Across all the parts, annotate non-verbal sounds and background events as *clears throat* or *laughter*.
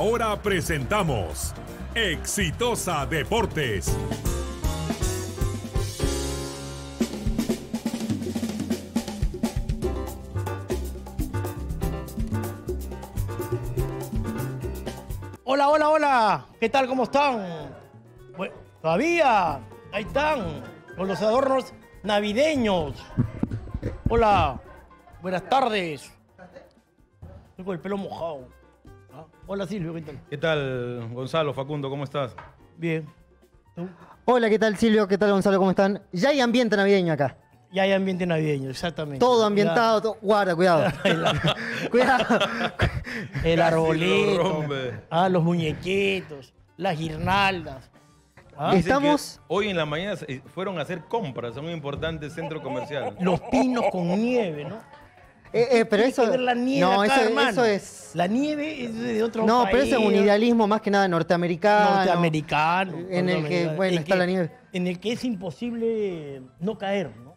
Ahora presentamos Exitosa Deportes. Hola, hola, hola. ¿Qué tal? ¿Cómo están? Bueno, todavía. Ahí están. Con los adornos navideños. Hola. Buenas tardes. Estoy con el pelo mojado. Hola, Silvio. ¿Qué tal? ¿Qué tal, Gonzalo, Facundo? ¿Cómo estás? Bien. ¿Tú? Hola, ¿qué tal Silvio? ¿Qué tal Gonzalo? ¿Cómo están? Ya hay ambiente navideño acá. Ya hay ambiente navideño, exactamente. Todo ambientado, todo- guarda, cuidado. *laughs* *laughs* cuidado. El arbolito. Ah, los muñequitos. Las guirnaldas. Ah, Estamos- Hoy en la mañana fueron a hacer compras a un importante centro comercial. Los pinos con nieve, ¿no? Eh, eh, pero eso. que ver la nieve no, acá, eso, eso es. La nieve es de otro No, país. pero eso es un idealismo más que nada norteamericano. norteamericano. En el que, bueno, en está que- la nieve. En el que es imposible no caer, ¿no?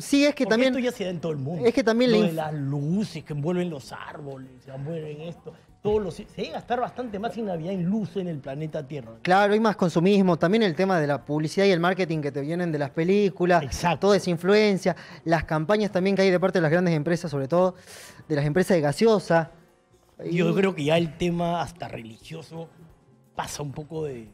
Sí, es que Porque también. esto ya se da en todo el mundo. es que también Lo la de las luces que envuelven los árboles, se envuelven esto. Todos los, se debe gastar bastante más en Navidad en luz en el planeta Tierra. Claro, hay más consumismo. También el tema de la publicidad y el marketing que te vienen de las películas. Exacto. Toda esa influencia. Las campañas también que hay de parte de las grandes empresas, sobre todo de las empresas de gaseosa. Yo Y- creo que ya el tema hasta religioso pasa un poco de,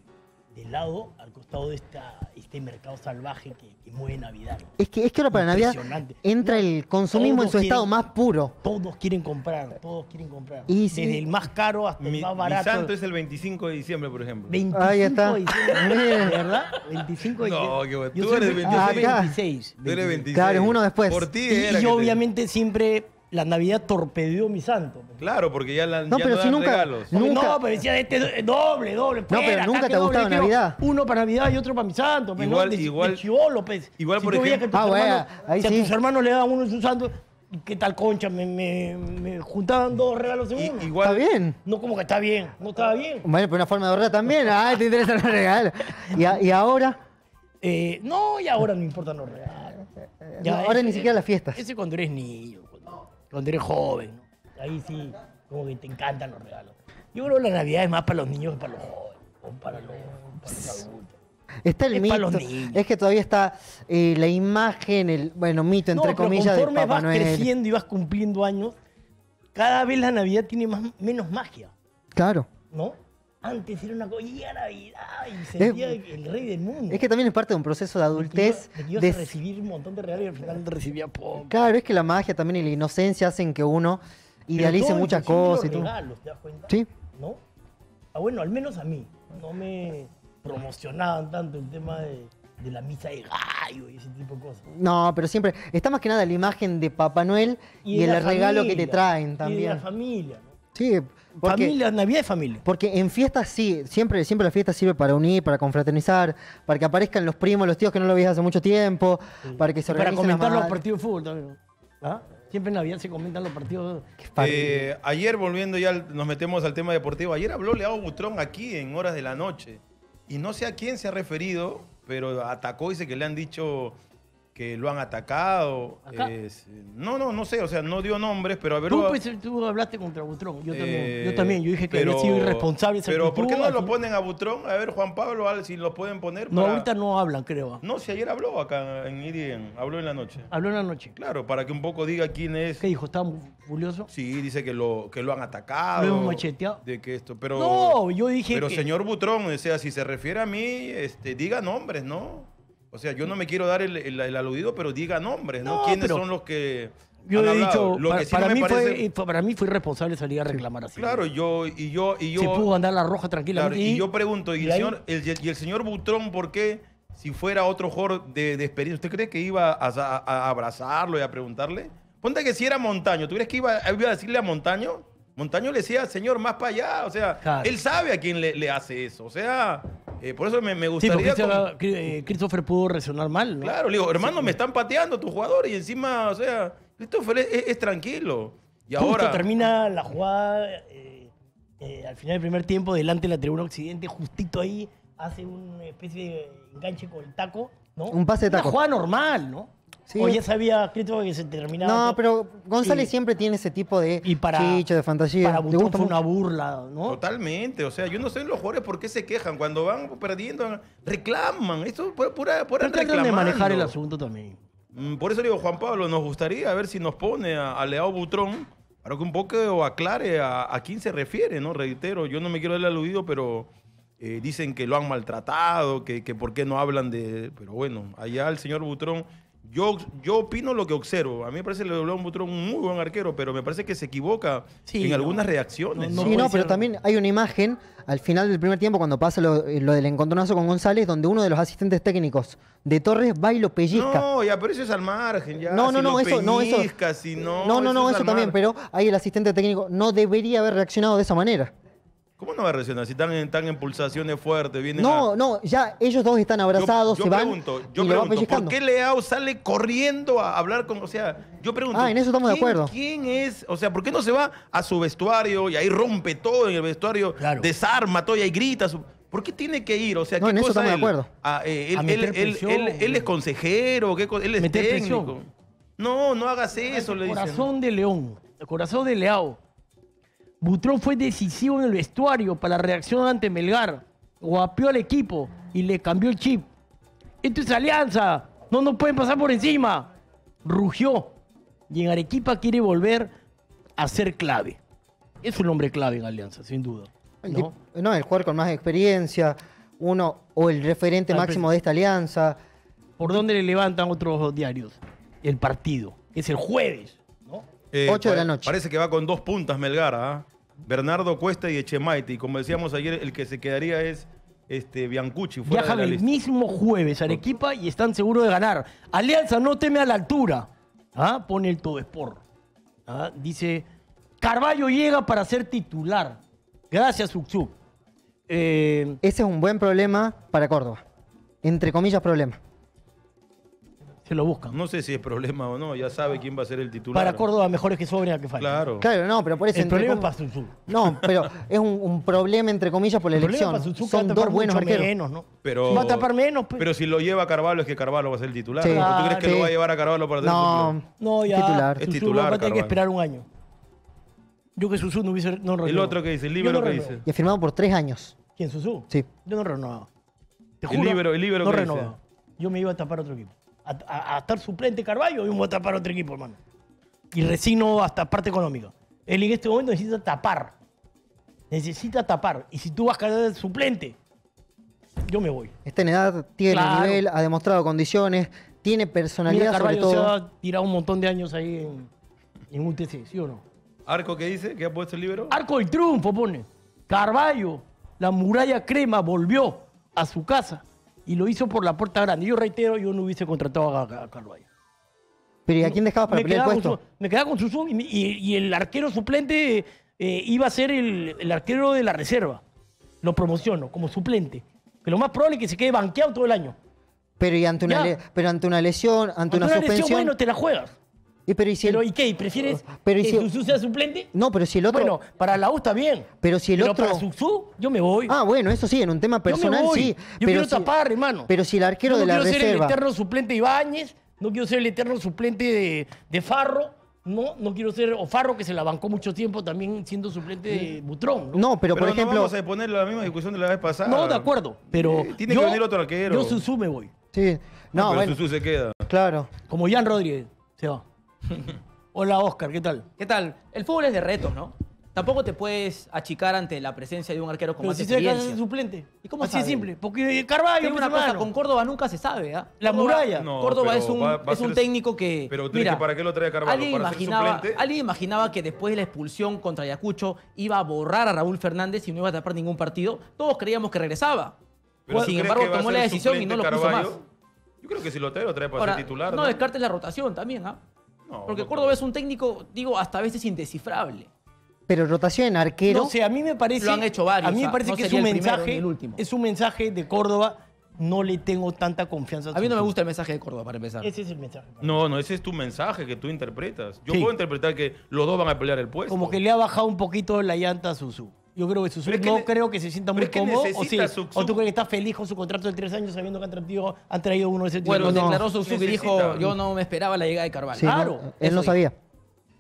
de lado al costado de esta, este mercado salvaje que, que mueve Navidad. ¿no? Es que, es que ahora para Navidad entra el consumismo en Todos su estado quieren- más puro. Todos quieren comprar, todos quieren comprar. Y sí. Desde el más caro hasta Mi, el más mi barato. santo es el 25 de diciembre, por ejemplo. 25 Ahí está. de diciembre. ¿verdad? *laughs* 25 de No, diciembre. qué bueno. Yo Tú eres ve- 26. yo soy Acá. 26. Tú eres 26. Claro, es uno después. Por ti Y, era y que te- obviamente siempre la Navidad torpedeó mi santo. Claro, porque ya, la, No, ya pero no si dan nunca- regalos. no- Nunca- No, pero decía este do- doble, doble. pues, pero nunca te ha gustado Navidad. Uno para Navidad y otro para mi santo. pues, Igual- ¿no? De, igual- de chivolo, pues. igual, Si por tú veías ejemplo- que tus Ah, bueno, hermanos, ahí si a tus hermanos le daban uno su santo, ¿y ¿qué tal concha? Me, me, me juntaban dos regalos en I- uno. igual, Está bien. No como que está bien, no estaba bien. Bueno, pero una forma de ahorrar también. Ah, te interesan los regalos. Y, a- y ahora, Eh, no, y ahora no importan los regalos. no, ahora ni siquiera las fiestas. Ese cuando eres niño, cuando, eres joven, ¿no? Ahí sí, como que te encantan los regalos. Yo creo que la Navidad es más para los niños que para los jóvenes, o para los, para los adultos. Está el Es mito. pa' los niños. Es que todavía está eh, la imagen, el, bueno, mito entre no, pero comillas de conforme Papá vas Noel. creciendo y vas cumpliendo años, cada vez la Navidad tiene más, menos magia, Claro. ¿no? Antes era una cosa, y Navidad y sentía Es- el rey del mundo. Es que también es parte de un proceso de adultez. De que ibas de- a recibir un montón de regalos y al final recibía poco. Claro, es que la magia también y la inocencia hacen que uno idealice muchas cosas y todo. regalos, ¿te das cuenta? Sí. ¿No? Ah, bueno, al menos a mí. No me promocionaban tanto el tema de, de la misa de gallo y ese tipo de cosas. No, pero siempre está más que nada la imagen de Papá Noel y, de el regalo que te traen Y de también. la familia, ¿no? Sí, porque, Familia, Navidad de familia. porque en fiestas sí, siempre, siempre la fiesta sirve para unir, para confraternizar, para que aparezcan los primos, los tíos que no lo veías hace mucho tiempo, para que se Y para comentar los partidos de fútbol también. ¿Ah? Siempre en Navidad se comentan los partidos. Eh, ayer, volviendo ya, nos metemos al tema deportivo. Ayer habló Leao Butrón aquí en horas de la noche. Y no sé a quién se ha referido, pero atacó, dice que le han dicho que lo han atacado. No, no, no sé, o sea, no dio nombres, pero a ver. Tú, pues, tú hablaste contra Butrón. Yo también. eh, yo también. Yo dije que pero- había sido irresponsable esa Pero ¿por qué no lo ponen a Butrón? A ver, Juan Pablo, si lo pueden poner. No, para- ahorita no hablan, creo. No, si ayer habló acá en IDN, habló en la noche. Habló en la noche. Claro, para que un poco diga quién es. ¿Qué dijo? ¿Estaba furioso? Sí, dice que lo, que lo han atacado. Lo hemos macheteado. De que esto, pero. No, yo dije Pero que- señor Butrón, o sea, si se refiere a mí, este, diga nombres, ¿no? O sea, yo no me quiero dar el, el- el aludido, pero diga nombres, ¿no? No, ¿Quiénes son los que Yo han he hablado? dicho, Lo para, sí para mí parece- fue, para mí fue irresponsable salir a reclamar así. Claro, yo y yo y yo Se pudo andar la roja Claro, tranquilamente. y yo pregunto, ¿y, y el señor, y el señor Butrón por qué, si fuera otro jugador de, de experiencia, ¿usted cree que iba a, a- a abrazarlo y a preguntarle? Ponte que si era Montaño, ¿tú crees que iba, iba a decirle a Montaño? Montaño le decía, señor, más para allá. O sea, Claro. él sabe a quién le, le hace eso. O sea, eh, por eso me, gustaría... con- eh, Christopher pudo reaccionar mal, ¿no? Claro, le digo, hermano, me están pateando tu jugador y encima, o sea, Christopher es, es- es tranquilo. Y Justo ahora... termina la jugada eh, eh, al final del primer tiempo, delante de la tribuna occidente, justito ahí, hace una especie de enganche con el taco ¿no? Un pase de Una taco. jugada normal, ¿no? Sí. O ya sabía Cristóbal que se terminaba. No, pero González Sí. siempre tiene ese tipo de Y para, chicho, de fantasía. para gusta fue una burla, ¿no? Totalmente, o sea, yo no sé los jugadores por qué se quejan. Cuando van perdiendo, reclaman. Esto es pura, pura, tratan de reclamando. manejar el asunto también. Mm, Por eso digo, Juan Pablo, nos gustaría ver si nos pone a, a Leao Butrón para que un poco aclare a, a quién se refiere, ¿no? Reitero, yo no me quiero darle aludido, pero eh, dicen que lo han maltratado, que, que por qué no hablan de... Pero bueno, allá el señor Butrón, yo, yo opino lo que observo. A mí me parece que Leao Butrón un muy buen arquero, pero me parece que se equivoca Sí, en no. algunas reacciones. No sí, no, pero también hay una imagen al final del primer tiempo cuando pasa lo, lo del encontronazo con González, donde uno de los asistentes técnicos de Torres va y lo pellizca. No, ya, pero eso es al margen, ya. No, no, si no, eso, no, eso. pellizca, si no, no, no, no, es eso al también, pero ahí el asistente técnico no debería haber reaccionado de esa manera. ¿Cómo no va a reaccionar? Si están en, están en pulsaciones fuertes, vienen No, a... no, ya ellos dos están abrazados, yo, se van pregunto, yo y pregunto, ¿por qué Leao sale corriendo a hablar con, o sea, yo pregunto, Ah, en eso estamos de ¿quién- acuerdo. ¿Quién es? O sea, ¿por qué no se va a su vestuario y ahí rompe todo en el vestuario, Claro. desarma todo y ahí grita? su- ¿Por qué tiene que ir? O sea, No, ¿qué en eso cosa estamos de él? acuerdo. Ah, eh, él, A él- presión. él- él es consejero, ¿qué co- él es Meter técnico. presión. No, no hagas eso, le El dicen. corazón de León, el corazón de Leao. Butrón fue decisivo en el vestuario para la reacción ante Melgar. Guapeó al equipo y le cambió el chip. Esto es alianza. No nos pueden pasar por encima. Rugió. Y en Arequipa quiere volver a ser clave. Es un hombre clave en Alianza, sin duda. ¿no? no, el jugador con más experiencia, uno o el referente Al máximo de esta alianza. ¿Por dónde le levantan otros diarios? El partido, es el jueves. ¿no? Eh, Ocho de la noche. Parece que va con dos puntas Melgar, ¿ah? Bernardo Cuesta y Echemaite. Y como decíamos ayer, el que se quedaría es este, Biancucci. Fuera Viajan de la el lista. mismo jueves a Arequipa y están seguros de ganar. Alianza no teme a la altura. ¿Ah? Pone el todo Sport. ¿Ah? Dice, Carballo llega para ser titular. Gracias, Uxu. Eh, Ese es un buen problema para Córdoba. Entre comillas, problema. Lo buscan. No sé si es problema o no, ya sabe quién va a ser el titular. Para Córdoba mejores que sobren a que falten. Claro. Claro, no, pero por eso. El problema es com- para Susu. No, pero es un, un problema entre comillas por la El problema elección. que Son tapar dos buenos arqueros. menos, ¿no? Pero, Va a tapar menos. pues. Pero si lo lleva Carvalho, es que Carvalho va a ser el titular. Sí. ¿O ¿Tú crees que Sí. lo va a llevar a Carvalho para ser el No, titular? no, ya. titular. Es Susu titular, va a tener que esperar un año. Yo que Susu no hubiese. No El otro que dice, el no que dice. Y ha firmado por tres años. ¿Quién, Susu? Sí. Yo no renovaba. Te El líbero- el líbero no que renovaba. dice. Yo me iba a tapar otro equipo. A, a- a estar suplente Carballo, me voy a tapar otro equipo, hermano. Y resigno hasta parte económica. Él en este momento necesita tapar. Necesita tapar. Y si tú vas a quedar suplente, yo me voy. Está en edad, tiene Claro. nivel, ha demostrado condiciones, tiene Mira, personalidad sobre Carballo se todo. ha tirado un montón de años ahí en, en UTC, ¿sí o no? ¿Arco qué dice? ¿Qué ha puesto el libro? Arco del triunfo, pone. Carballo, la muralla crema, volvió a su casa y lo hizo por la puerta grande. Yo reitero, yo no hubiese contratado a, a Carballo. Pero ¿y a quién dejabas para me pelear el puesto? su, me quedaba con Susu y, y- y el arquero suplente eh, iba a ser el, el arquero de la reserva. Lo promociono como suplente. Que lo más probable es que se quede banqueado todo el año. Pero, y ante una, le- pero ante una lesión, ante Ante una, una lesión, suspensión. bueno, te la juegas. Y pero, ¿y si el- Pero ¿y qué? ¿Y ¿Prefieres Pero ¿y que si- Susu sea suplente? No, pero si el otro. Bueno, para la U está bien. Pero si el otro- para Susu, yo me voy. Ah, bueno, eso sí, en un tema Yo me personal voy. sí. Yo pero quiero si- tapar, hermano. Pero si el arquero Yo de no la quiero ser el reserva. eterno suplente de Ibáñez, no quiero ser el eterno suplente de, de Farro, no, no quiero ser, o Farro que se la bancó mucho tiempo también siendo suplente de Butrón. ¿no? No, pero, por no ejemplo. vamos a poner la misma discusión de la vez pasada. No, de acuerdo, pero Eh, tiene yo, que venir otro arquero. Yo Susu me voy, Sí. No, No, pero bueno. Susu se queda. Claro. como Jan Rodríguez, se va. *laughs* Hola Oscar, ¿qué tal? ¿Qué tal? El fútbol es de retos, ¿no? Tampoco te puedes achicar ante la presencia de un arquero con Pero más si se experiencia. suplente. ¿Y cómo Así sabe? de simple, porque Carvalho, una cosa, con Córdoba nunca se sabe, ¿ah? La Córdoba- muralla. No, Córdoba pero es un, va- va a es un ser- técnico que. Pero tú dices que ¿para qué lo trae a Carvalho? Alguien ¿Para ser imaginaba, suplente? alguien imaginaba que después de la expulsión contra Ayacucho iba a borrar a Raúl Fernández y no iba a tapar ningún partido. Todos creíamos que regresaba. Pero ¿tú Sin crees embargo, que va a tomó ser la decisión y no lo puso más. Yo creo que si lo trae, lo trae para Ahora, ser titular. no ¿no? descartes la rotación también, ¿ah? No, Porque no Córdoba creo. es un técnico, digo, hasta a veces indescifrable. Pero rotación en arquero. No sé, a mí me parece. Lo han hecho varios, A mí me parece no que es un mensaje. el último. Es un mensaje de Córdoba. No le tengo tanta confianza. A mí no me gusta el mensaje de Córdoba, para empezar. Ese es el mensaje. No, no, ese es tu mensaje que tú interpretas. Yo Sí. puedo interpretar que los dos van a pelear el puesto. Como que le ha bajado un poquito la llanta a Susu. Yo creo que Suzuki no creo que se sienta muy cómodo. O, tú crees que está feliz con su contrato de tres años sabiendo que han traído, han traído uno de ese tipo. Bueno, no, declaró Suzuki y dijo, yo no me esperaba la llegada de Carvalho. Claro. Él no sabía.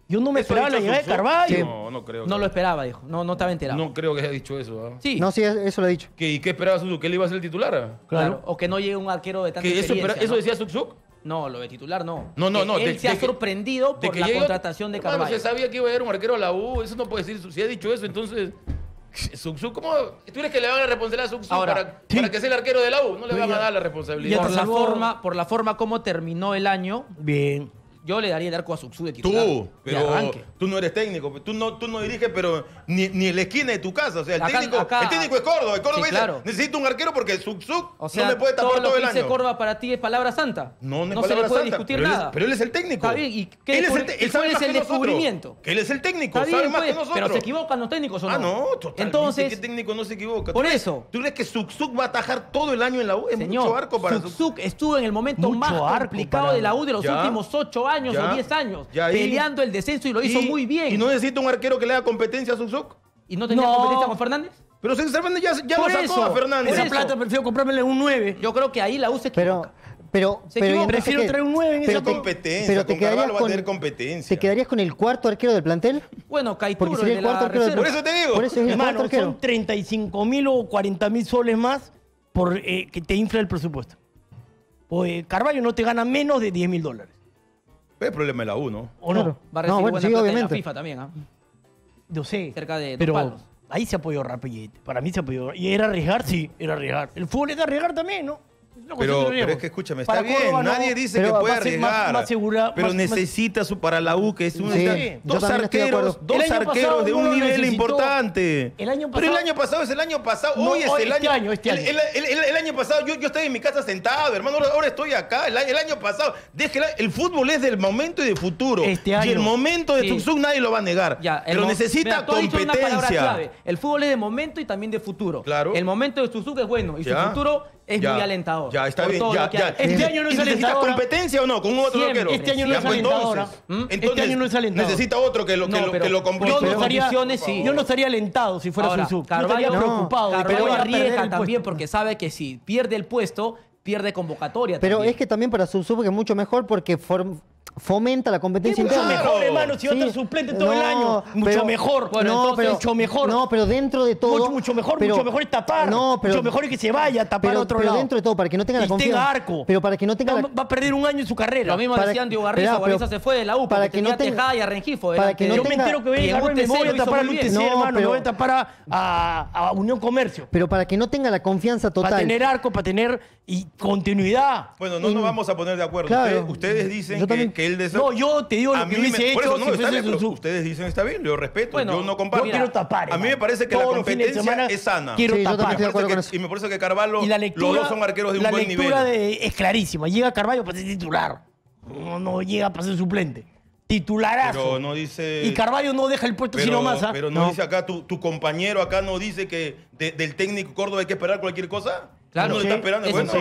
Yo no me esperaba la llegada de Carvalho. No, no creo. No lo esperaba, dijo. No, no estaba enterado. No creo que haya dicho eso. ¿ah? Sí. No, sí, eso lo ha dicho. ¿Qué, ¿Y qué esperaba Suzuki? ¿Que él iba a ser el titular? Claro. O que no llegue un arquero de tanta Eso, decía Suzuki? No, lo de titular no. No, no, no. Él se ha sorprendido por la contratación de Carvalho. Hermano, se sabía que iba a haber un arquero a la U. Eso no puede decir. Si ha dicho eso, entonces Suk ¿cómo? ¿Tú crees que le van a responsabilidad a Suk, para, que sea el arquero de la U? No le van a dar la responsabilidad. Por la, forma, por la forma como terminó el año. Bien. Yo le daría el arco a Suxu de titular. Tú, pero tú no eres técnico, tú no, tú no diriges, pero ni, ni en la esquina de tu casa. O sea, el, acá, técnico, acá, el técnico, es Córdoba. El Córdoba sí, necesito un arquero porque Suxu o no me puede tapar todo, todo el año. Que dice Córdoba para ti es palabra santa. No, no, no se le puede discutir nada. Pero él es el técnico. Está bien, ¿y qué, él es el, él sabe el descubrimiento? Él es el técnico, Está sabe más que nosotros. Pero se equivocan los técnicos o no. Ah, no, totalmente. Entonces, ¿qué técnico no se equivoca? Por eso. ¿Tú crees que Suxuk va a atajar todo el año en la U? Es mucho arco para Suxuk estuvo en el momento más complicado de la U de los últimos ocho años años ya, o 10 años peleando el descenso y lo hizo y, muy bien. ¿Y no necesita un arquero que le haga competencia a Suzuki? ¿Y no tenía no. competencia con Fernández? Pero César Fernández ya, ya lo sacó eso, a Fernández. Esa plata prefiero comprármele un 9. Yo creo que ahí la UCE Pero, pero, prefiero que, traer un 9 en pero esa competencia. Pero te con quedarías con, va a tener competencia. ¿Te quedarías con el cuarto arquero del plantel? Bueno, Caituro Porque sería el cuarto arquero del, Por eso te digo. Por eso es el cuarto son 35 mil o 40 mil soles más por, eh, que te infla el presupuesto. Pues eh, Carvalho no te gana menos de 10 mil dólares. Pero el problema de la U, ¿no? O no. Va a recibir No, bueno, buena sí, plata de la FIFA también, ¿ah? No sé. Cerca de dos palos. ahí se apoyó Rapidito. Para mí se apoyó. Y era arriesgar, sí, era arriesgar. El fútbol es de arriesgar también, ¿no? Pues, pero, es que escúchame, está bien, nadie dice que puede arriesgar. Pero necesita su para la U, que es un, sí, dos arqueros, dos arqueros de un nivel importante. El año pasado, pero el año pasado es el año pasado, hoy es el este año. este el, año. El, año pasado yo, yo estaba en mi casa sentado, hermano, ahora estoy acá. El, año pasado, déjela, el fútbol es del momento y del futuro. Este año, y el momento de sí. Nadie lo va a negar. Ya, pero necesita mira, competencia. El fútbol es de momento y también de futuro. Claro. El momento de Tuxuk es bueno y su futuro es ya, muy alentador. Ya, está bien. Este año no es alentador. competencia o no con otro Siempre. loquero? Este, pues, ¿Mm? este año no es alentador. Entonces. Necesita otro que lo, no, que lo, que. Yo no, estaría, alentado si fuera Ahora, Suzuki. Carvalho, estaría no, preocupado. Arriesga también porque sabe que si pierde el puesto, pierde convocatoria. Pero es que también para Suzuki es mucho mejor porque fomenta la competencia interna mucho mejor, hermano, si va suplente todo el año. Mucho mejor. Bueno, entonces, mucho mejor. No, pero dentro de todo. Mucho, mejor, mucho mejor es tapar. Mucho mejor es que se vaya a tapar otro lado. Pero dentro de todo, para que no tenga y la confianza. Tenga arco. Pero para que no tenga. La... Va a perder un año en su carrera. Lo mismo para, decían Diego Garriza. Garriza se fue de la U. Para que no tenga. Tejada y a Rengifo. Para que no Yo me entero que venía a voy a tapar al UTC, hermano. Voy a tapar a Unión Comercio. Pero para que no tenga la confianza total. Para tener arco, para tener continuidad. Bueno, no nos vamos a poner de acuerdo. Ustedes dicen que no, yo te digo lo que hubiese me... hecho. Ustedes dicen está bien, yo respeto, yo no comparto. Yo quiero tapar. A mí me parece que la competencia es sana. Quiero tapar. Y me parece que Carvalho, los dos son arqueros de un buen nivel. La lectura es clarísima. Llega Carvalho para ser titular. No, no llega para ser suplente titularazo. Pero no dice. Y Carballo no deja el puesto pero, sino más. Pero no, dice acá, tu, compañero acá no dice que del técnico Córdoba hay que esperar cualquier cosa. Claro, está esperando. Es bueno,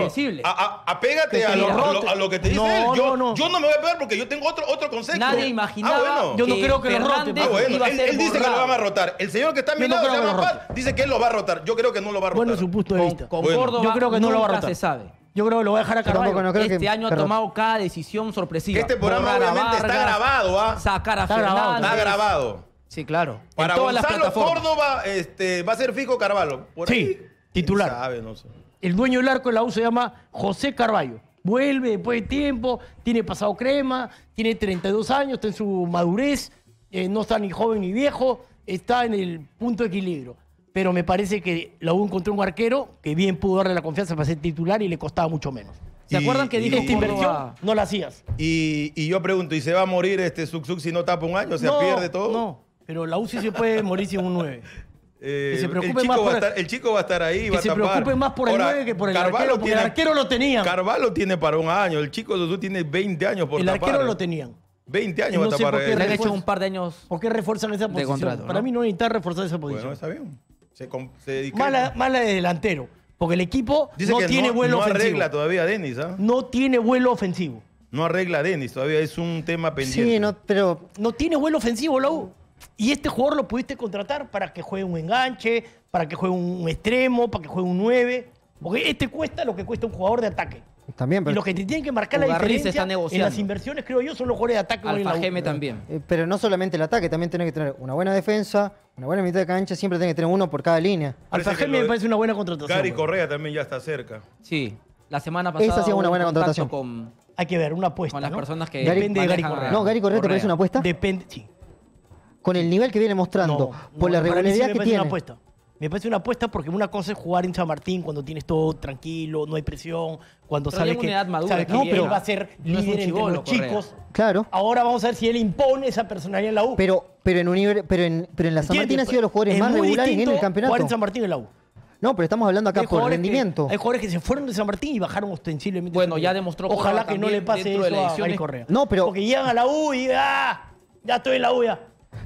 apégate a lo, que te dice él. Yo no, me voy a pegar porque yo tengo otro, otro concepto. Nadie ah, imaginaba. Yo no creo que lo roten. Ah, él, dice que lo van a rotar. El señor que está a mi Paz, dice que él lo va a rotar. Yo creo que no lo va a rotar. Bueno, su punto de vista. Con, con bueno. Córdoba, yo creo que no lo va a rotar. se sabe. Yo creo que lo voy a dejar a Carvalho. Este año ha tomado cada decisión sorpresiva. Este programa obviamente está grabado, ¿ah? Sacar a Fernández. Está grabado. Sí, claro. Para Gonzalo Córdoba este, va a ser fijo Carvalho. sí, titular. Sabe, no sé el dueño del arco de la U se llama José Carballo. Vuelve después de tiempo, tiene pasado crema, tiene 32 años, está en su madurez, eh, no está ni joven ni viejo, está en el punto de equilibrio. Pero me parece que la U encontró un arquero que bien pudo darle la confianza para ser titular y le costaba mucho menos. ¿Se acuerdan que dije esta inversión no la hacías? Y, yo pregunto, ¿y se va a morir este Suksuk si no tapa un año? ¿Se no, pierde todo? No, pero la U sí se puede morir sin un 9. *laughs* Eh, se preocupe el, chico más por, estar, el chico va a estar ahí, que se tapar. preocupe más por el 9 que por el Carvalho arquero, el arquero lo tenían. Carvalho tiene para un año, el chico Sosú tiene 20 años por el tapar. El arquero lo tenían. 20 años no va a tapar. Le han hecho un par de años ¿Por qué refuerzan esa posición? Para mí no necesitan reforzar esa posición. Bueno, está bien. Mala, mala de delantero, porque el equipo ¿ah? no tiene vuelo ofensivo. No arregla todavía Denis. No tiene vuelo ofensivo. No arregla Denis, todavía es un tema pendiente. Sí, no, pero... No tiene vuelo ofensivo la y este jugador lo pudiste contratar para que juegue un enganche, para que juegue un extremo, para que juegue un 9. Porque este cuesta lo que cuesta un jugador de ataque. También, Y pero, lo que te tienen que marcar la Ugarriz diferencia está en las inversiones, creo yo, son los jugadores de ataque. la Alfa. Geme también. eh, pero no solamente el ataque, también tiene que tener una buena defensa, una buena mitad de cancha, siempre tiene que tener uno por cada línea. Alfa Geme me parece una buena contratación. Gary. Correa también ya está cerca. Sí. La semana pasada. Esa sí es una buena contratación. Con, Hay que ver, una apuesta. con las ¿no? personas que. Depende de Gary Correa. No, Gary Correa, ¿te parece una apuesta? Depende, sí. Con el nivel que viene mostrando, No, por no, la sí regularidad me que parece tiene. Una apuesta. Me parece una apuesta porque una cosa es jugar en San Martín cuando tienes todo tranquilo, no hay presión, cuando Pero sabes que, una edad madura sabes que No, él pero- va a ser un líder entre los Correa. chicos. Claro. Ahora vamos a ver si él impone esa personalidad en la U. Pero, pero, en, univer- pero, en, pero en la San Martín han sido los jugadores Es más regulares en el campeonato. Jugar en San Martín en la U. No, pero estamos hablando acá por que- rendimiento. hay jugadores que se fueron de San Martín y bajaron ostensiblemente. Bueno, ya demostró Ojalá que no le pase de eso a elecciones. Correa. No, pero- Porque llegan a la U y ¡ah! Ya estoy en la U ya.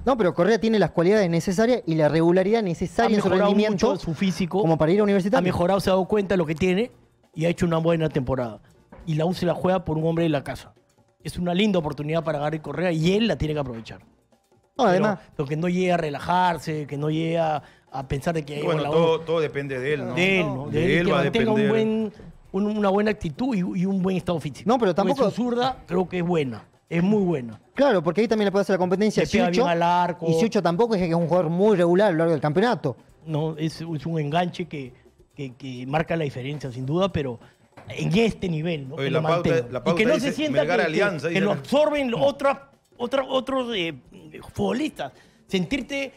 No, pero Correa tiene las cualidades necesarias y la regularidad necesaria Ha en su mejorado rendimiento mucho su físico. como para ir a Ha universitario. mejorado, se ha dado cuenta de lo que tiene y ha hecho una buena temporada. Y la U se la juega por un hombre de la casa. Es una linda oportunidad para Gary Correa y él la tiene que aprovechar. No, además, pero, pero que no llegue a relajarse, que no llegue a, a pensar de que bueno, la U- todo, todo depende de él, ¿no? de él, ¿no? De, De él, él que va a mantenga un depender. buen, un- una buena actitud y, y un buen estado físico. No, pero tampoco- Su zurda creo que es buena, es muy buena. Claro, porque ahí también le puede hacer la competencia a Le pega Sucho. bien al arco. Y Sucho tampoco es que es un jugador muy regular a lo largo del campeonato. ¿no? Es, es un enganche que, que- que marca la diferencia, sin duda, pero en este nivel, ¿no? Oye, Que la lo pauta- mantenga. la y que no dice se sienta que, Alianza, lo absorben otras, otras, otros eh, futbolistas. Sentirte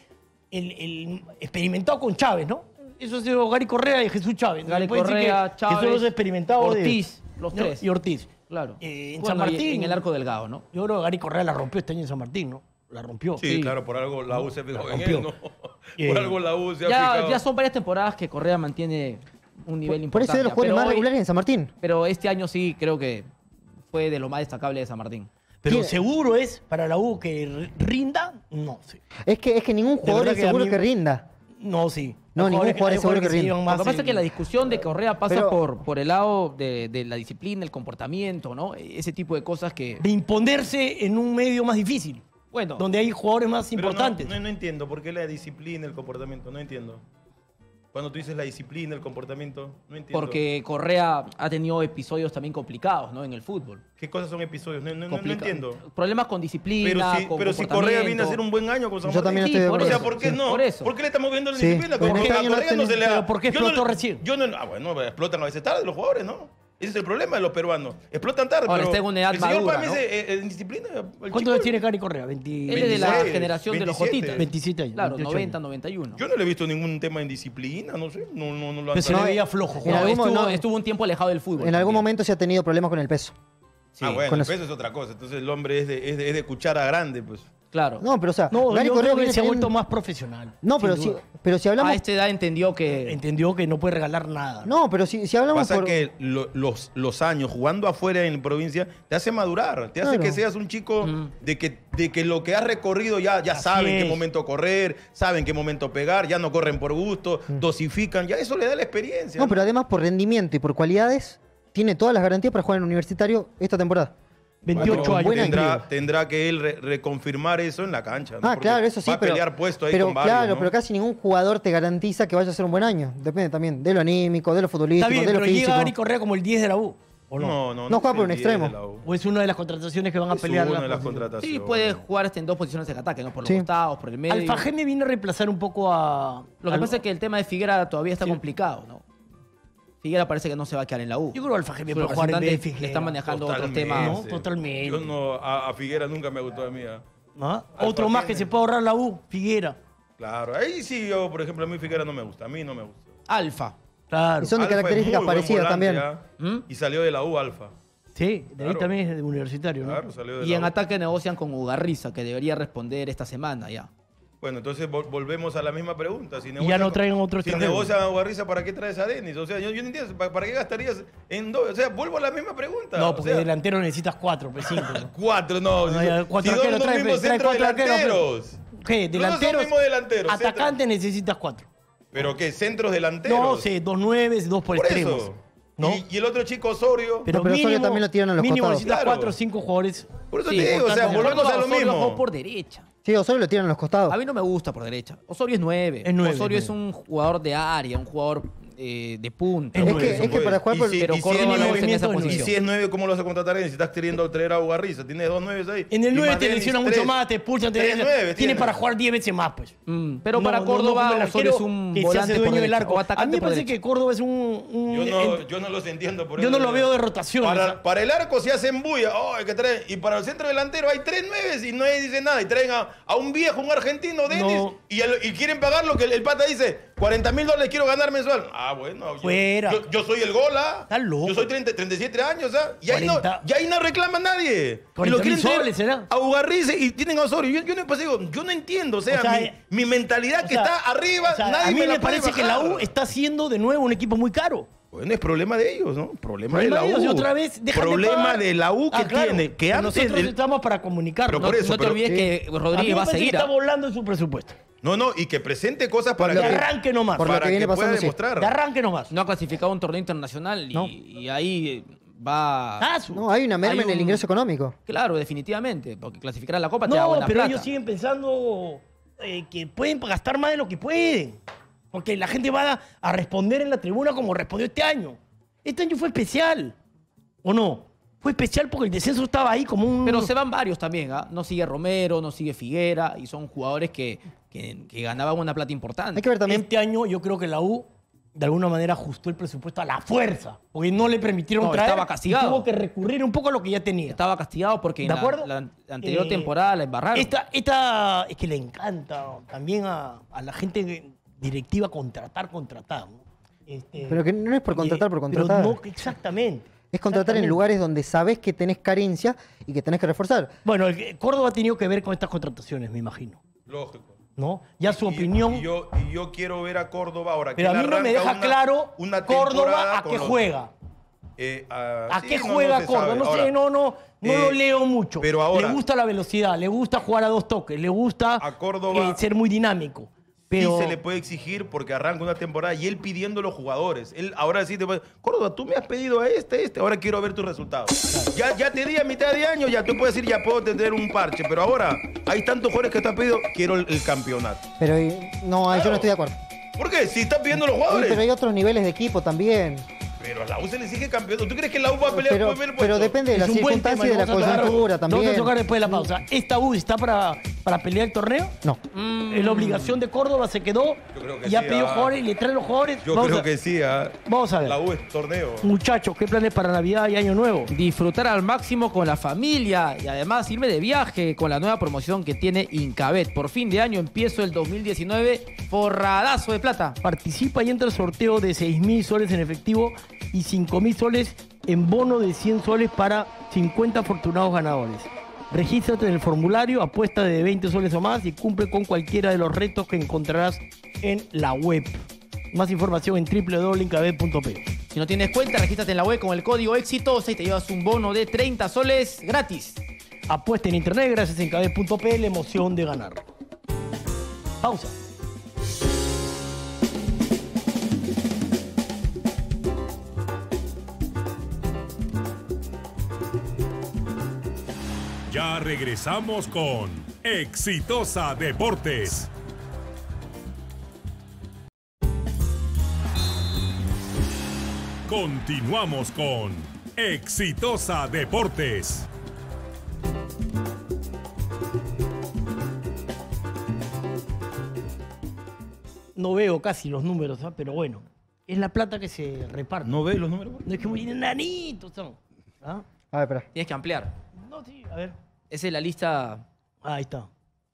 el, el experimentado con Chávez, ¿no? Eso ha sido Gary Correa y Jesús Chávez. Gary Correa, que, Chávez, que son los experimentados de- Ortiz, los ¿no? tres. Y Ortiz. Claro. Eh, en Bueno, San Martín. En el arco delgado, ¿no? Yo creo que Gary Correa la rompió este año en San Martín, ¿no? La rompió. Sí, Sí. claro, por algo la U se fijó en rompió. él, ¿no? Eh, Por algo la U se ha Ya, fijado. ya son varias temporadas que Correa mantiene un nivel Por eso importante. es de los jugadores pero más hoy- regulares en San Martín. Pero este año sí creo que fue de lo más destacable de San Martín. Pero seguro es para la U que rinda, no sé. Es que, es que ningún jugador es que seguro mí- que rinda. No, sí. No, ningún jugadores jugador seguro que rinda. llevan Lo que pasa es que la discusión de Correa pasa Pero- por, por el lado de, de la disciplina, el comportamiento, ¿no? Ese tipo de cosas que... de imponerse en un medio más difícil, Bueno, donde hay jugadores más Pero no- importantes. No, no entiendo por qué la disciplina, el comportamiento, no entiendo. Cuando tú dices la disciplina, el comportamiento, no entiendo. porque Correa ha tenido episodios también complicados, ¿no? En el fútbol. ¿Qué cosas son episodios? No, no- no- entiendo. Problemas con disciplina, Pero si, con pero si Correa viene a hacer un buen año con San Yo también estoy de Sí, por O sea. ¿por qué Sí. no? Por eso. ¿Por qué le estamos viendo la Sí, disciplina? Porque este a Correa no ha se le pero ¿por qué Yo no- explotó recién? Yo no, ah, bueno, explotan a veces tarde los jugadores, ¿no? Ese es el problema de los peruanos. Explotan tarde, Ahora, pero está en una edad el señor madura, para mí ¿no? es, eh, en disciplina. el ¿Cuántos chico- años tiene Gary Correa? 20 Él es de la 26, generación de los 27. Jotitas. 27 años. Claro, 28 90, años. 91. Yo no le he visto ningún tema en disciplina, no sé. No, no, no lo han Pero se le traído. veía flojo. En No, algún estuvo, no. estuvo un tiempo alejado del fútbol. En algún también. momento se ha tenido problemas con el peso. Sí, ah, bueno, con el eso. peso es otra cosa. Entonces el hombre es de, es de, es de cuchara grande, pues. Claro. No, pero o sea, No, Gary yo Correa creo que se ha vuelto más profesional. No, pero si, pero si hablamos. a esta edad entendió que... Entendió que no puede regalar nada. No, pero si, si hablamos Pasa por. que lo- los, los años jugando afuera en provincia te hace madurar, te hace que seas un chico Mm. de, que, de que lo que has recorrido ya, ya Así saben qué momento correr, saben qué momento pegar, ya no corren por gusto, dosifican, ya eso le da la experiencia. Mm. No, pero además por rendimiento y por cualidades, tiene todas las garantías para jugar en universitario esta temporada. 28 Bueno, años. Tendrá, tendrá que él re- reconfirmar eso en la cancha. ¿no? Ah, Porque claro, eso sí, Va a pero, pelear puesto ahí pero con varios, claro, ¿no? pero casi ningún jugador te garantiza que vaya a ser un buen año. Depende también de lo anímico, de lo Está futbolístico, bien, de lo pero llega físico. Gary Correa como el 10 de la U. ¿O no? No, no, No juega por un el 10 extremo. ¿O es una de las contrataciones que van a Es pelear? una la de las contrataciones. Sí, puede jugar hasta en dos posiciones de ataque, ¿no? Por los Sí. costados, por el medio. Alfa Geme viene a reemplazar un poco a. Lo que al- pasa es que el tema de Figuera todavía está Sí. complicado, ¿no? Figuera parece que no se va a quedar en la U. Yo creo que Alfa Geme Su puede jugar en vez de le está manejando otros temas. No, totalmente. Yo no, a, a Figuera nunca me gustó a mí. Alfa Otro más que se puede ahorrar la U, Figuera. Claro, ahí sí yo, por ejemplo, a mí Figuera no me gusta, a mí no me gusta. Alfa. Claro. Y son de Alfa características parecidas volante, también. ah. ¿Mm? Y salió de la U Alfa. Sí, de ahí Claro. también es de universitario, ¿no? Claro, salió de Y la en U. ataque negocian con Ugarriza, que debería responder esta semana ya. Bueno, entonces vol- volvemos a la misma pregunta. Si Y ya no traen otro Si extranjero. negocian a Guarriza, ¿para qué traes a Denis? O sea, yo, yo no entiendo, ¿para, para qué gastarías en dos? O sea, vuelvo a la misma pregunta. No, o porque sea, delantero necesitas cuatro, pues cinco. ¿no? *laughs* Cuatro, no. No, si, si cuatro arqueros, los trae, mismos cuatro delanteros. ¿Qué? Dos Delanteros. Atacante necesitas cuatro. ¿Pero qué? ¿Centros delanteros? No, sí, dos nueves, dos por, Por extremos. eso. ¿no? Y, y el otro chico Osorio. Pero, pero Osorio mínimo, también lo tiran a los mínimo costados. necesitas Claro. cuatro o cinco jugadores. por eso Sí, te digo, o sea, volvemos a lo mismo. por derecha. Sí, Osorio lo tiran a los costados. A mí no me gusta por derecha. Osorio es 9. Es nueve, Osorio es es un jugador de área, un jugador eh, de punta. Es Es nueve, que, es que para jugar Y por... si- pero y si Córdoba es no en esa movimiento, Y posición. si es 9, ¿cómo lo vas a contratar Si estás queriendo traer a Ugarriza, tienes dos 9 ahí. En el Y 9 más te lesionan mucho más, te expulsan, te lesionan. nueve Tiene tiene. para jugar 10 veces más, pues. Mm, pero No, para no, Córdoba, no Osorio es un que volante hace por dueño del arco. A mí me parece que Córdoba es un... un- Yo no, yo no los entiendo. Por yo no lo veo de rotación. Para, para el arco se hacen bulla. Oh, hay que traer. Y para el centro delantero hay tres nueves y nadie dice nada. Y traen a, a un viejo, un argentino, Denis, No. y, quieren pagar lo que el, el pata dice. 40 mil dólares quiero ganar mensual. Ah, bueno. yo- Fuera. Yo, yo soy el gola. Estás loco. Yo soy 30 37 años, ¿ah? Y ahí, no, 40. y ahí no reclama nadie. Y 40 lo mil quieren traer soles, ¿será? A Ugarrice y tienen a Osorio. Yo, yo, no, pues digo, yo no entiendo. O sea, O sea, mi, eh, mi mentalidad que sea, está arriba, o sea, nadie a mí me, parece que la U está siendo de nuevo un equipo muy caro. Bueno, es problema de ellos, ¿no? Problema, Problema de la U. y otra vez, problema pagar. de la U que Ah, claro, tiene. Que antes. Nosotros del- estamos para comunicarlo. Pero No, por eso, no te pero- olvides que A mí Rodríguez me va a que seguir. está ¿ah? volando en su presupuesto. No, no, y que presente cosas para De que. arranque nomás. Por lo para que viene pueda pasando, sí. demostrar. De arranque nomás. No ha clasificado un torneo internacional y, No. y ahí va. Ah, su- No, hay una merma Hay en el ingreso económico. Claro, definitivamente. Porque clasificar a la Copa te da No, buena pero plata. ellos siguen pensando eh, que pueden gastar más de lo que pueden. Porque la gente va a, a responder en la tribuna como respondió este año. Este año fue especial. ¿O no? Fue especial porque el descenso estaba ahí como un... Pero se van varios también, ¿ah? No sigue Romero, no sigue Figuera, y son jugadores que, que- que ganaban una plata importante. Hay que ver también... Este año yo creo que la U de alguna manera ajustó el presupuesto a la fuerza. Porque no le permitieron No, traer. estaba y castigado. tuvo que recurrir un poco a lo que ya tenía. Estaba castigado porque en ¿De la- acuerdo? la, anterior Eh, temporada la embarraron. Esta, esta es que le encanta también a, a la gente directiva contratar, contratar. ¿no? Este, Pero que no es por contratar, por pero contratar. no, exactamente. Es contratar en lugares donde sabes que tenés carencia y que tenés que reforzar. Bueno, el- Córdoba ha tenido que ver con estas contrataciones, me imagino. Lógico. ¿No? Ya su Y- opinión. Y, yo, y yo quiero ver a Córdoba ahora. que pero a mí no me deja una- claro una Córdoba a qué juega. eh, a ¿A sí, qué no, no juega Córdoba? No Ahora, sé, no, no, no eh, lo leo mucho. pero ahora- le gusta la velocidad, le gusta jugar a dos toques, le gusta A Córdoba- eh, ser muy dinámico. Pero Sí se le puede exigir porque arranca una temporada y él pidiendo los jugadores. Él ahora sí te puede... Córdoba, tú me has pedido a este, este, ahora quiero ver tus resultados. Ya, ya te di a mitad de año, ya tú puedes decir, ya puedo tener un parche, pero ahora hay tantos jugadores que te han pedido, quiero el, el campeonato. Pero eh, no, yo no estoy de acuerdo. ¿Por qué? Si están pidiendo los Sí, jugadores. pero hay otros niveles de equipo también. Pero a la U se le exige campeón. ¿Tú crees que la U va a pelear Pero, por el primer pero puesto? depende de es las un buen tema, circunstancias y de la lo vamos a tocar- coyuntura lo Vamos a también. tocar después de la pausa. ¿Esta U está para, para pelear el torneo? No. ¿Es la obligación de Córdoba? ¿Se quedó? Yo creo que y ya sí, pidió ah. jugadores y le trae los jugadores. Yo Vamos creo a- que sí. ah. Vamos a ver. La U es torneo. Muchachos, ¿qué planes para Navidad y Año Nuevo? Disfrutar al máximo con la familia y además irme de viaje con la nueva promoción que tiene Incabet. Por fin de año empiezo el 2019 forradazo de plata. Participa y entra al sorteo de 6 mil soles en efectivo y 5 mil soles en bono de 100 soles para 50 afortunados ganadores. Regístrate en el formulario, apuesta de 20 soles o más y cumple con cualquiera de los retos que encontrarás en la web. Más información en www.incabet.p. Si no tienes cuenta, regístrate en la web con el código exitosa y te llevas un bono de 30 soles gratis. Apuesta en internet gracias a incabet.p, la emoción de ganar. Pausa. Ya regresamos con Exitosa Deportes. Continuamos con Exitosa Deportes. No veo casi los números, ¿ah? pero bueno, es la plata que se reparte. ¿No ves los números? No es que muy enanitos son. ¿Ah? A ver, espera. Tienes que ampliar. No, sí, a ver. Esa es la lista Ahí está.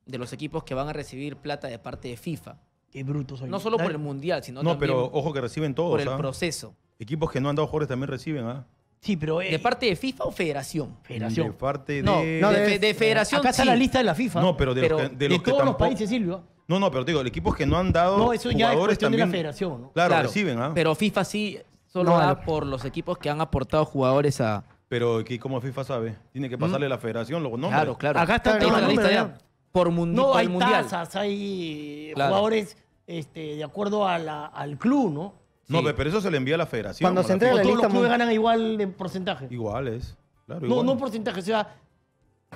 de los equipos que van a recibir plata de parte de FIFA. Qué bruto soy. No solo por el Mundial, sino No, también pero ojo que reciben todos. por el ¿ah? proceso. Equipos que no han dado jugadores también reciben. ¿ah? Sí, pero. eh, ¿De parte de FIFA o Federación? Federación. De parte de. No, No, de, de- fe- de Federación Acá está sí. la lista de la FIFA. No, pero de Pero los que, de de los que todos los tampoco- países, Silvio. No, no, pero digo, el equipos que no han dado. No, eso ya es jugadores cuestión de la también- federación, ¿no? Claro, reciben, ¿ah? Pero FIFA sí solo No, da lo- por los equipos que han aportado jugadores a... Pero que como FIFA sabe, tiene que pasarle a la federación los nombres. Claro, claro. Acá Ahí está la lista ya. Por, mundi- No, por hay Mundial. tasas, hay Claro. jugadores este, de acuerdo a la- al club, ¿no? No, Sí. pero eso se le envía a la federación. Cuando a se la entrega O la FIFA. todos los lista clubes mun- ganan igual de porcentaje. Igual es. Claro, No, igual. no porcentaje, o sea,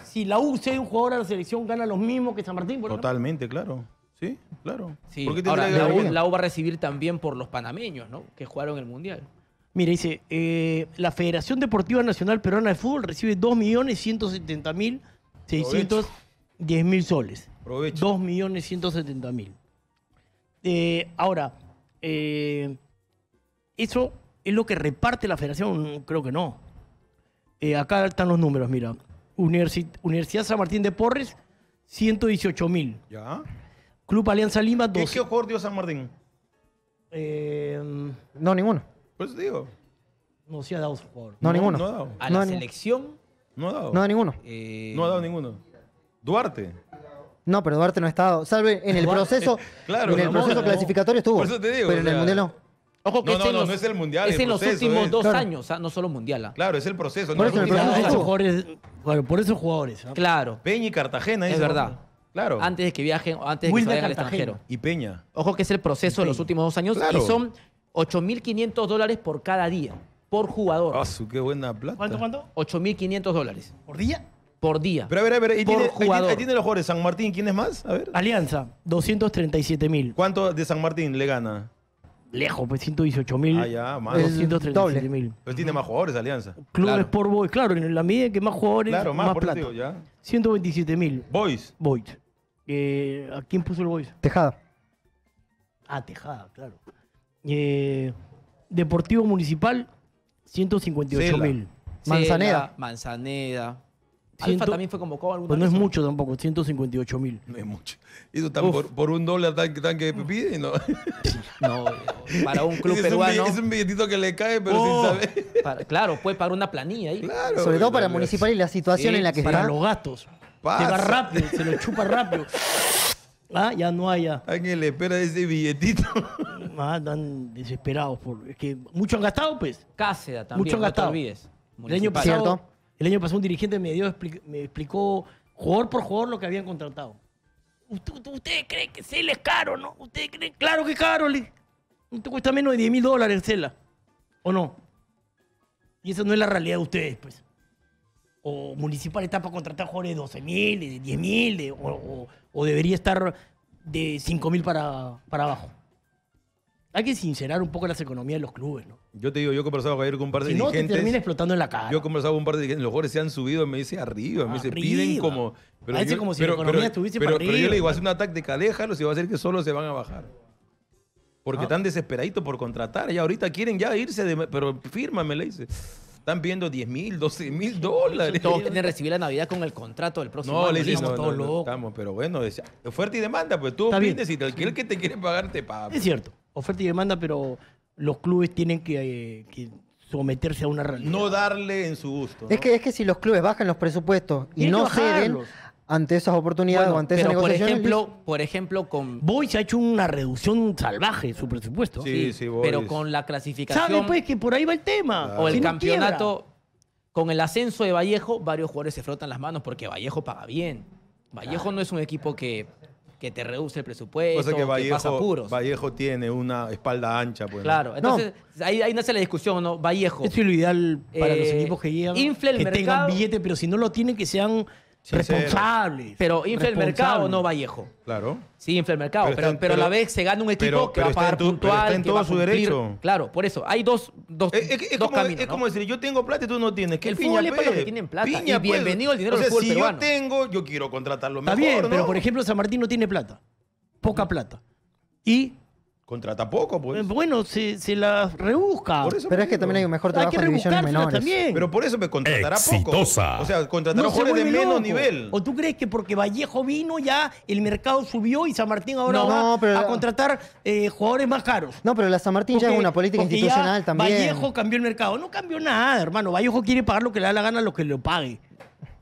si la U cede un jugador a la selección, gana los mismos que San Martín, por ejemplo? Totalmente, claro. Sí, claro. Sí, ¿Por qué ahora la U, la U va a recibir también por los panameños, ¿no? Que jugaron el Mundial. Mira, dice, eh, la Federación Deportiva Nacional Peruana de Fútbol recibe 2.170.610.000 soles. Provecho. 2.170.000. Eh, ahora, eh, ¿eso es lo que reparte la federación? Creo que no. Eh, acá están los números, mira. Universi- Universidad San Martín de Porres, 118.000. ¿Ya? Club Alianza Lima, ¿Qué, 12. qué dio San Martín? Eh, No, ninguno. Pues digo. no se ha dado su jugador. No, ninguno. No ha dado. A No, la ni- selección. No ha dado. No, ninguno. eh, No ha dado ninguno. Duarte. No, pero Duarte no ha estado. Salve, en el Duarte, proceso, *laughs* claro, en el no, proceso no. clasificatorio estuvo. Por eso te digo, Pero o en el sea, mundial no. Ojo que No, es no, en no, los, no es el Mundial, Es el en los proceso, últimos es. dos Claro. años, ah, no solo Mundial. ah. Claro, es el proceso. Por no eso el es el proceso Mundial. esos estuvo. jugadores, claro, por esos jugadores. ¿ah? Claro, Peña y Cartagena. es eso. verdad. Claro. Antes de que viajen, o antes de que se vayan al Cartagena. extranjero. Y Peña. Ojo que es el proceso de los últimos dos años Claro. y son 8.500 dólares por cada día, por jugador. Ah, su qué buena plata. ¿Cuánto, cuánto? 8.500 dólares ¿Por día? por día. Pero a ver, a ver, ahí Por tiene, ahí tiene- jugador. ahí tiene los jugadores. San Martín, ¿quién es más? A ver. Alianza, 237 mil. ¿Cuánto de San Martín le gana? Lejos, pues 118 mil. Ah, ya, más. El 237 mil. Pues tiene más jugadores, Alianza. Club Claro. Sport Boys, claro, en la medida que más jugadores, Claro, más, más, por eso plata. digo, ya. 127 mil. Boys. Boys. Eh, ¿A quién puso el Boys? Tejada. Ah, Tejada, claro. Eh, Deportivo Municipal, 158 mil. Manzaneda. Cela, Manzaneda. Alfa también fue convocado alguna Pues no es mucho tampoco, 158 mil. No es mucho. Eso están por, por un dólar tan, tan que piden, ¿no? No, *laughs* para un club es, peruano. Un, es un billetito que le cae, pero Oh. sin saber. para- claro, puede pagar una planilla ahí. Claro. Sobre todo para la- Municipal y la situación Sí, en la que Para está. los gastos. Pasa. Se va rápido, se lo chupa rápido. Ah, ya no hay ya. Alguien le espera ese billetito. *laughs* Ah, están desesperados. Por, es que mucho han gastado, pues. Cáceda también, Mucho no te gastado. olvides. El año, pasado, Cierto. el año pasado un dirigente me, dio, me explicó jugador por jugador lo que habían contratado. ¿Usted, usted- ustedes creen que Cela es caro, no? ¿Ustedes creen? Claro que es caro. Le. Esto cuesta menos de 10 mil dólares Cela. ¿O no? Y esa no es la realidad de ustedes, pues. O Municipal está para contratar jugadores de 12 mil, de 10 mil, o, o- o debería estar de 5 mil para, para abajo. Hay que sincerar un poco las economías de los clubes, ¿no? Yo te digo, yo he conversado ayer con un par de Si no, te dirigentes. termina explotando en la cara. Yo he conversado con un par de dirigentes, los jugadores se han subido, me dice arriba, me dice, Arriba. piden como... Parece como si la economía estuviese pero, para pero yo arriba. le digo, hace una táctica, déjalos y va a ser que solo se van a bajar. Porque Ah. están desesperaditos por contratar. Ya ahorita quieren ya irse, de, pero fírmame, le dice. Están pidiendo 10 mil, 12 mil dólares. Todos quieren recibir la Navidad con el contrato del próximo No, año. le dice, listo. no, todos no, no, locos. estamos, pero bueno, decía, oferta y demanda, pues tú Está bien. pides y el que, el que te quiere pagar te paga. Es cierto, oferta y demanda, pero los clubes tienen que, eh, que someterse a una realidad. No darle en su gusto. Es que, es que si los clubes bajan los presupuestos y no ceden ante esas oportunidades Bueno, o ante esas por negociaciones. ejemplo, por ejemplo con Boy se ha hecho una reducción salvaje en su presupuesto. Sí, sí, Boys. pero con la clasificación ¿Sabe pues que por ahí va el tema? o el Si no campeonato con el ascenso de Vallejo, varios jugadores se frotan las manos porque Vallejo paga bien. Vallejo no es un equipo que, que te reduce el presupuesto, Cosa que que, pasa Vallejo, apuros. Vallejo tiene una espalda ancha. Pues. Claro, entonces ahí, ahí nace la discusión, ¿no? Vallejo. Eso es lo ideal para los Eh, equipos que llegan. infla el que mercado. tengan billete, pero si no lo tienen, que sean Sinceros. responsables. Pero infla el mercado no Vallejo. Claro. Sí, infla el mercado, Pero pero, está- pero, a la vez se gana un equipo pero- que pero va a pagar tu- puntual, está en todo su cumplir. derecho. Claro, por eso. Hay dos, dos, Es, es- es dos como, caminos, es ¿no? como decir, yo tengo plata y tú no tienes. ¿Qué El piña, fútbol es para pues? los que tienen plata. Piña, Y bienvenido el dinero o sea, del fútbol si peruano. yo tengo, yo quiero contratar lo Está mejor, bien, ¿no? pero por ejemplo, San Martín no tiene plata. Poca plata. Y, Contrata poco, pues. eh, bueno, se, se la rebusca. Por eso Pero me es que digo. también hay un mejor trabajo que en divisiones menores. también. Pero por eso me contratará Exitosa. poco. O sea, contratará No se jugadores de vuelve menos loco. nivel. ¿O tú crees que porque Vallejo vino ya el mercado subió y San Martín ahora No, va no, pero- a contratar eh, jugadores más caros? No, pero la San Martín ya es Porque- una política porque institucional también. Vallejo cambió el mercado. No cambió nada, hermano. Vallejo quiere pagar lo que le da la gana a lo que le pague.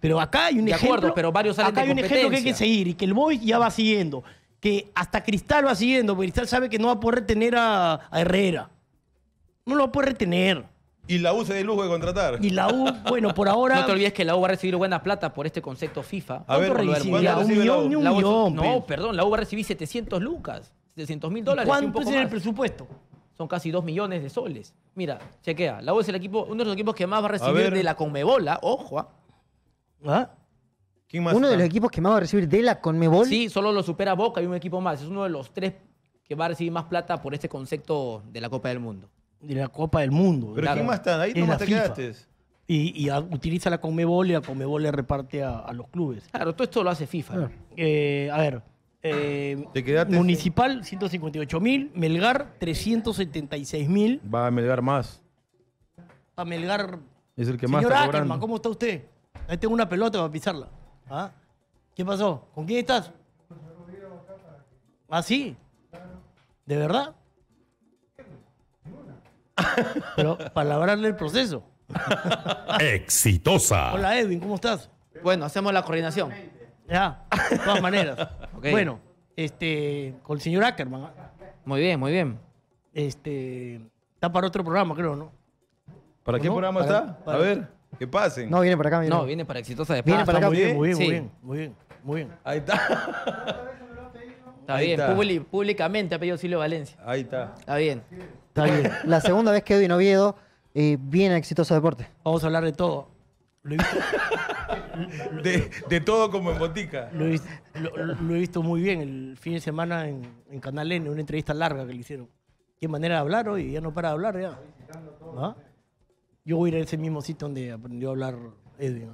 Pero acá hay un De ejemplo. acuerdo, pero varios salen acá de hay un ejemplo que hay que seguir y que el Boy ya va siguiendo. Que hasta Cristal va siguiendo, porque Cristal sabe que no va a poder retener a, a Herrera. No lo va a poder retener. Y la use de lujo de contratar. Y la U, *laughs* bueno, por ahora. No te olvides que la U va a recibir buena plata por este concepto FIFA. A ver, ¿cuánto por lo del recibiría? ¿cuánto ¿Un la U? millón? Ni un La U- millón. no, perdón, la U va a recibir 700 lucas, 700 mil dólares. y un ¿Cuánto poco es el presupuesto? Son casi 2 millones de soles. Mira, chequea. La U es el equipo, uno de los equipos que más va a recibir de la Conmebola. Ojo, ah. ¿Ah? ¿Quién más Uno de los equipos que más va a recibir de la Conmebol. Sí, solo lo supera Boca y un equipo más. Es uno de los tres que va a recibir más plata por este concepto de la Copa del Mundo. De la Copa del Mundo. ¿Pero Claro. quién más está? Ahí Es nomás te FIFA. quedaste. Y, y a- utiliza la Conmebol y la Conmebol le reparte a, a los clubes. Claro, todo esto lo hace FIFA. ¿no? Eh, a ver. eh, Te quedaste Municipal, 158 mil. Melgar, 376 mil. Va a melgar más. A Melgar. Es el que más Señor está Ackerman. ¿cómo está usted? Ahí tengo una pelota para pisarla. ¿Ah? ¿Qué pasó? ¿Con quién estás? ¿Ah, sí? ¿De verdad? *laughs* Pero para labrarle el proceso. Exitosa. Hola Edwin, ¿cómo estás? Bueno, hacemos la coordinación. Ya, de todas maneras. Bueno, este, con el señor Ackerman. ¿ah? Muy bien, muy bien. Este, está para otro programa, creo, ¿no? ¿Para qué ¿No? programa Para- está? para- A ver, que pasen. No, viene para acá. Viene. No, viene para Exitosa de Viene Plata. para acá. muy bien, muy bien, Sí. muy bien, muy bien, muy bien. Ahí está. Está Ahí bien, está. publi- públicamente ha pedido Silvio Valencia. Ahí está. Está bien. Está bien. La segunda vez que Edwin Oviedo eh, viene a Exitoso Deporte. Vamos a hablar de todo. Lo he visto, *laughs* De, de todo como en botica. lo he visto- lo- lo he visto muy bien el fin de semana en, en Canal N, una entrevista larga que le hicieron. Qué manera de hablar hoy, ya no para de hablar ya. ¿Ah? Yo voy a ir a ese mismo sitio donde aprendió a hablar Edwin.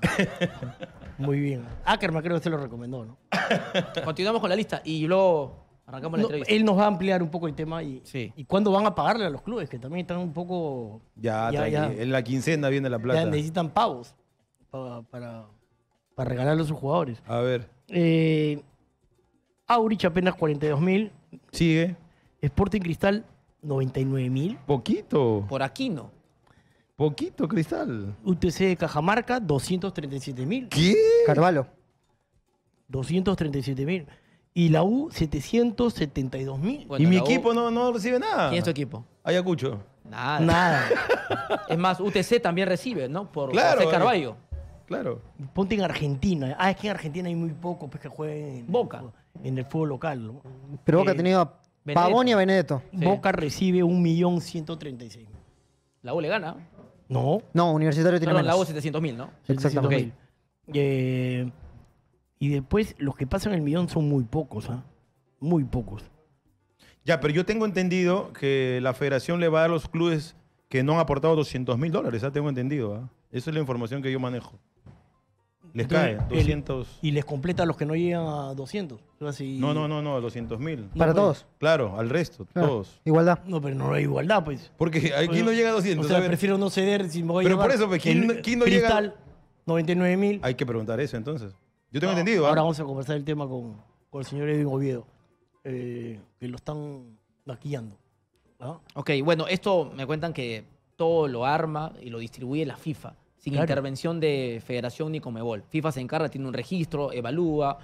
*laughs* Muy bien. Ackerman creo que se lo recomendó, ¿no? *laughs* Continuamos con la lista y luego arrancamos la No, entrevista. él nos va a ampliar un poco el tema y, Sí. y cuándo van a pagarle a los clubes, que también están un poco... Ya, Ya, tranqui. ya. En la quincena viene la ya plata. necesitan pavos pa- para, para regalarle a sus jugadores. A ver. Eh, Aurich apenas 42 mil. Sigue. Sporting Cristal 99 mil. Poquito. Por aquí no. Poquito, Cristal. UTC de Cajamarca 237 mil. ¿Qué? Carvalho. 237 mil. Y la U 772 mil. Bueno, y mi la U- equipo no, no recibe nada. ¿Quién es tu equipo? Ayacucho. Nada. Nada. *laughs* Es más, UTC también recibe, ¿no? Por Claro, José eh. Carballo. Claro. Ponte en Argentina. Ah, es que en Argentina hay muy pocos pues, que jueguen en, Boca. en el fútbol local. ¿no? Pero Boca Eh, ha tenido a Benedetto. Pavón y a Benedetto. Sí. Boca recibe 1.136.000. La U le gana. No, No, Universitario tiene Perdón, la U menos. 700 mil, ¿no? Exactamente. Eh, y después los que pasan el millón son muy pocos, ¿ah? Muy pocos. Ya, pero yo tengo entendido que la federación le va a dar a los clubes que no han aportado 200 mil dólares. Ya tengo entendido. ¿ah? Esa es la información que yo manejo. Les Entonces, cae el- 200. Y les completa a los que no llegan a 200. O sea, si- No, no, no, no, 200 mil. Para pues, todos. Claro, al resto, Claro. todos. Igualdad. No, pero no hay igualdad, pues. Porque aquí no llega a 200. O sea, a prefiero no ceder si me voy a Pero por eso, pues, ¿quién- el quién no llega- Cristal, 99 mil. Hay que preguntar eso entonces. Yo tengo entendido. ¿ah? Ahora vamos a conversar el tema con, con el señor Edwin Oviedo, eh, que lo están maquillando. ¿ah? Ok, bueno, esto me cuentan que todo lo arma y lo distribuye la FIFA, sin Claro. intervención de Federación ni Comebol. FIFA se encarga, tiene un registro, evalúa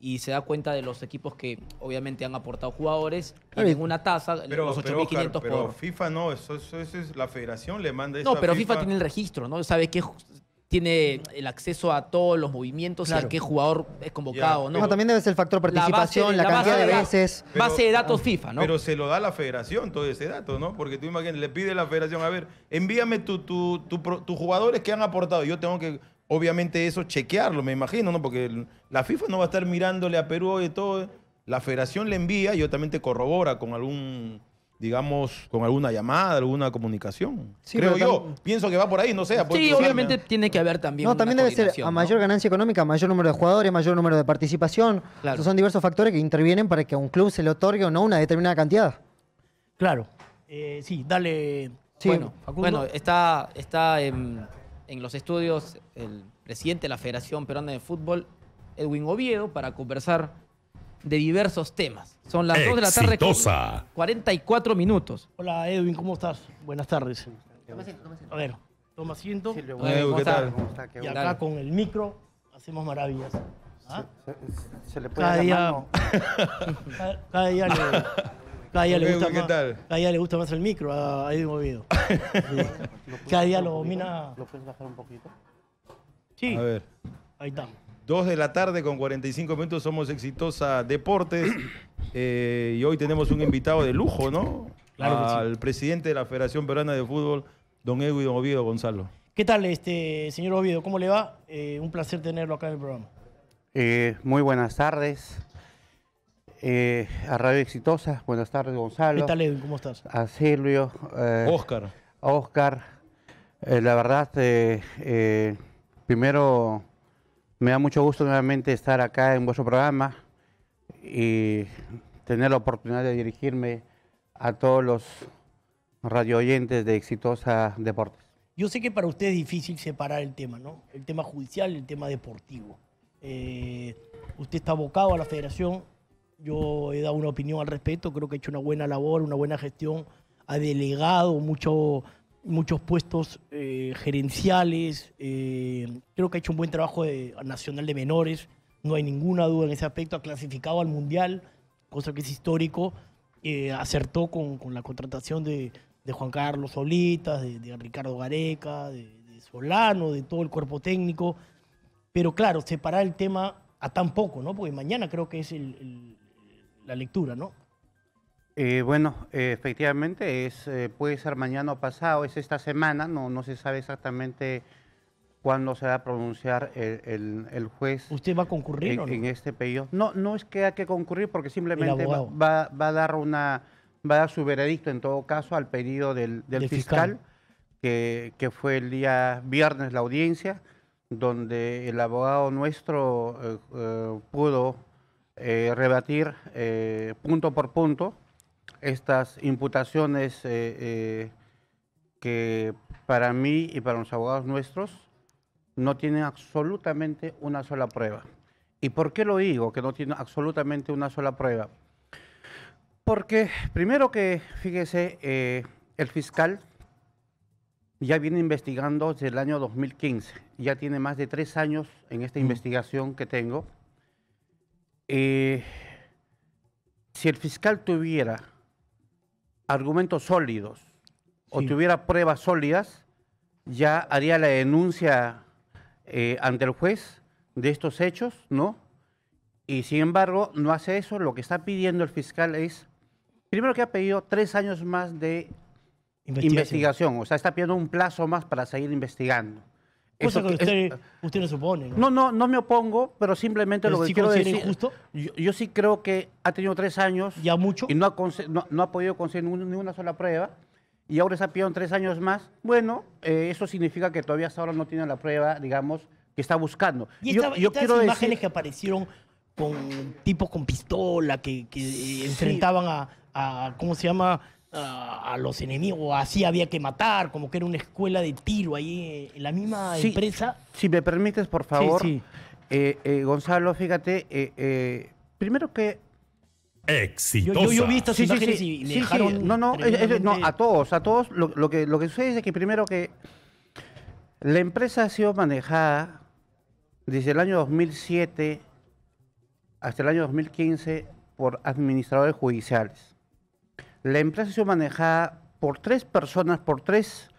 y se da cuenta de los equipos que obviamente han aportado jugadores, Claro, y- una tasa, Pero, los pero, 8.500 Oscar, pero. FIFA no, eso, eso- eso es la federación le manda eso No, a pero FIFA tiene el registro, ¿no? Sabe que tiene el acceso a todos los movimientos y Claro. a qué jugador es convocado, ¿no? No, también debe ser el factor La base participación, de- la, cantidad de veces. Pero- Base de datos FIFA, ¿no? Pero se lo da la federación todo ese dato, ¿no? Porque tú imaginas, le pide la federación, a ver, envíame tu, tu, tus jugadores que han aportado. Yo tengo que, obviamente, eso chequearlo, me imagino, ¿no? Porque la FIFA no va a estar mirándole a Perú y todo. La federación le envía y obviamente corrobora con algún, digamos, con alguna llamada, alguna comunicación. Sí, Creo yo. Pienso que va por ahí, no sé. puede sí, obviamente tiene que haber también No, una también debe ser a ¿no? mayor ganancia económica, mayor número de jugadores, mayor número de participación. Claro. Esos son diversos factores que intervienen para que a un club se le otorgue o no una determinada cantidad. Claro. Eh, sí, dale. Sí, bueno, Facundo. bueno, está, está en, en los estudios el presidente de la Federación Peruana de Fútbol, Edwin Oviedo, para conversar de diversos temas. Son las 2 de la tarde con Exitosa. 44 minutos. Hola Edwin, ¿cómo estás? Buenas tardes. A ver, toma asiento. Eh, ¿cómo ¿qué está? tal? Y acá Dale. con el micro hacemos maravillas. ¿Ah? Se le puede Cada día, mano. *laughs* cada, cada día le, cada día le *laughs* gusta ¿qué más, tal? cada día le gusta más el micro a Edwin Oviedo. *laughs* Sí. Cada día lo domina. ¿Lo puedes bajar un poquito? Sí, A ver. ahí está. 2 de la tarde con 45 minutos, somos Exitosa Deportes. *clears throat* Eh, y hoy tenemos un invitado de lujo, ¿no? Claro que sí. Al presidente de la Federación Peruana de Fútbol, don Edwin Oviedo Gonzalo. ¿Qué tal, este señor Oviedo? ¿Cómo le va? Eh, un placer tenerlo acá en el programa. Eh, muy buenas tardes. Eh, a Radio Exitosa, buenas tardes Gonzalo. ¿Qué tal, Edwin? ¿Cómo estás? A Silvio, eh, Oscar. a Oscar. Eh, la verdad, eh, eh, primero me da mucho gusto nuevamente estar acá en vuestro programa y tener la oportunidad de dirigirme a todos los radio oyentes de Exitosa Deportes. Yo sé que para usted es difícil separar el tema, ¿no? El tema judicial y el tema deportivo. Eh, usted está abocado a la federación. Yo he dado una opinión al respecto. Creo que ha hecho una buena labor, una buena gestión. Ha delegado mucho- muchos puestos eh, gerenciales. Eh, creo que ha hecho un buen trabajo de, nacional de menores. No hay ninguna duda en ese aspecto. Ha clasificado al Mundial, cosa que es histórico. Eh, acertó con, con la contratación de, Juan Carlos Solitas, de, de Ricardo Gareca, de, Solano, de todo el cuerpo técnico. Pero claro, separar el tema a tan poco, ¿no? Porque mañana creo que es el- la lectura, ¿no? Eh, bueno, eh, efectivamente, es, eh, puede ser mañana o pasado, es esta semana, no, no se sabe exactamente cuándo se va a pronunciar el, el- el juez ¿Usted va a concurrir en, o no? en este pedido. No, no es que hay que concurrir porque simplemente va, va- va a dar una, va a dar su veredicto en todo caso al pedido del, del fiscal, fiscal. Que, que fue el día viernes la audiencia, donde el abogado nuestro eh, pudo eh, rebatir eh, punto por punto estas imputaciones eh, eh, que para mí y para los abogados nuestros no tienen absolutamente una sola prueba. ¿Y por qué lo digo que no tiene absolutamente una sola prueba? Porque primero que, fíjese, eh, el fiscal ya viene investigando desde el año 2015, ya tiene más de tres años en esta investigación que tengo. Eh, si el fiscal tuviera argumentos sólidos o Sí. tuviera pruebas sólidas, ya haría la denuncia eh, ante el juez de estos hechos, ¿no? Y sin embargo, no hace eso. Lo que está pidiendo el fiscal es, primero que ha pedido tres años más de investigación, o sea, está pidiendo un plazo más para seguir investigando. Cosa Eso que es- usted, usted no supone, ¿no? no, no, no me opongo, pero simplemente Pero lo que sí quiero decir. injusto. Yo, yo sí creo que ha tenido tres años Ya mucho. y no ha, no, no ha podido conseguir ni, un- ni una sola prueba y ahora está pidiendo tres años más. Bueno, eh, eso significa que todavía hasta ahora no tiene la prueba, digamos, que está buscando. Y esta- yo estas quiero imágenes decir, que aparecieron con tipos con pistola que, que, enfrentaban a, a- ¿cómo se llama? A, los enemigos, o así había que matar, como que era una escuela de tiro ahí en la misma Sí, empresa. si me permites, por favor, sí. eh, eh, Gonzalo, fíjate, eh, eh, primero que Exitosa. Yo- yo- yo vi estas Sí, sí, imágenes sí, y me sí, sí, dejaron No, no, es- es- no, a todos, a todos. Lo, lo que, lo que sucede es que primero que la empresa ha sido manejada desde el año 2007 hasta el año 2015 por administradores judiciales. La empresa ha sido manejada por tres personas, por tres,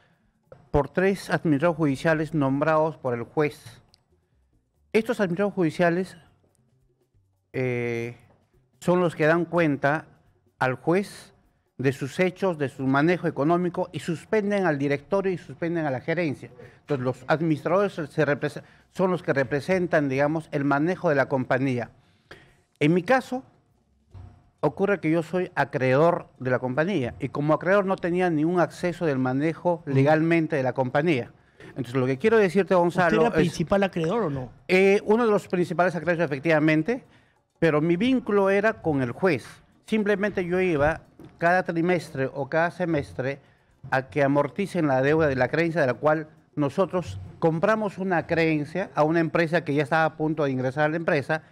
por tres administradores judiciales nombrados por el juez. Estos administradores judiciales eh, son los que dan cuenta al juez de sus hechos, de su manejo económico y suspenden al directorio y suspenden a la gerencia. Entonces los administradores son los que representan, digamos, el manejo de la compañía. En mi caso, ocurre que yo soy acreedor de la compañía y como acreedor no tenía ningún acceso del manejo legalmente de la compañía. Entonces lo que quiero decirte, ¿Usted Gonzalo, era es- principal acreedor o no? eh, uno de los principales acreedores, efectivamente, pero mi vínculo era con el juez. Simplemente yo iba cada trimestre o cada semestre a que amorticen la deuda de la creencia de la cual nosotros compramos una creencia a una empresa que ya estaba a punto de ingresar a la empresa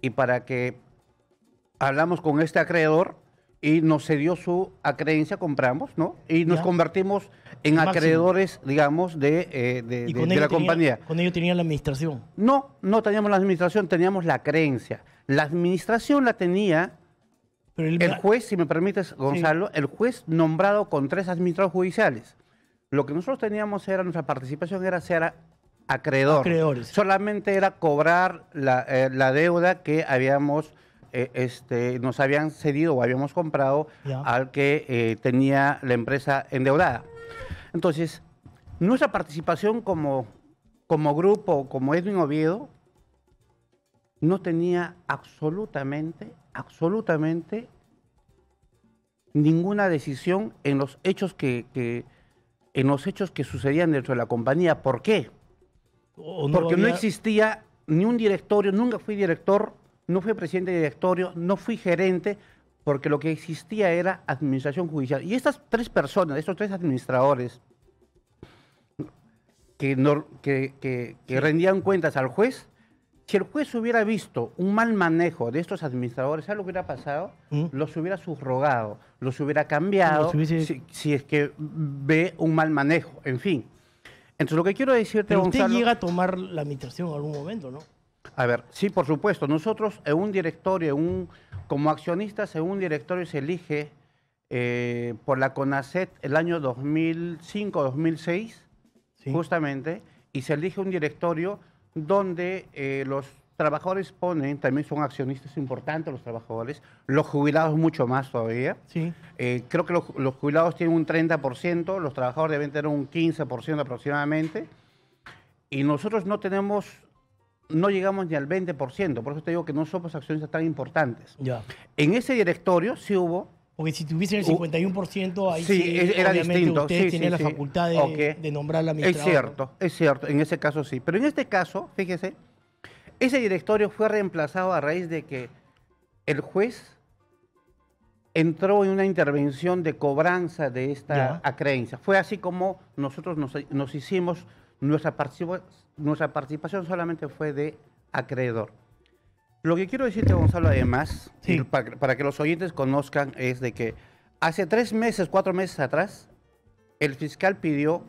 y para que hablamos con este acreedor y nos cedió su acreencia, compramos, ¿no? Y nos Ya. convertimos en máximo. acreedores, digamos, de, eh, de- Y de- con de ello la tenía- compañía. Con ello tenía la administración. No, no teníamos la administración, teníamos la creencia. La administración la tenía Pero el juez, si me permites, Gonzalo, el juez nombrado con tres administradores judiciales. Lo que nosotros teníamos era, nuestra participación era ser acreedor. Acreedores. Solamente era cobrar la, eh, la deuda que habíamos, eh, este, nos habían cedido o habíamos comprado al que eh, tenía la empresa endeudada. Entonces, nuestra participación como, como grupo, como Edwin Oviedo, no tenía absolutamente, absolutamente ninguna decisión en los hechos que, que- en los hechos que sucedían dentro de la compañía. ¿Por qué? Porque no existía ni un directorio, nunca fui director, no fui presidente de directorio, no fui gerente, porque lo que existía era administración judicial. Y estas tres personas, estos tres administradores que, no- que- que- que rendían cuentas al juez, si el juez hubiera visto un mal manejo de estos administradores, ¿sabes lo que hubiera pasado? ¿Mm? Los hubiera subrogado, los hubiera cambiado, si, si es que ve un mal manejo, en fin. Entonces, lo que quiero decirte, Pero usted Gonzalo- llega a tomar la administración en algún momento, ¿no? A ver, sí, por supuesto. Nosotros en un directorio, en un, como accionistas en un directorio se elige eh, por la CONACET el año 2005-2006, Sí. justamente, y se elige un directorio donde eh, los trabajadores ponen, también son accionistas importantes los trabajadores, los jubilados mucho más todavía. Sí. Eh, creo que los, los jubilados tienen un 30%, los trabajadores deben tener un 15% aproximadamente. Y nosotros no tenemos, no llegamos ni al 20%, por eso te digo que no somos accionistas tan importantes. Ya. En ese directorio sí hubo, Porque si tuviesen el Uh, 51%, ahí sí, sí, es- era distinto. ustedes sí, la facultad de, de nombrar al Es cierto, es cierto, en ese caso sí. Pero en este caso, fíjese, ese directorio fue reemplazado a raíz de que el juez entró en una intervención de cobranza de esta Ya. acreencia. Fue así como nosotros nos, nos hicimos, nuestra, participa- nuestra participación solamente fue de acreedor. Lo que quiero decirte, Gonzalo, además, Sí. para, para que los oyentes conozcan, es de que hace tres meses, cuatro meses atrás, el fiscal pidió,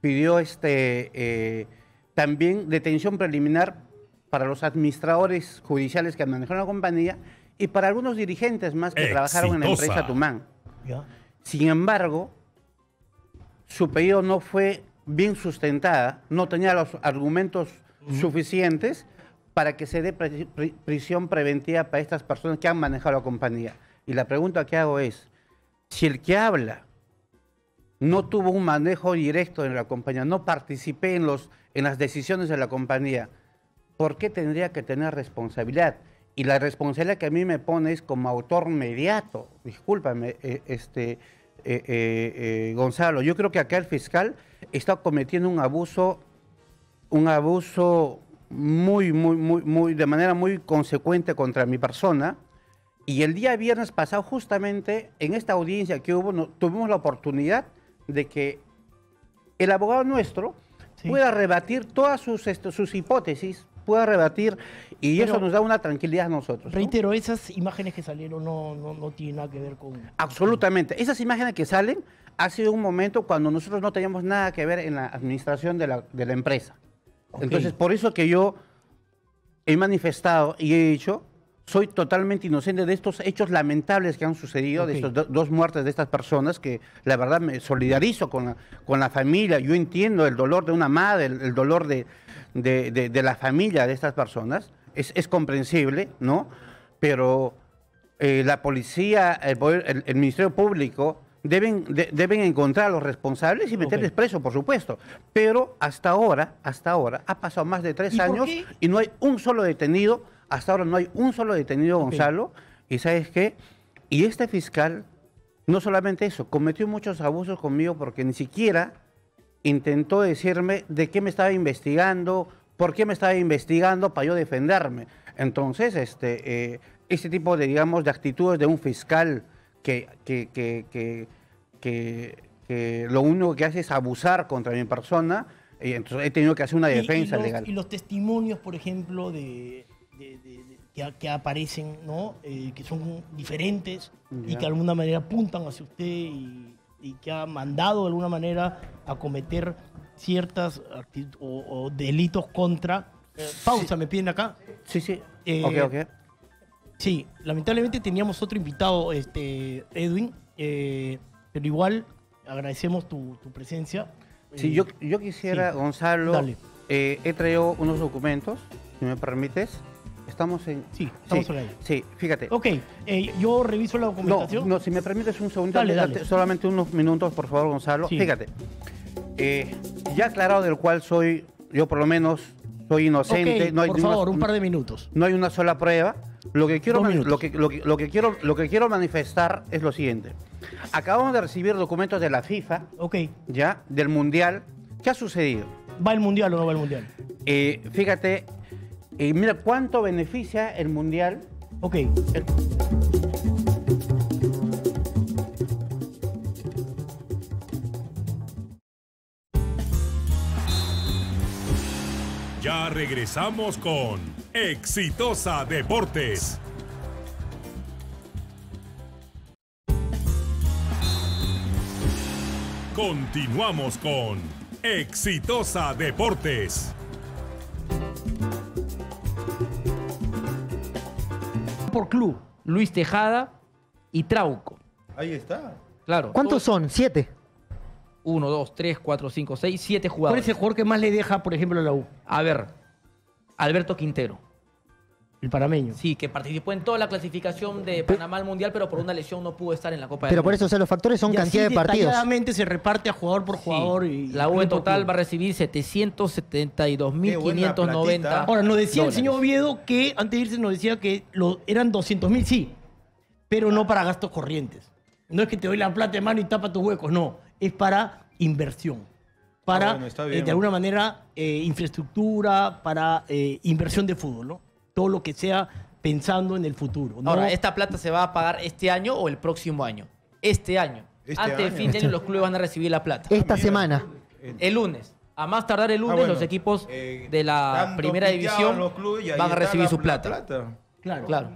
pidió este, eh, también detención preliminar para los administradores judiciales que manejaron la compañía y para algunos dirigentes más que trabajaron en la empresa Tumán. Ya. Sin embargo, su pedido no fue bien sustentada, no tenía los argumentos suficientes para que se dé pri- pri- prisión preventiva para estas personas que han manejado la compañía. Y la pregunta que hago es, si el que habla no tuvo un manejo directo en la compañía, no participé en, los, en las decisiones de la compañía, ¿por qué tendría que tener responsabilidad? Y la responsabilidad que a mí me pone es como autor mediato. Discúlpame, eh, este, eh, eh, eh, Gonzalo. Yo creo que acá el fiscal está cometiendo un abuso, un abuso muy, muy, muy, muy, de manera muy consecuente contra mi persona. Y el día viernes pasado, justamente en esta audiencia que hubo, no- tuvimos la oportunidad de que el abogado nuestro Sí. pueda rebatir todas sus, esto- sus hipótesis, pueda rebatir, y Pero- eso nos da una tranquilidad a nosotros. ¿no? Reitero, esas imágenes que salieron no, no, no tienen nada que ver con... Absolutamente. Esas imágenes que salen ha sido un momento cuando nosotros no teníamos nada que ver en la administración de la, de la empresa. Entonces, por eso que yo he manifestado y he dicho, soy totalmente inocente de estos hechos lamentables que han sucedido, de estas do- dos muertes de estas personas, que la verdad me solidarizo con la, con la familia. Yo entiendo el dolor de una madre, el, el dolor de, de- de- de la familia de estas personas. Es, es comprensible, ¿no? Pero eh, la policía, el, poder- el- el Ministerio Público deben, de- deben encontrar a los responsables y meterles Ok. preso, por supuesto. Pero hasta ahora, hasta ahora, ha pasado más de tres ¿Y años y no hay un solo detenido. Hasta ahora no hay un solo detenido, Ok. Gonzalo. Y sabes qué? Y este fiscal, no solamente eso, cometió muchos abusos conmigo porque ni siquiera intentó decirme de qué me estaba investigando, por qué me estaba investigando para yo defenderme. Entonces, este, eh, este tipo de, digamos, de actitudes de un fiscal que, que, que, que, lo único que hace es abusar contra mi persona, eh, entonces he tenido que hacer una Y- y defensa los- legal. Y los testimonios, por ejemplo, de, de- de- que, aparecen, ¿no? Eh, que son diferentes y Ya. que de alguna manera apuntan hacia usted y, y que ha mandado de alguna manera a cometer ciertas o, o delitos contra. Eh, pausa, me piden acá. Sí, sí. Eh, ok, ok. Sí, lamentablemente teníamos otro invitado, este, Edwin, eh, pero igual agradecemos tu, tu presencia. Sí, Eh, yo, yo quisiera, sí. Gonzalo, Dale. eh, he traído unos documentos, si me permites. Estamos en... Sí, estamos sí, aire. Sí, fíjate. Ok, eh, yo reviso la documentación. no, si me permites un segundo, Dale, dale. solamente unos minutos, por favor, Gonzalo. Sí. Fíjate, eh, ya aclarado del cual soy, yo por lo menos soy inocente, Ok, no hay por una- favor, un par de minutos. no hay una sola prueba. Lo que quiero, lo que, lo que- lo que quiero, lo que quiero manifestar es lo siguiente. Acabamos de recibir documentos de la FIFA, Ok. ya, del mundial. ¿Qué ha sucedido? ¿Va el mundial o no va el mundial? Eh, fíjate, eh, mira cuánto beneficia el mundial. Ok. el- Ya regresamos con Exitosa Deportes. Continuamos con Exitosa Deportes. Por club. Luis Tejada y Trauco. Ahí está. Claro. ¿Cuántos son? Siete. Uno, dos, tres, cuatro, cinco, seis, siete ¿Cuál jugadores. es el jugador que más le deja, por ejemplo, a la U? A ver, Alberto Quintero. El panameño. Sí, que participó en toda la clasificación de Panamá al Mundial, pero por una lesión no pudo estar en la Copa del Pero por eso, o sea, los factores son Y así cantidad de partidos. se reparte a jugador por Sí. jugador. Y La U en total va a recibir 772.590. platita. Ahora, nos decía el señor Oviedo que, antes de irse, nos decía que lo, eran 200 mil, sí, pero no para gastos corrientes. No es que te doy la plata de mano y tapa tus huecos, no. Es para inversión. Para, Ah, bueno, eh, de alguna manera, eh, infraestructura, para eh, inversión de fútbol, ¿no? Todo lo que sea pensando en el futuro. ¿no? Ahora, ¿esta plata se va a pagar este año o el próximo año? Este año. Este Antes del año. fin de año los clubes van a recibir la plata. Esta semana. El lunes. A más tardar el lunes, Ah, bueno, los equipos eh, de la primera división van a recibir su la plata. Claro. Claro.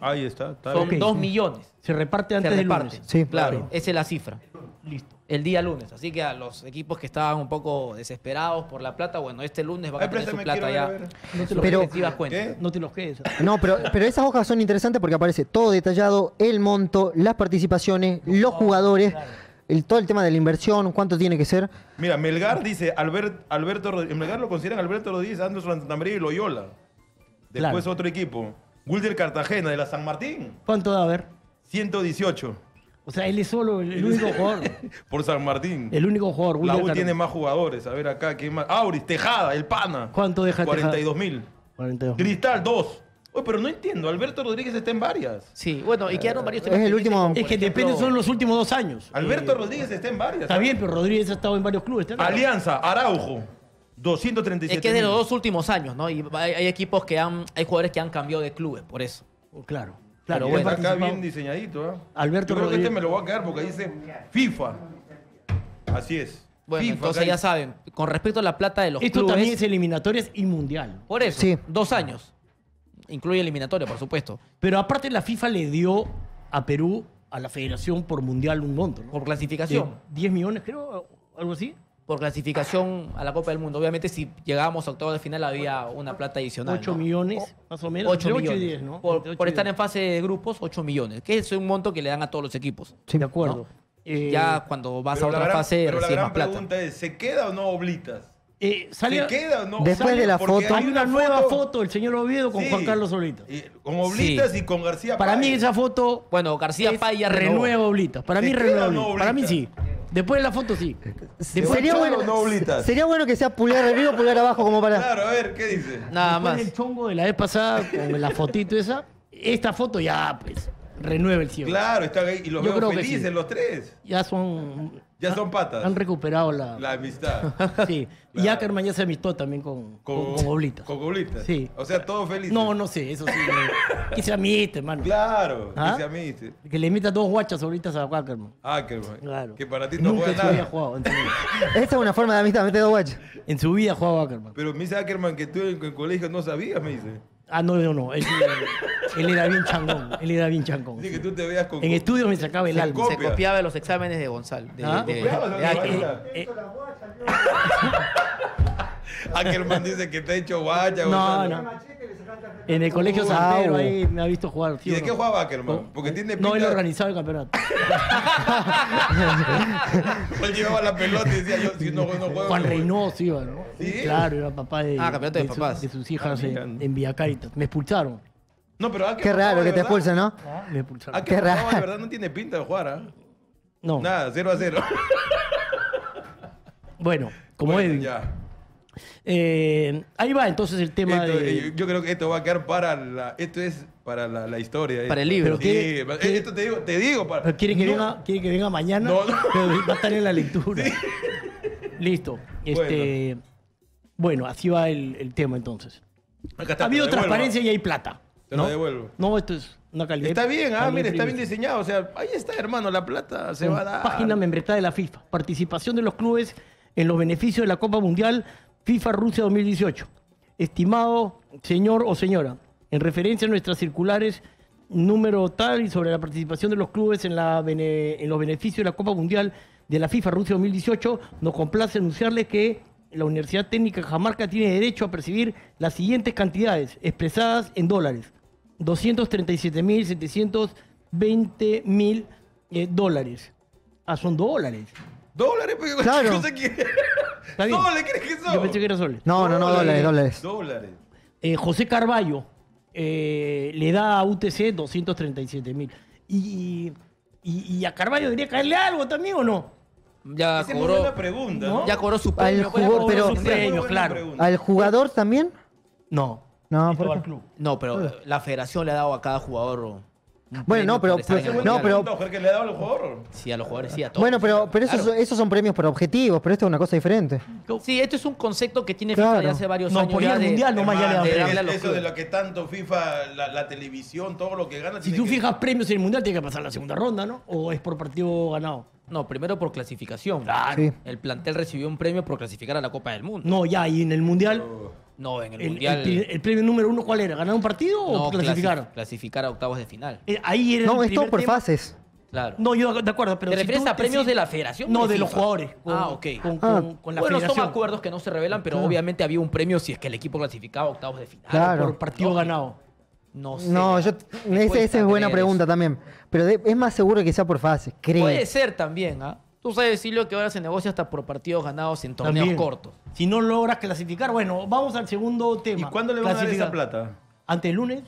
Ahí está. está Son bien. dos millones. Se reparte Se antes del reparte. lunes. Sí. Claro, esa es la cifra. Listo. El día lunes. Así que a los equipos que estaban un poco desesperados por la plata, bueno, este lunes Ay, a tener su plata ya. ver, a ver. No te sus lo Pero-. No te los quedes. No, pero, pero esas hojas son interesantes porque aparece todo detallado, el monto, las participaciones, los jugadores, el, todo el tema de la inversión, cuánto tiene que ser. Mira, Melgar dice Albert, Alberto Rodríguez. En Melgar lo consideran Alberto Rodríguez, Anderson Santamaría y Loyola. Después Claro. otro equipo. Wilder Cartagena de la San Martín. ¿Cuánto da a ver? 118 O sea, él es solo el, el único *laughs* jugador. por San Martín. El único jugador. La U tiene más jugadores. A ver acá, ¿quién más? Auris, Tejada, el Pana. ¿Cuánto deja Tejada? 42 mil. 42. Cristal, 2. Oye, pero no entiendo. Alberto Rodríguez está en varias. Sí, bueno, y quedaron varios Es el último- Es que depende, son los últimos dos años. Alberto Eh, Rodríguez está en varias. Está bien, pero Rodríguez ha estado en varios clubes. ¿está? Alianza, Araujo, 237 Es que es de los dos últimos años, ¿no? Y hay, hay equipos que han, hay jugadores que han cambiado de clubes, por eso. Oh, Claro. Claro, ha está acá bien diseñadito, ¿ah? Alberto Yo creo que este me lo voy a quedar porque dice FIFA. Así es. Bueno, FIFA, entonces acá ya saben, con respecto a la plata de los Esto clubes, también es eliminatorias y mundial. por eso, Sí. dos años. Incluye eliminatoria, por supuesto. Pero aparte la FIFA le dio a Perú, a la federación por mundial un monto, ¿no? Por De clasificación. 10 millones, creo, algo así. Por clasificación a la Copa del Mundo. Obviamente, si llegábamos a octavos de final, había una plata adicional. 8 ¿no? millones, más o menos. 8 entre millones. y 10, ¿no? Por, estar 10. en fase de grupos, 8 millones. Que es un monto que le dan a todos los equipos. Sí. De acuerdo. Eh, ya cuando vas a la otra gran- fase, pero la gran más plata. pregunta es, ¿se queda o no Oblitas? eh, sale- ¿Se queda o no? Después Sale de la foto- hay una nueva foto del señor Oviedo con Sí. Juan Carlos Oblitas. Con Oblitas Sí. y con García Para mí esa foto Bueno, García es Pay ya renovó. renueva Oblitas. Para ¿Se mí renueva o no Oblitas. Para mí sí. Después de la foto sí. Después, Sería bueno, no Oblitas. sería bueno que sea pulgar arriba o pulgar abajo como para... Claro, a ver, ¿qué dice? Nada después más. del chongo de la vez pasada con la fotito esa, esta foto ya pues renueva el cielo. Claro, están ahí y los Yo veo creo que felices sí. los tres. Ya son Ya son patas. han recuperado la, La amistad. *laughs* sí. Y Claro. Ackerman ya se amistó también con, con, con Oblitas. Con Oblitas. Sí. O sea, todos felices. No, no sé, eso sí. no. que se amiste, hermano. Claro, ¿Ah? que se amiste. Que le imita dos guachas Oblitas a Ackerman. Ackerman. Claro. Que para ti no Nunca en juega su vida ha nada. jugado. En su vida, *laughs* Esta es una forma de amistad, mete dos guachos. en su vida ha jugado Ackerman. Pero me dice Ackerman que tú en el colegio no sabías, me dice. Ah, no, no, no. Él, él era bien changón. Él era bien changón. Dice que tú te veas con... En estudios me sacaba el alma. Se copiaba de los exámenes de Gonzalo. De, ¿Ah? de- Copiaba, de ¿no? *laughs* Ackerman. Dice que te ha hecho guacha. no, no. En el colegio Uy, San Pedro au. ahí me ha visto jugar. ¿sí ¿Y de no? qué jugaba Ackerman? Porque tiene No, él organizaba el campeonato. *laughs* Él llevaba la pelota y decía yo, si no, no juego. Juan no. Reynoso iba, ¿no? ¿Sí? Claro, era papá de, Ah, campeonato de papás. de sus hijas Ah, en, en Villa Caritas. Me expulsaron. No, pero Ackerman Qué raro que de te verdad. expulsen, ¿no? Me expulsaron. Ackerman Qué jugaba de raro. verdad no tiene pinta de jugar, ¿ah? No. Nada, 0 a 0. Bueno, como Bueno, Edwin. ya. Eh, ahí va entonces el tema Esto, de... eh, yo creo que esto va a quedar para la. Esto es para la, la historia. Para el libro. Sí, ¿Pero qué- qué- esto te digo, te digo. Para, Pero quiere que, no, venga, quiere que venga mañana, No, no. pero va a estar en la lectura. Listo. Este, bueno. así va el, el tema entonces. Acá está, ha habido transparencia y hay plata. Te lo ¿no? devuelvo. No, esto es una calidad. Está bien, ah, mira, está bien diseñado. O sea, ahí está, hermano, la plata se va a dar. Página membretada de la FIFA. Participación de los clubes en los beneficios de la Copa Mundial FIFA Rusia 2018. Estimado señor o señora, en referencia a nuestras circulares número tal y sobre la participación de los clubes en, los beneficios de la Copa Mundial de la FIFA Rusia 2018, nos complace anunciarles que la Universidad Técnica de Cajamarca tiene derecho a percibir las siguientes cantidades expresadas en dólares. 237.720.000 eh, dólares. Ah, son dólares. ¿Dólares? Porque Claro. qué- Está bien. ¿Dólares crees que son? Yo pensé que era soles. No, no, no, dólares, dólares. Dólares. Eh, José Carballo eh, le da a UTC 237 mil. Y, y, y a Carballo debería caerle algo también o no? Ya Esa es cobró, buena pregunta, ¿no? ya cobró su Al premio. jugó, pero- su premio. claro. ¿Al jugador también? No. No. No, pero la federación le ha dado a cada jugador. Bueno, no, pero- en pero- no, pero- que le ha dado al jugador? Sí, a los jugadores sí, a todos. Bueno, pero, pero esos, Claro. esos son premios por objetivos, pero esto es una cosa diferente. Sí, esto es un concepto que tiene FIFA Claro. de hace varios No, años por ir ya al de, Mundial nomás ya le dan Eso de lo que tanto FIFA, la, la televisión, todo lo que gana. Si tú que- fijas premios en el Mundial, tiene que pasar la segunda ronda, ¿no? ¿O es por partido ganado? No, primero por clasificación. Sí. El plantel recibió un premio por clasificar a la Copa del Mundo. No, ya, y en el Mundial, No, en el, el, Mundial. el el premio número uno, ¿cuál era? ¿Ganar un partido o clasificar? clasi- clasificar a octavos de final. Eh, ahí era No, el es todo por tema. fases. Claro. No, yo de acuerdo, pero ¿Te si refieres tú a premios de la federación? No, de los jugadores. Con, ah, ok. Con, Ah. con- con la bueno, federación. son acuerdos que no se revelan, pero obviamente había un premio si es que el equipo clasificaba a octavos de final. Claro. Por partido Lógico. ganado. No sé. No, yo, esa es buena pregunta eso. también. Pero de- es más seguro que sea por fases, creo. Puede ser también, ¿ah? Tú sabes, Silvio, que ahora se negocia hasta por partidos ganados en torneos También. cortos. Si no logras clasificar, bueno, vamos al segundo tema. ¿Y cuándo le van a dar esa Clasificar. plata? ¿Ante el lunes?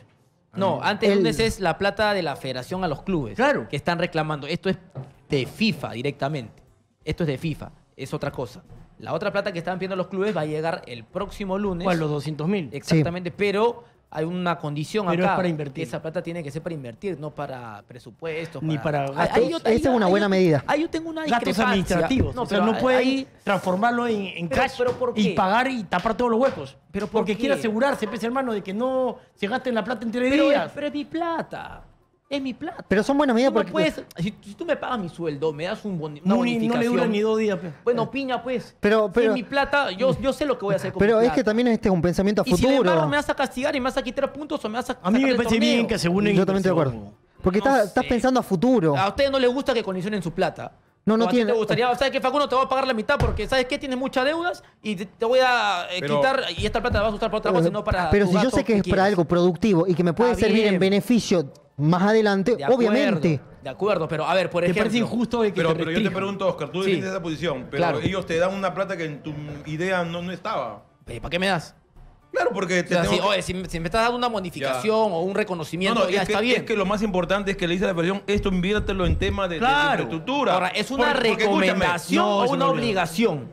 No, antes El- lunes es la plata de la federación a los clubes. Claro. Que están reclamando. Esto es de FIFA directamente. Esto es de FIFA. Es otra cosa. La otra plata que están pidiendo los clubes va a llegar el próximo lunes. ¿Cuál? Los 200 mil. Exactamente, pero hay una condición Pero acá. es para invertir. esa plata tiene que ser para invertir, no para presupuestos. Ni para Ahí- gastos. ahí yo- ahí Esa yo- es una buena medida. Ahí yo tengo una Gastos administrativos. o sea, pero no puede ahí- transformarlo en, en Pero- cash pero ¿por y pagar y tapar todos los huecos. ¿Pero por Porque qué? quiere asegurarse, pues, hermano, de que no se gasten la plata en tres pero, es, días. pero es mi plata. Es mi plata. Pero son buenas medidas Tú porque. puedes- si, si tú me pagas mi sueldo, me das un boni- una no, ni- no le bonificación. dura ni dos días. pues. Bueno, piña, pues. Pero- Si pero- es mi plata, yo, yo sé lo que voy a hacer con Pero mi es plata. que también este es un pensamiento a Y sin embargo, futuro. me vas a castigar y me vas a quitar puntos o me vas a A mí me parece bien que se unen. Yo también estoy de acuerdo. Porque No estás, estás pensando a futuro. A ustedes no les gusta que condicionen su plata. No, no tiene- te gustaría, ¿sabes qué, Facundo? Te voy a pagar la mitad porque, ¿sabes qué? Tienes muchas deudas y te, te voy a eh, Pero- quitar y esta plata la vas a usar para otra cosa y no para Pero tu si yo gasto sé que es para quieres. algo productivo y que me puede Está servir en bien. beneficio más adelante, De acuerdo, obviamente. De acuerdo, pero a ver, por ¿Te ejemplo... parece injusto de que Pero, te pero yo te pregunto, Oscar, tú Sí. defiendes esa posición, pero Claro. ellos te dan una plata que en tu idea no, no estaba. Eh, ¿Para qué me das? Claro, porque O te sea, tengo si, que- oye, si, me- si me estás dando una bonificación o un No, reconocimiento, no, ya es que, está bien. es que lo más importante es que le dice a la versión, esto inviértelo en temas de, de Claro. infraestructura. Ahora, ¿es una Porque- porque, escúchame, recomendación no, o una obligación?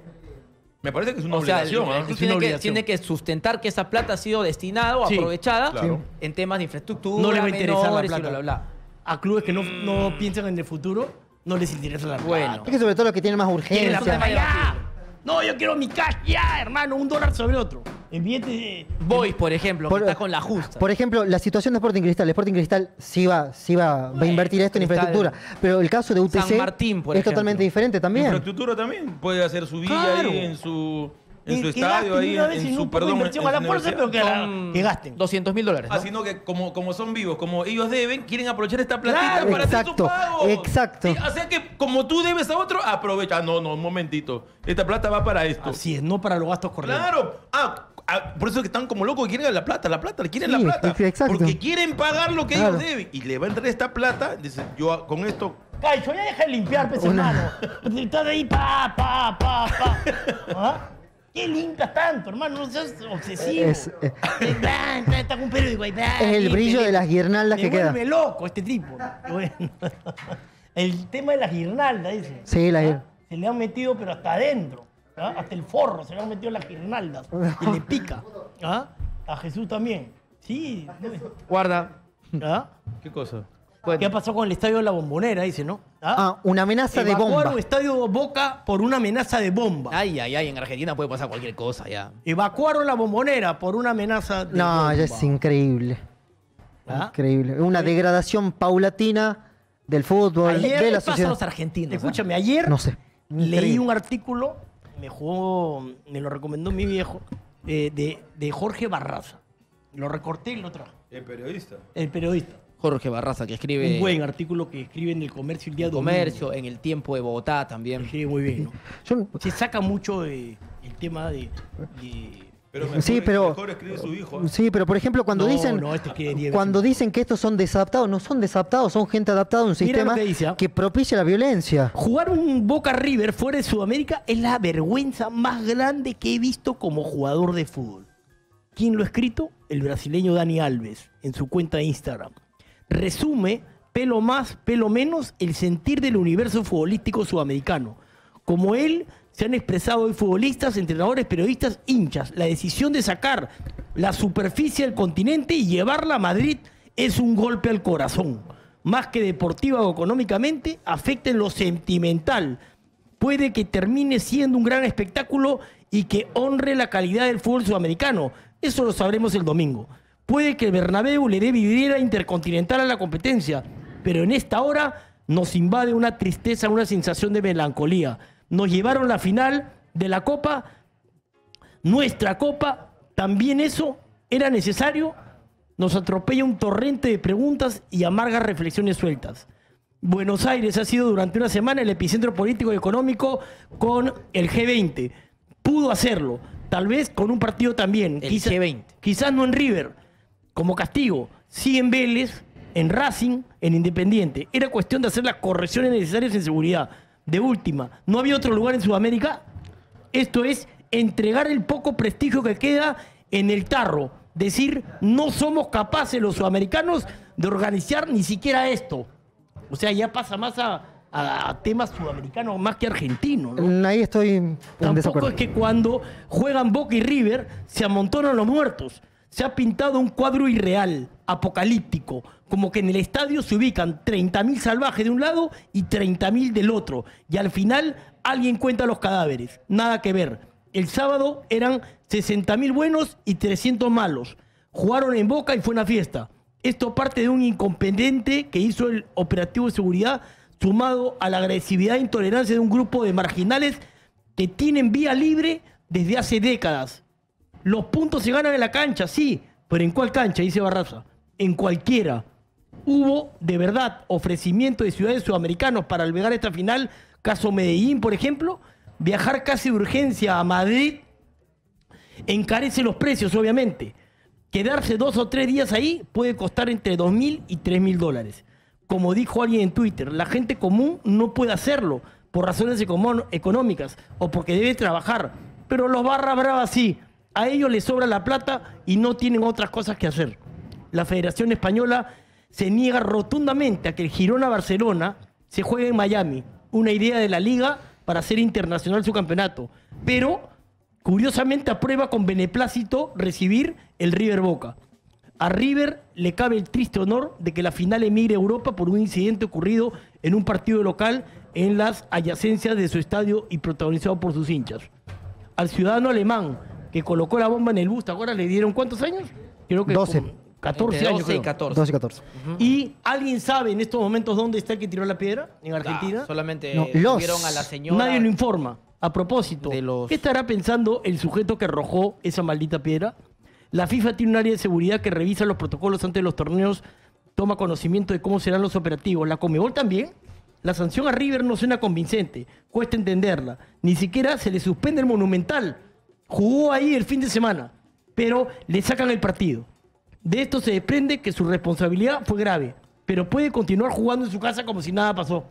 Me parece que es una o sea, obligación. el- ¿ah? el club Es tiene, una que, obligación. tiene que sustentar que esa plata ha sido destinada o Sí, aprovechada claro. en temas de infraestructura, No le va a interesar la plata. bla, bla, bla. A clubes que no, no piensan en el futuro, no les interesa la plata. Bueno. Es que sobre todo los que tienen más urgencia. No, yo quiero mi cash ya, hermano, un dólar sobre otro. En billete de... Boys, por ejemplo, Por- que está con la justa. Por ejemplo, la situación de Sporting Cristal. Sporting Cristal sí va, sí va, va a invertir esto en infraestructura. Pero el caso de UTC San Martín, por es ejemplo. totalmente diferente también. Infraestructura también. Puede hacer su villa Claro. ahí en su, en su estadio, gasten ahí en, su, perdón, en inversión su a la fuerza, universidad. pero que, la- Son que gasten. 200 mil dólares. ¿no? Ah, sino que como, como son vivos, como ellos deben, quieren aprovechar esta platita Claro. para hacer Exacto, su pago. exacto. Sí, o sea que como tú debes a otro, aprovecha. Ah, No, no, un momentito. Esta plata va para esto. Así es, no para los gastos corrientes. Claro. Ah, ah, por eso es que están como locos quieren la plata, la plata, quieren la plata. exacto. Porque quieren pagar lo que Claro. ellos deben. Y le va a entrar esta plata, dice, yo con esto Caicho, ya deja de limpiar, pues, Una- hermano. Estás ahí, pa, pa, pa, pa. *laughs* ¿Ah? ¿Qué limpias tanto, hermano? No seas obsesivo. Es- eh. Blan, Está está con un periódico ahí. Es el brillo de las guirnaldas Me que queda. vuelve loco este tipo. Bueno. *laughs* El tema de las guirnaldas, dice. Sí, la Se le han metido, pero hasta adentro. ¿ah? Hasta el forro se le han metido las guirnaldas. Y le pica. ¿ah? A Jesús también. Sí. Guarda. ¿ah? ¿Qué cosa? ¿Qué ha pasado con el estadio de la bombonera? Dice, ¿no? ¿Ah? Ah, una amenaza de Evacuaron bomba. estadio Boca por una amenaza de bomba. Ay, ay, ay, en Argentina puede pasar cualquier cosa ya. Evacuaron la bombonera por una amenaza de No, bomba. ya es increíble. ¿Ah? Increíble. Una degradación paulatina del fútbol, Ayer de la pasa a sociedad. los argentinos? ah? Escúchame, ayer No sé. leí Increíble. un artículo, me jugó, me lo recomendó mi viejo, eh, de, de Jorge Barraza. Lo recorté y lo traje. El periodista. El periodista. Jorge Barraza, que escribe Un buen artículo que escribe en el comercio el día domingo. comercio, en el tiempo de Bogotá también. Escribe muy bien, Se saca mucho de- el tema de. de- Pero mejor, Sí, pero- mejor escribe su hijo. ¿eh? Sí, pero por ejemplo, cuando No, dicen no, este cuando dicen que estos son desadaptados, no son desadaptados, son gente adaptada a un sistema que dice, ¿ah? que propicia la violencia. Jugar un Boca River fuera de Sudamérica es la vergüenza más grande que he visto como jugador de fútbol. ¿Quién lo ha escrito? El brasileño Dani Alves, en su cuenta de Instagram. Resume, pelo más, pelo menos, el sentir del universo futbolístico sudamericano. Como él, se han expresado hoy futbolistas, entrenadores, periodistas, hinchas. La decisión de sacar la superficie del continente y llevarla a Madrid es un golpe al corazón. Más que deportiva o económicamente, afecta en lo sentimental. Puede que termine siendo un gran espectáculo y que honre la calidad del fútbol sudamericano. Eso lo sabremos el domingo. Puede que el Bernabéu le dé vidriera intercontinental a la competencia, pero en esta hora nos invade una tristeza, una sensación de melancolía. Nos llevaron la final de la Copa, nuestra Copa, también eso era necesario. Nos atropella un torrente de preguntas y amargas reflexiones sueltas. Buenos Aires ha sido durante una semana el epicentro político y económico con el G20. Pudo hacerlo, tal vez con un partido también. El G20. Quizás no en River, como castigo. Sí en Vélez, en Racing, en Independiente. Era cuestión de hacer las correcciones necesarias en seguridad. De última, ¿no había otro lugar en Sudamérica? Esto es entregar el poco prestigio que queda en el tarro. Decir, no somos capaces los sudamericanos de organizar ni siquiera esto. O sea, ya pasa más a, a- a temas sudamericanos más que argentinos. ¿no? Ahí estoy en Tampoco desacuerdo. es que cuando juegan Boca y River se amontonan los muertos. Se ha pintado un cuadro irreal, apocalíptico, como que en el estadio se ubican 30.000 salvajes de un lado y 30.000 del otro. Y al final alguien cuenta los cadáveres. Nada que ver. El sábado eran 60.000 buenos y 300 malos. Jugaron en Boca y fue una fiesta. Esto parte de un incompetente que hizo el operativo de seguridad sumado a la agresividad e intolerancia de un grupo de marginales que tienen vía libre desde hace décadas. Los puntos se ganan en la cancha, sí, pero ¿en cuál cancha? Dice Barraza. En cualquiera. Hubo, de verdad, ofrecimiento de ciudades sudamericanos para albergar esta final, caso Medellín, por ejemplo, viajar casi de urgencia a Madrid encarece los precios, obviamente. Quedarse dos o tres días ahí puede costar entre dos mil y tres mil dólares. Como dijo alguien en Twitter, la gente común no puede hacerlo por razones económicas o porque debe trabajar. Pero los barra bravas sí. A ellos les sobra la plata y no tienen otras cosas que hacer. La Federación Española se niega rotundamente a que el Girona-Barcelona se juegue en Miami. Una idea de la liga para hacer internacional su campeonato. Pero Curiosamente aprueba con beneplácito recibir el River Boca. A River le cabe el triste honor de que la final emigre a Europa por un incidente ocurrido en un partido local en las adyacencias de su estadio y protagonizado por sus hinchas. Al ciudadano alemán que colocó la bomba en el bus, ¿te acuerdas? ¿Le dieron cuántos años? Creo que 12. como 14 Entre años. 12 y creo. 14. 12 y 14. ¿Y alguien sabe en estos momentos dónde está el que tiró la piedra? ¿En Argentina? solamente No, los- vieron a la señora. Nadie lo informa. A propósito, de los- ¿qué estará pensando el sujeto que arrojó esa maldita piedra? La FIFA tiene un área de seguridad que revisa los protocolos antes de los torneos, toma conocimiento de cómo serán los operativos. ¿La Comebol también? La sanción a River no suena convincente, cuesta entenderla. Ni siquiera se le suspende el Monumental. Jugó ahí el fin de semana, pero le sacan el partido. De esto se desprende que su responsabilidad fue grave, pero puede continuar jugando en su casa como si nada pasó.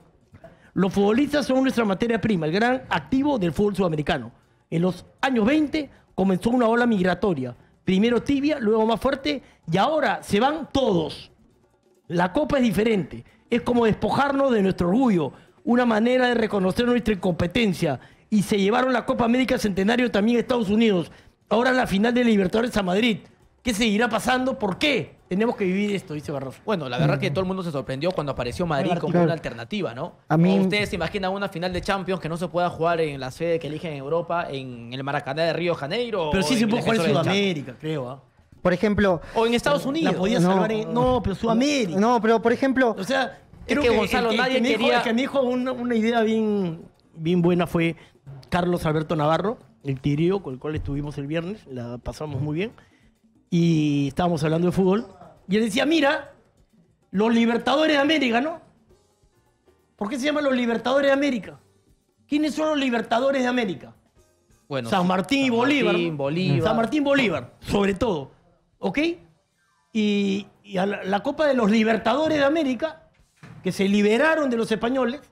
Los futbolistas son nuestra materia prima, el gran activo del fútbol sudamericano. En los años 20 comenzó una ola migratoria. Primero tibia, luego más fuerte, y ahora se van todos. La copa es diferente. Es como despojarnos de nuestro orgullo, una manera de reconocer nuestra incompetencia y se llevaron la Copa América Centenario también a Estados Unidos. Ahora la final de Libertadores a Madrid. ¿Qué seguirá pasando? ¿Por qué? Tenemos que vivir esto, dice Barroso. Bueno, la verdad que todo el mundo se sorprendió cuando apareció Madrid como Claro. una alternativa, ¿no? A mí- ¿O ¿Ustedes se imaginan una final de Champions que no se pueda jugar en la sede que eligen en Europa, en el Maracaná de Río de Janeiro? Pero sí se puede jugar en? Sudamérica, creo. ¿ah? Por ejemplo, O en Estados Unidos. La podía No. salvar en... No, pero Sudamérica. no, pero por ejemplo, O sea, Es creo que, Gonzalo, el nadie me dijo- quería- el que me dijo una, una idea bien, bien buena fue Carlos Alberto Navarro, el tigrillo, con el cual estuvimos el viernes, la pasamos muy bien, y estábamos hablando de fútbol, y él decía, mira, los Libertadores de América, ¿no? ¿Por qué se llaman los Libertadores de América? ¿Quiénes son los Libertadores de América? Bueno, San Martín y Bolívar. Martín, Bolívar. San Martín Bolívar, sobre todo. ¿Ok? Y, y a la, la Copa de los Libertadores de América, que se liberaron de los españoles,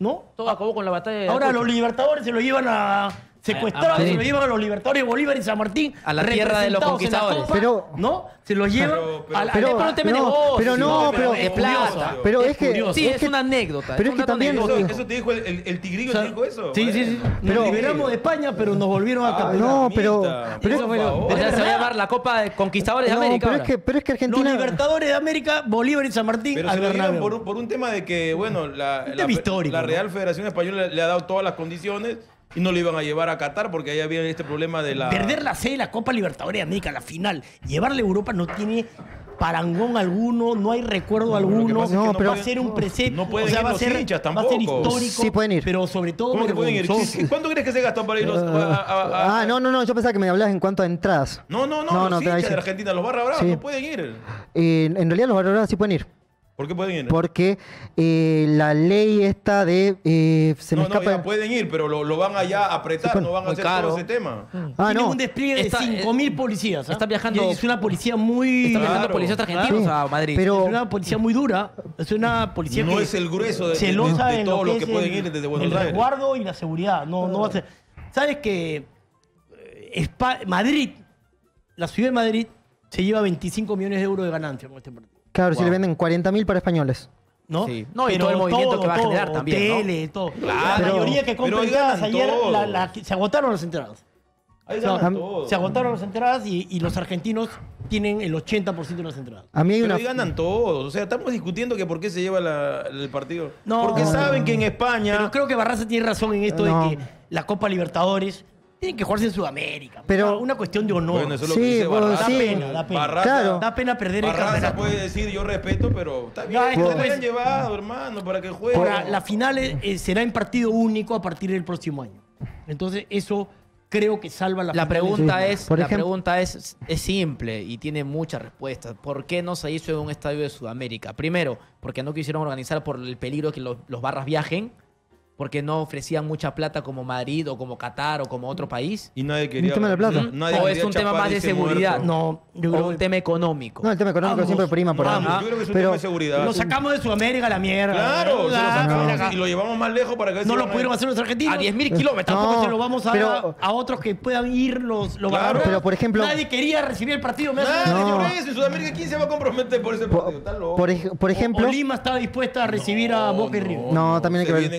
¿no? Todo acabó con la batalla de Ahora los Libertadores se lo llevan a. Secuestrados, Madrid. se lo llevan a los Libertadores de Bolívar y San Martín. A la tierra de los conquistadores. Copa, Pero- ¿No? Se los llevan Pero- no, negocio. pero no, pero- de es pero es que, curioso. Sí, es es, que- una anécdota. pero es es que también- ¿Eso, eso te dijo el, el, el tigrillo, O sea, te dijo eso? Sí, sí, sí. Nos Pero- liberamos de España, pero nos volvieron a Ah, capturar. No, pero- pero- favor. O sea, se va a llamar la Copa de Conquistadores de no, América. pero es que, pero es que Los Argentina, Libertadores de América, Bolívar y San Martín Pero se lo por, un- por un tema de que, bueno, la. Real Federación Española le ha dado todas las condiciones y no le iban a llevar a Qatar porque ahí había este problema de la... Perder la sede de la Copa Libertadores de América, la final, llevarle a Europa no tiene parangón alguno, no hay recuerdo alguno. pasa es que no va pero- a ser un presente. no pueden o sea, ir va a los ser, hinchas Va a ser tampoco. histórico. Sí pueden ir. Pero sobre todo ¿Cómo que pueden ir? vergonzoso. ¿Qué- ¿Cuánto crees que se gastó para ir los, a- a- a- Ah, no, no, no, yo pensaba que me hablabas en cuanto a entradas. No, no, no, No, los no, hinchas de. Argentina, los barra bravas, Sí. no pueden ir. Eh, en realidad los valorados sí pueden ir, ¿Por qué pueden ir? porque eh, la ley esta de... eh, se me no, no, escapa... ya pueden ir, pero lo, lo van allá a apretar, Sí, no van a hacer caro. todo ese tema. Ah, Tiene no. un despliegue de Está- 5.000 policías. ¿ah? está viajando- Y Es una policía muy. Están viajando Claro, policías argentinos claro. a Madrid. Pero- Es una policía muy dura. Es una policía No que es el grueso de- de- de- de en todos lo los que, pueden el- ir desde Buenos el Aires. resguardo y la seguridad. No, no va a ser. ¿Sabes que eh, Madrid, la ciudad de Madrid, se lleva 25 millones de euros de ganancia con este partido? Claro, si le venden 40.000 para españoles. ¿no? Sí. No, y todo el movimiento que va a generar también, ¿no? Hoteles, todo. Claro. La Pero- mayoría que pero ahí entradas ayer, la- la- se agotaron las entradas. Ahí O sea, se agotaron las entradas y, y los argentinos tienen el 80% de las entradas. A mí hay Pero una... ahí ganan todos. O sea, estamos discutiendo que por qué se lleva la- el partido. No. Porque No. saben que en España. Pero creo que Barraza tiene razón en esto No. de que la Copa Libertadores tiene que jugarse en Sudamérica. Pero- una cuestión de honor. Bueno, eso es lo Sí, que dice Barraza. da sí. pena, da pena. Barraza- Claro. Da pena perder el Barraza campeonato. puede decir yo respeto, pero está bien. Ya, que esto te hayan es- llevado, hermano, para que jueguen. Ahora, la final eh, eh, será en partido único a partir del próximo año. Entonces, eso creo que salva la La final. pregunta Sí. es, Por la ejemplo- pregunta es, es simple y tiene muchas respuestas. ¿Por qué no se hizo en un estadio de Sudamérica? Primero, porque no quisieron organizar por el peligro que los, los barras viajen, porque no ofrecían mucha plata como Madrid o como Qatar o como otro país. Y nadie quería. Un tema de plata. Nadie o es un tema más de seguridad. muerto. No, yo o un tema económico. No, el tema económico Vamos, siempre prima por ahí. Yo creo que es un Pero- tema de seguridad. Lo sacamos de Sudamérica a la mierda. Claro, se lo sacamos mira, y lo llevamos más lejos para que No lo pudieron hacer los argentinos. A 10.000 kilómetros. Tampoco No, se lo vamos a pero- dar a, otros que puedan ir los, los Claro. Pero, por ejemplo- Nadie quería recibir el partido. me hace- Nadie No. eso. En Sudamérica, ¿quién se va a comprometer por ese partido? Por, Está loco. por ej- por ejemplo... O Lima estaba dispuesta a recibir a Boca y River. No, también hay que ver.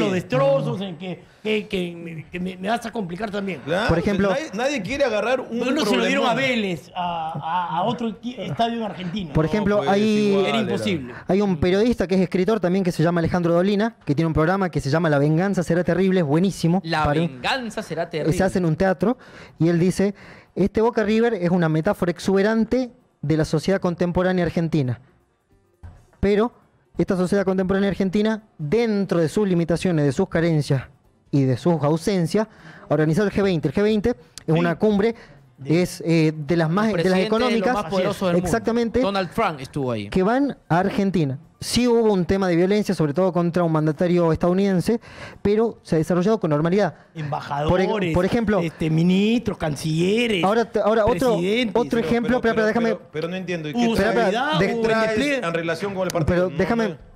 Los destrozos, en que, que, que me, que me- me vas a complicar también. Claro, Por ejemplo- nadie, nadie quiere agarrar un Pero no se lo dieron a. Vélez, a, a- a otro estadio en Argentina. Por ejemplo, pues, hay, igual Era imposible. hay un periodista que es escritor también que se llama Alejandro Dolina, que tiene un programa que se llama La venganza será terrible, es buenísimo. La Para- venganza será terrible. se hace en un teatro y él dice, este Boca River es una metáfora exuberante de la sociedad contemporánea argentina. Pero esta sociedad contemporánea argentina, dentro de sus limitaciones, de sus carencias y de sus ausencias, ha organizado el G20. El G20 es una cumbre, es eh, de las más de las económicas, lo más exactamente, Donald Trump estuvo ahí. que van a Argentina. Sí hubo un tema de violencia, sobre todo contra un mandatario estadounidense, pero se ha desarrollado con normalidad. Embajadores, Por ej- por ejemplo- este, ministros, cancilleres. Ahora, te- ahora otro, otro Pero- ejemplo, pero, pero, pero- déjame, pero- pero no entiendo. ¿y ¿Qué traes, traes en relación con el partido? pero No, déjame, no.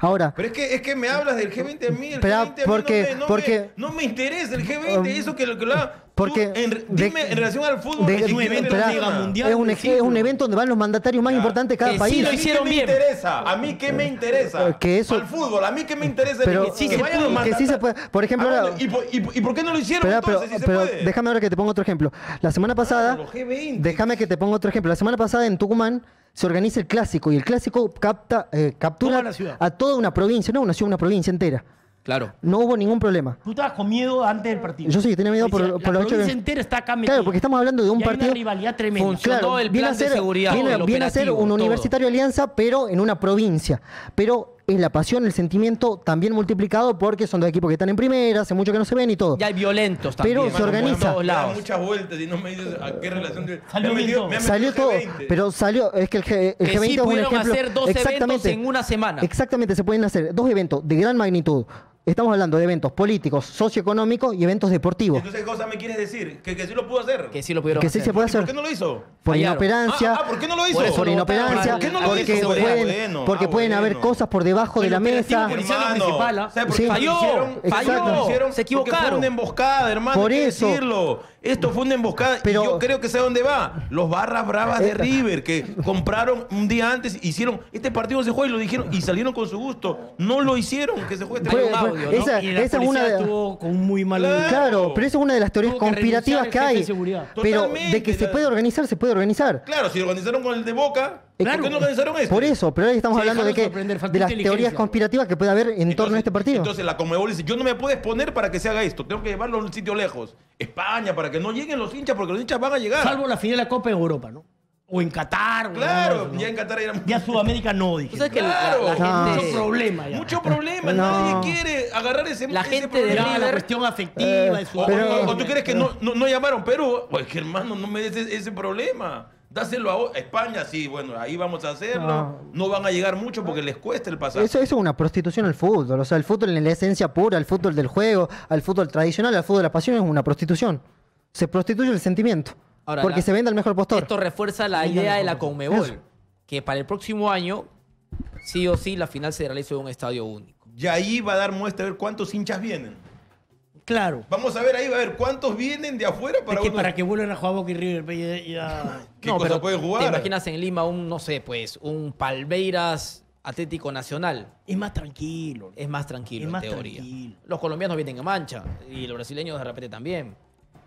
Ahora, Pero es que, es que me hablas del G20 a mí, el Pero, G20 a mí porque- no, me, no, porque- me, no me interesa el G20, Um, eso que lo que lo haga. porque Tú, en, de- dime en relación al fútbol, de- ¿en qué un evento relaciona? Liga Mundial es un, es un evento donde van los mandatarios más Ya. importantes de cada Que sí país. lo ¿A mí hicieron qué me bien. interesa? ¿A mí qué me interesa? Eh, que eso- Al fútbol, ¿a mí qué me interesa? Pero que, que vayan los sí se puede. Por ejemplo, Ah, ahora- ¿y, por, y por- y por qué no lo hicieron Pero, pero- entonces, si se pero puede? déjame ahora que te ponga otro ejemplo. La semana pasada, los G20. déjame que te ponga otro ejemplo. La semana pasada en Tucumán se organiza el clásico y el clásico capta, eh, captura Toda a toda una provincia, no una ciudad, una provincia entera. Claro. No hubo ningún problema. Tú estabas con miedo antes del partido. Yo sí tenía miedo por, por la los hechos provincia entera está acá metida. Claro, porque estamos hablando de un Y hay partido. una rivalidad tremenda. Funcionó Claro, el viene plan a ser, de seguridad, viene, viene a ser un todo. universitario alianza, pero en una provincia. Pero es la pasión, el sentimiento también multiplicado porque son dos equipos que están en primera, hace mucho que no se ven y todo. Ya hay violentos también. Pero se organiza. lados. muchas vueltas y no me dices a qué relación. de- Salió me todo. me Salió todo, G20. pero salió, es que el, G, el Que G20 sí es un pudieron ejemplo. hacer dos eventos en una semana. Exactamente, se pueden hacer dos eventos de gran magnitud. Estamos hablando de eventos políticos, socioeconómicos y eventos deportivos. Entonces, ¿qué cosa me quieres decir? ¿Que, que sí lo pudo hacer? Que sí lo pudieron Que sí hacer. se puede ¿Y ¿Por hacer qué no lo hizo? por fallaron. inoperancia. Ah, ah, ¿por qué no lo hizo? Por eso por inoperancia. ¿Por qué no lo porque, hizo? pueden, Bueno, porque ah, pueden haber bueno. cosas por debajo de la mesa. principal, ¿ah? ¿sabes por Sí. Falló, hicieron? falló, Porque lo hicieron se porque fue equivocaron. una emboscada, hermano. Por eso. decirlo. Esto fue una emboscada Pero- y yo creo que sé dónde va. Los barras bravas de Eh, River que compraron un día antes, hicieron este partido se juega y lo dijeron y salieron con su gusto. No lo hicieron que se juegue este. Audio, fue- ¿no? esa, Y la esa es una de, estuvo con muy mal Claro. Claro, pero esa es una de las teorías Tuvo que conspirativas renunciar que jefe hay. de seguridad. Pero Totalmente, de que se puede organizar, se puede organizar. Claro, si lo organizaron con el de Boca, Claro. ¿por qué no organizaron este? Por eso, pero ahí estamos Se hablando de, dejaron que, sorprender, faltó de las inteligencia. teorías conspirativas que puede haber en torno a este partido. Entonces la Conmebol dice, yo no me puedes poner para que se haga esto, tengo que llevarlo a un sitio lejos. España, para que no lleguen los hinchas, porque los hinchas van a llegar. Salvo la final de la Copa en Europa, ¿no? O en Qatar. Claro, ya en Qatar era Ya Sudamérica no, dije. Sabes que la- Claro. la, No. gente... Mucho problema ya. Mucho problema, No. nadie quiere agarrar ese La ese gente de problema. Ya, la cuestión afectiva Eh, de O. Pero- o- o tú crees que no, no, no llamaron Perú, pues que hermano, no me des ese, ese problema. Dáselo a, España, sí, bueno, ahí vamos a hacerlo. No. No. van a llegar mucho porque les cuesta el pasaje. Eso, eso es una prostitución al fútbol. O sea, el fútbol en la esencia pura, el fútbol del juego, al fútbol tradicional, al fútbol de la pasión es una prostitución. Se prostituye el sentimiento. Ahora, porque la- se vende al mejor postor. Esto refuerza la idea no, de la no, Conmebol. Eso. Que para el próximo año, sí o sí, la final se realiza en un estadio único. Y ahí va a dar muestra de ver cuántos hinchas vienen. Claro. Vamos a ver ahí, va a ver cuántos vienen de afuera para es que uno- para que vuelvan a jugar Boca y River, pues, ya- *laughs* ¿Qué cosa puede jugar? ¿Te imaginas en Lima un, no sé, pues, un Palmeiras Atlético Nacional? es más tranquilo. Es más tranquilo Es más en teoría. tranquilo. Los colombianos vienen en mancha y los brasileños de repente también.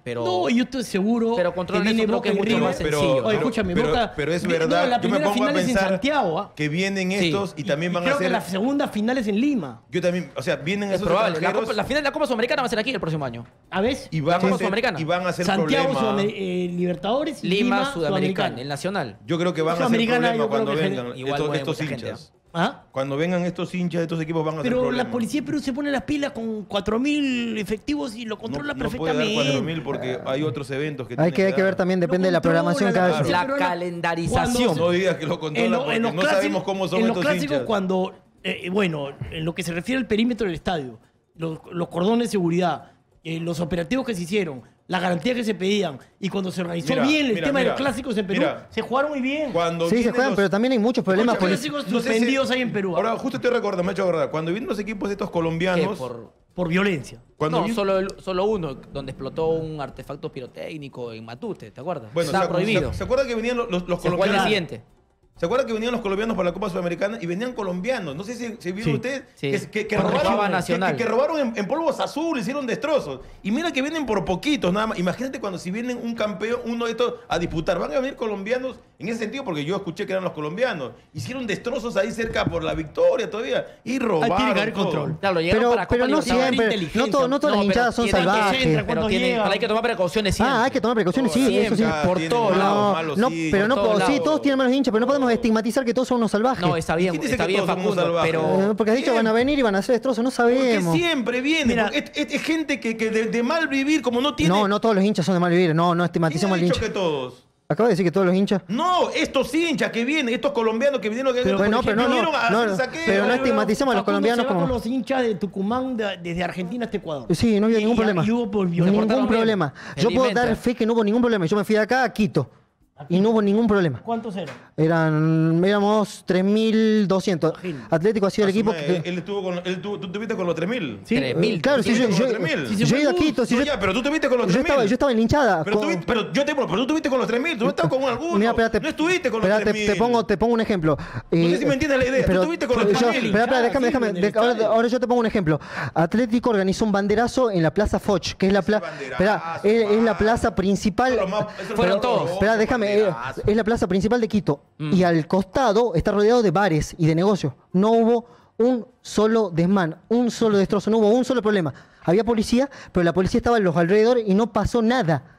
Pero No, yo estoy seguro Pero controlar que viene creo Boca que y es mucho River. más pero, sencillo. Oye, pero- escúchame, pero- Boca- pero es No, verdad. la yo me primera pongo a final es en pensar Santiago, ¿ah? que vienen Sí. estos y también van a creo ser. que la segunda final es en Lima. Yo también, o sea, vienen es esos probable. La, Copa- la final de la Copa Sudamericana va a ser aquí el próximo año. ¿A ver? y van, la Copa a ser, Sudamericana. y van a ser Santiago. Sudamer- eh, Libertadores y Lima, Lima, Sudamericana, el Nacional. Yo creo que van a ser Sudamericana, problema creo cuando vengan estos, estos hinchas. ¿Ah? Cuando vengan estos hinchas de estos equipos van a Pero la policía de Perú se pone las pilas con 4.000 efectivos y lo no, controla no puede dar perfectamente. 4.000 porque hay otros eventos que Hay tienen que, hay que ver también, depende de la controla programación la cada Claro. vez. La pero la- calendarización. cuando- No digas que lo controla En, lo- porque en no sabemos cómo son en los estos clásicos hinchas. cuando, eh, bueno, en lo que se refiere al perímetro del estadio, los, los cordones de seguridad, eh, los operativos que se hicieron, las garantías que se pedían, y cuando se organizó Mira, bien el mira, tema mira, de los clásicos en Perú, mira. se jugaron muy bien. Cuando Sí, se vienen juegan, los- pero también hay muchos problemas. Muchos polici- clásicos No sé si- suspendidos hay en Perú. ¿ah? Ahora, justo estoy recordando, me ha hecho acordar. Cuando vienen los equipos estos Que colombianos. por- por violencia. Cuando no, solo, el- solo uno, donde explotó un artefacto pirotécnico en Matute, ¿te acuerdas? Bueno, Estaba ¿se, prohibido. ¿se, se acuerda que venían los, los, los Se fue al colombianos? siguiente. ¿Se acuerda que venían los colombianos para la Copa Sudamericana y venían colombianos? No sé si, si vieron Sí. ustedes Sí. que, que- que Cuando robaron, Nacional. que- robaron en, en polvos azules, hicieron destrozos. Y mira que vienen por poquitos nada más. Imagínate cuando si vienen un campeón, uno de estos a disputar, van a venir colombianos en ese sentido porque yo escuché que eran los colombianos. Hicieron destrozos ahí cerca por la victoria todavía y robaron. tiene que haber control. Claro, llegaron Pero, para pero no siempre, no, todo- no todas No, las hinchadas son que salvajes. Pero, tienen- hay que tomar precauciones siempre. Ah, hay que tomar precauciones, sí, Todos eso sí. siempre, por todos lados. No, malos no, hinchas, pero no sí, todos tienen malos hinchas, pero no podemos estigmatizar que todos son unos salvajes. No, está bien, está que bien Facundo, pero... Eh, porque has dicho van a venir y van a hacer destrozos, no Porque sabemos. siempre viene. Mira. porque es, es- es gente que, que de, de mal vivir, como no tiene. No, no todos los hinchas son de mal vivir, no, no ¿Quién ha estigmaticemos al hincha. que todos? Acabo de decir que todos los hinchas. No, estos hinchas que vienen, estos colombianos que vinieron, que Pero- Bueno, por pero no, vinieron a no, saqueo. pero no estigmaticemos a los colombianos se va como- con los hinchas de Tucumán de- desde Argentina hasta Ecuador. Sí, no había Y- ningún y- problema. y hubo por ningún problema. Yo puedo dar fe que no hubo ningún problema. Yo me fui de acá a Quito. Y no hubo ningún problema. ¿Cuántos eran? Eran, éramos 3.200. Imagínate. Atlético ha sido el equipo que... Él estuvo con, él, tú, tú estuviste con los 3000. Sí. 3000. Claro, si yo, ¿Tuviste yo, con los 3000? yo he ido a Quito. si No, yo, ya, pero tú estuviste con los yo 3000. estaba, yo estaba en hinchada. Pero, con- tú, pero yo te pero tú estuviste con los 3000, tú no estabas con alguno. Mira, espérate, no estuviste con los espérate, 3000. te pongo, te pongo un ejemplo. No sé si me entiendes la idea. Tú estuviste con los yo- 3000. Espera, espera, déjame, Sí, déjame. ahora, yo te pongo un ejemplo. Atlético organizó un banderazo en la Plaza Foch, que es la plaza. es, la plaza principal. Fueron todos. Espera, déjame. Eh, es la plaza principal de Quito. Y al costado está rodeado de bares y de negocios. No hubo un solo desmán, un solo destrozo, no hubo un solo problema. Había policía, pero la policía estaba en los alrededores y no pasó nada.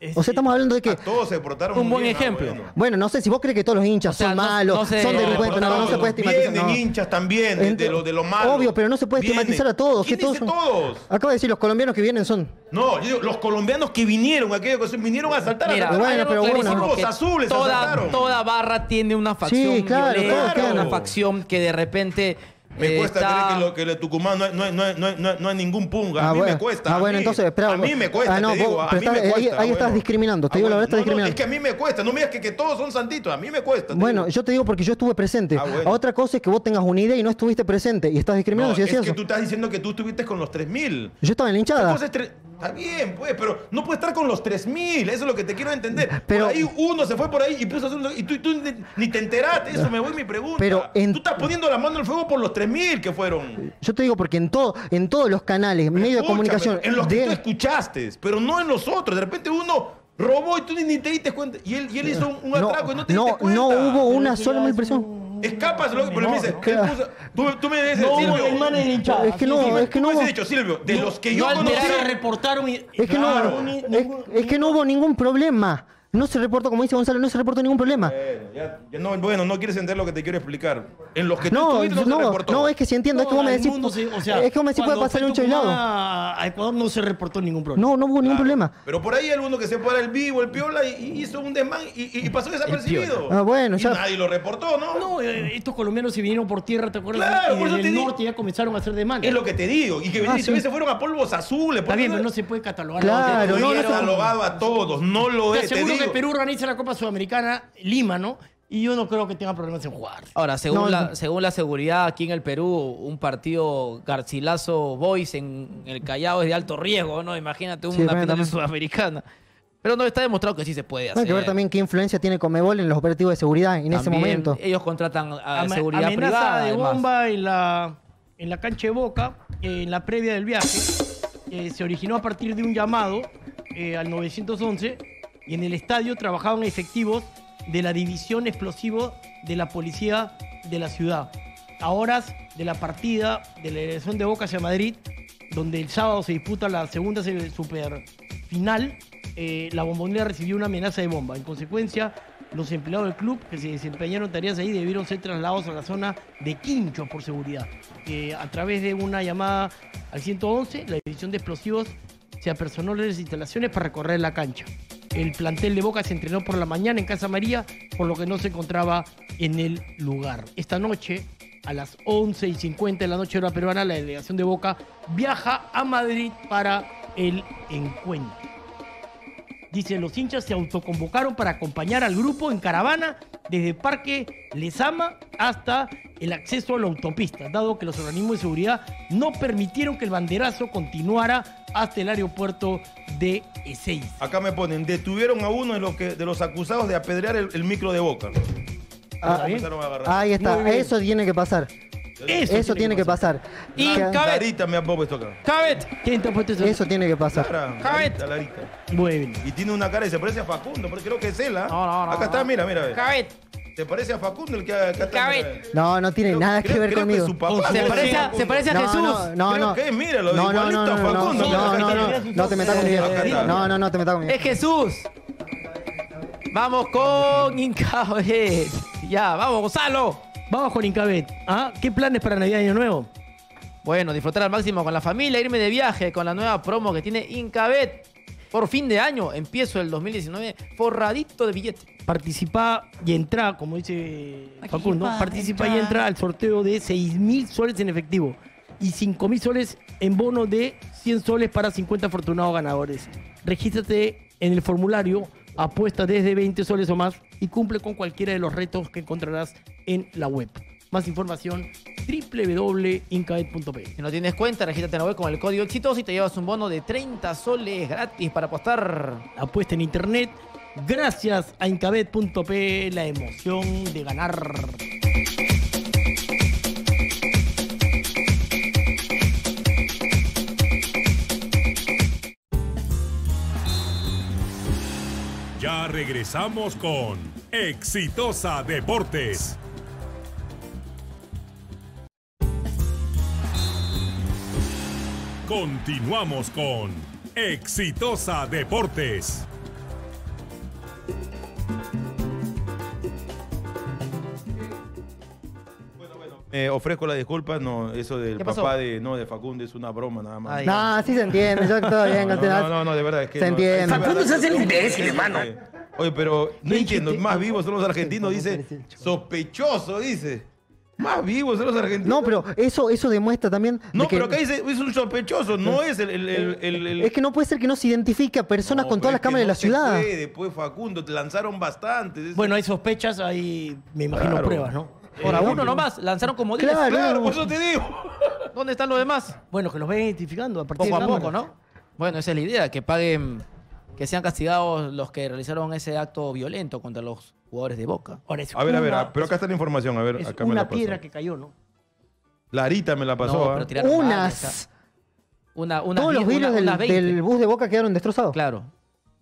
Es- O sea, estamos hablando de que. Todos se portaron Un muy buen bien, ejemplo. bueno. Bueno, no sé si vos crees que todos los hinchas O sea, son no- malos, no se- son no, delincuentes, no, no, se puede estigmatizar. Vienen no. hinchas también, de, de lo, de lo malo. Obvio, pero no se puede Vienen. estigmatizar a todos. ¿Quién que todos dice son- todos? Acabo de decir, los colombianos que vienen son. No, yo digo, los colombianos que vinieron, aquellos que se- vinieron a asaltar Mira, a bueno, hay algo pero bueno. Que azules toda, asaltaron. toda barra tiene una facción Sí, claro, violenta, tienen. una facción que de repente Me eh, cuesta está- creer que, lo, que el Tucumán no hay, no, hay, no, hay, no, no hay- ningún punga. A Ah, mí bueno. me cuesta. Ah, a bueno, mí. entonces, espera. A mí me cuesta, Ah, no, te digo. a mí me estás- cuesta. ahí estás bueno. discriminando, te digo la verdad, estás discriminando. es que a mí me cuesta. No me digas que, que todos son santitos. A mí me cuesta. Bueno, digo. yo te digo porque yo estuve presente. Ah, bueno. Otra cosa es que vos tengas una idea y no estuviste presente y estás discriminando si es que eso. tú estás diciendo que tú estuviste con los 3000. Yo estaba en la hinchada. es tre- Está bien, pues, pero no puede estar con los 3000. Eso es lo que te quiero entender. Pero- por ahí uno se fue por ahí y puso a hacer un- Y tú, y tú ni- te enteraste. Eso me voy mi pregunta. Pero en- Tú estás poniendo la mano al fuego por los 3000 que fueron. Yo te digo porque en todo, en todos los canales, medios de comunicación, En los que tú escuchaste, pero no en los otros. De repente uno robó y tú ni, ni te diste cuenta. Y él, y él hizo un, un no, atraco y no te no, diste cuenta. no hubo una sola malpresión. Escapas, lo que pero me dice, él Claro. puso- tú, tú me dices, No hubo Silvio. el man en la hinchada. Es que no, es que tú no me hubo- has dicho, Silvio, de los que yo no conocí. reportaron y... Es que Claro, no, ni- es, es que no hubo ningún problema. No se reportó, como dice Gonzalo, no se reportó ningún problema. Bueno, ya- ya no, bueno, no quieres entender lo que te quiero explicar. En los que tú No, estuviste no, se no, reportó. no, es que si entiendo, es que vos me decís, mundo se- o sea, es que vos me decís puede pasar fue un chavilado. Tucumán A Ecuador no se reportó ningún problema. No, no hubo ningún problema. Pero por ahí hay alguno que se para el vivo, el piola, y, y hizo un desmán y, y- y pasó desapercibido. Ah, bueno, y ya- nadie lo reportó, ¿no? No, eh, estos colombianos se vinieron por tierra, ¿te acuerdas? Claro, y por eso desde te el digo. norte ya comenzaron a hacer demandas. Es lo que te digo. Y que Ah, sí. se fueron a polvos azules. Está bien, pero no se puede catalogar. Claro, no, he no catalogado a todos, no lo Te es. Aseguro que. Perú organiza la Copa Sudamericana, Lima, ¿no? Y yo no creo que tenga problemas en jugar. Ahora, según, No, la, no. según la seguridad aquí en el Perú, un partido Garcilaso Boys en el Callao es de alto riesgo, ¿no? Imagínate Sí, una bueno, final también. sudamericana. Pero no está demostrado que sí se puede hacer. Hay que ver también qué influencia tiene Comebol en los operativos de seguridad en ese También momento. Ellos contratan a Ama- seguridad amenaza privada. de además. bomba en la, en la cancha de Boca, eh, en la previa del viaje, eh, se originó a partir de un llamado eh, al 911 y en el estadio trabajaban efectivos de la división explosivo de la policía de la ciudad. A horas de la partida de la elección de Boca hacia Madrid, donde el sábado se disputa la segunda se- super final, eh, la bombonera recibió una amenaza de bomba. En consecuencia, los empleados del club que se desempeñaron tareas ahí debieron ser trasladados a la zona de Quincho por seguridad. Eh, a través de una llamada al 111, la división de explosivos se apersonó en las instalaciones para recorrer la cancha. El plantel de Boca se entrenó por la mañana en Casa María, por lo que no se encontraba en el lugar. Esta noche, a las 11 y 50 de la noche hora peruana, la delegación de Boca viaja a Madrid para el encuentro. Dice, los hinchas se autoconvocaron para acompañar al grupo en caravana desde Parque Lesama hasta el acceso a la autopista, dado que los organismos de seguridad no permitieron que el banderazo continuara hasta el aeropuerto de Ezeiza. Acá me ponen, detuvieron a uno de los, que, de los acusados de apedrear el, el micro de boca. Ah, Comenzaron a agarrar. Ahí está, eso tiene que pasar. Eso, tiene que pasar. Y Que- cabe- Larita me ha puesto acá. ¡Cabet! ¿Quién te ha puesto eso? Eso tiene que pasar. Clara, Cabet. Larita, Larita. Muy bien. Y tiene una cara y se parece a Facundo, pero creo que es él, ¿ah? No, no, no, Acá está, no. mira, mira. ¡Cabet! ¿Te parece a Facundo el que acá está? Cabet. No, no tiene Creo- nada que creo- ver creo conmigo. su papá Se es parece a, se parece a No, Jesús. no, no, Creo no. que, míralo, no, no, no, igualito no, a no, Facundo. no, no, no, no, no te metas conmigo. Acá está. No, no, no te metas conmigo. Es Jesús. Vamos con Incabet. Ya, vamos, Gonzalo. Vamos con Incabet. ¿Ah? ¿Qué planes para Navidad y Año Nuevo? Bueno, disfrutar al máximo con la familia, irme de viaje con la nueva promo que tiene Incabet. Por fin de año, empiezo el 2019 forradito de billetes. Participa y entra, como dice Facundo, Participa, participa y entra. entra al sorteo de 6 mil soles en efectivo y 5 mil soles en bono de 100 soles para 50 afortunados ganadores. Regístrate en el formulario Apuesta desde 20 soles o más y cumple con cualquiera de los retos que encontrarás en la web. Más información www.incabet.pe. Si no tienes cuenta, regístrate en la web con el código exitoso y te llevas un bono de 30 soles gratis para apostar. Apuesta en internet gracias a incabet.pe la emoción de ganar. Ya regresamos con Exitosa Deportes. Continuamos con Exitosa Deportes. Me ofrezco las disculpas, no, eso del papá de, no, de Facundo es una broma nada más. Ay, No, sí se entiende, yo todo bien, No, no, no, no, de verdad es que Se no, entiende. es Facundo verdad se hace el imbécil, hermano. Oye, pero no ¿Qué entiendo, más vivos son los argentinos, dice. Sospechoso, dice. Más vivos son los argentinos. No, pero eso, eso demuestra también. de No, que- pero acá dice, es un sospechoso, no es el... el, el, el- el- Es que no puede ser que no se identifique a personas No, con todas las cámaras de la se ciudad. puede, Después Facundo, te lanzaron bastantes. es- Bueno, hay sospechas, hay, me imagino, Claro. pruebas, ¿no? Ahora, Eh, uno nomás, lanzaron como 10. Claro. Claro, por eso te digo. *laughs* ¿Dónde están los demás? Bueno, que los ven identificando a partir Poco a de poco, cámaras. ¿no? Bueno, esa es la idea, que paguen, que sean castigados los que realizaron ese acto violento contra los jugadores de Boca. Ahora, A ver, a ver, pero acá está la información, a ver, es acá me una la pasó. piedra que cayó, ¿no? Larita me la pasó. No, ah. pero Unas. una, Todos los 10, vidrios una- del, unas 20. del bus de boca quedaron destrozados. Claro.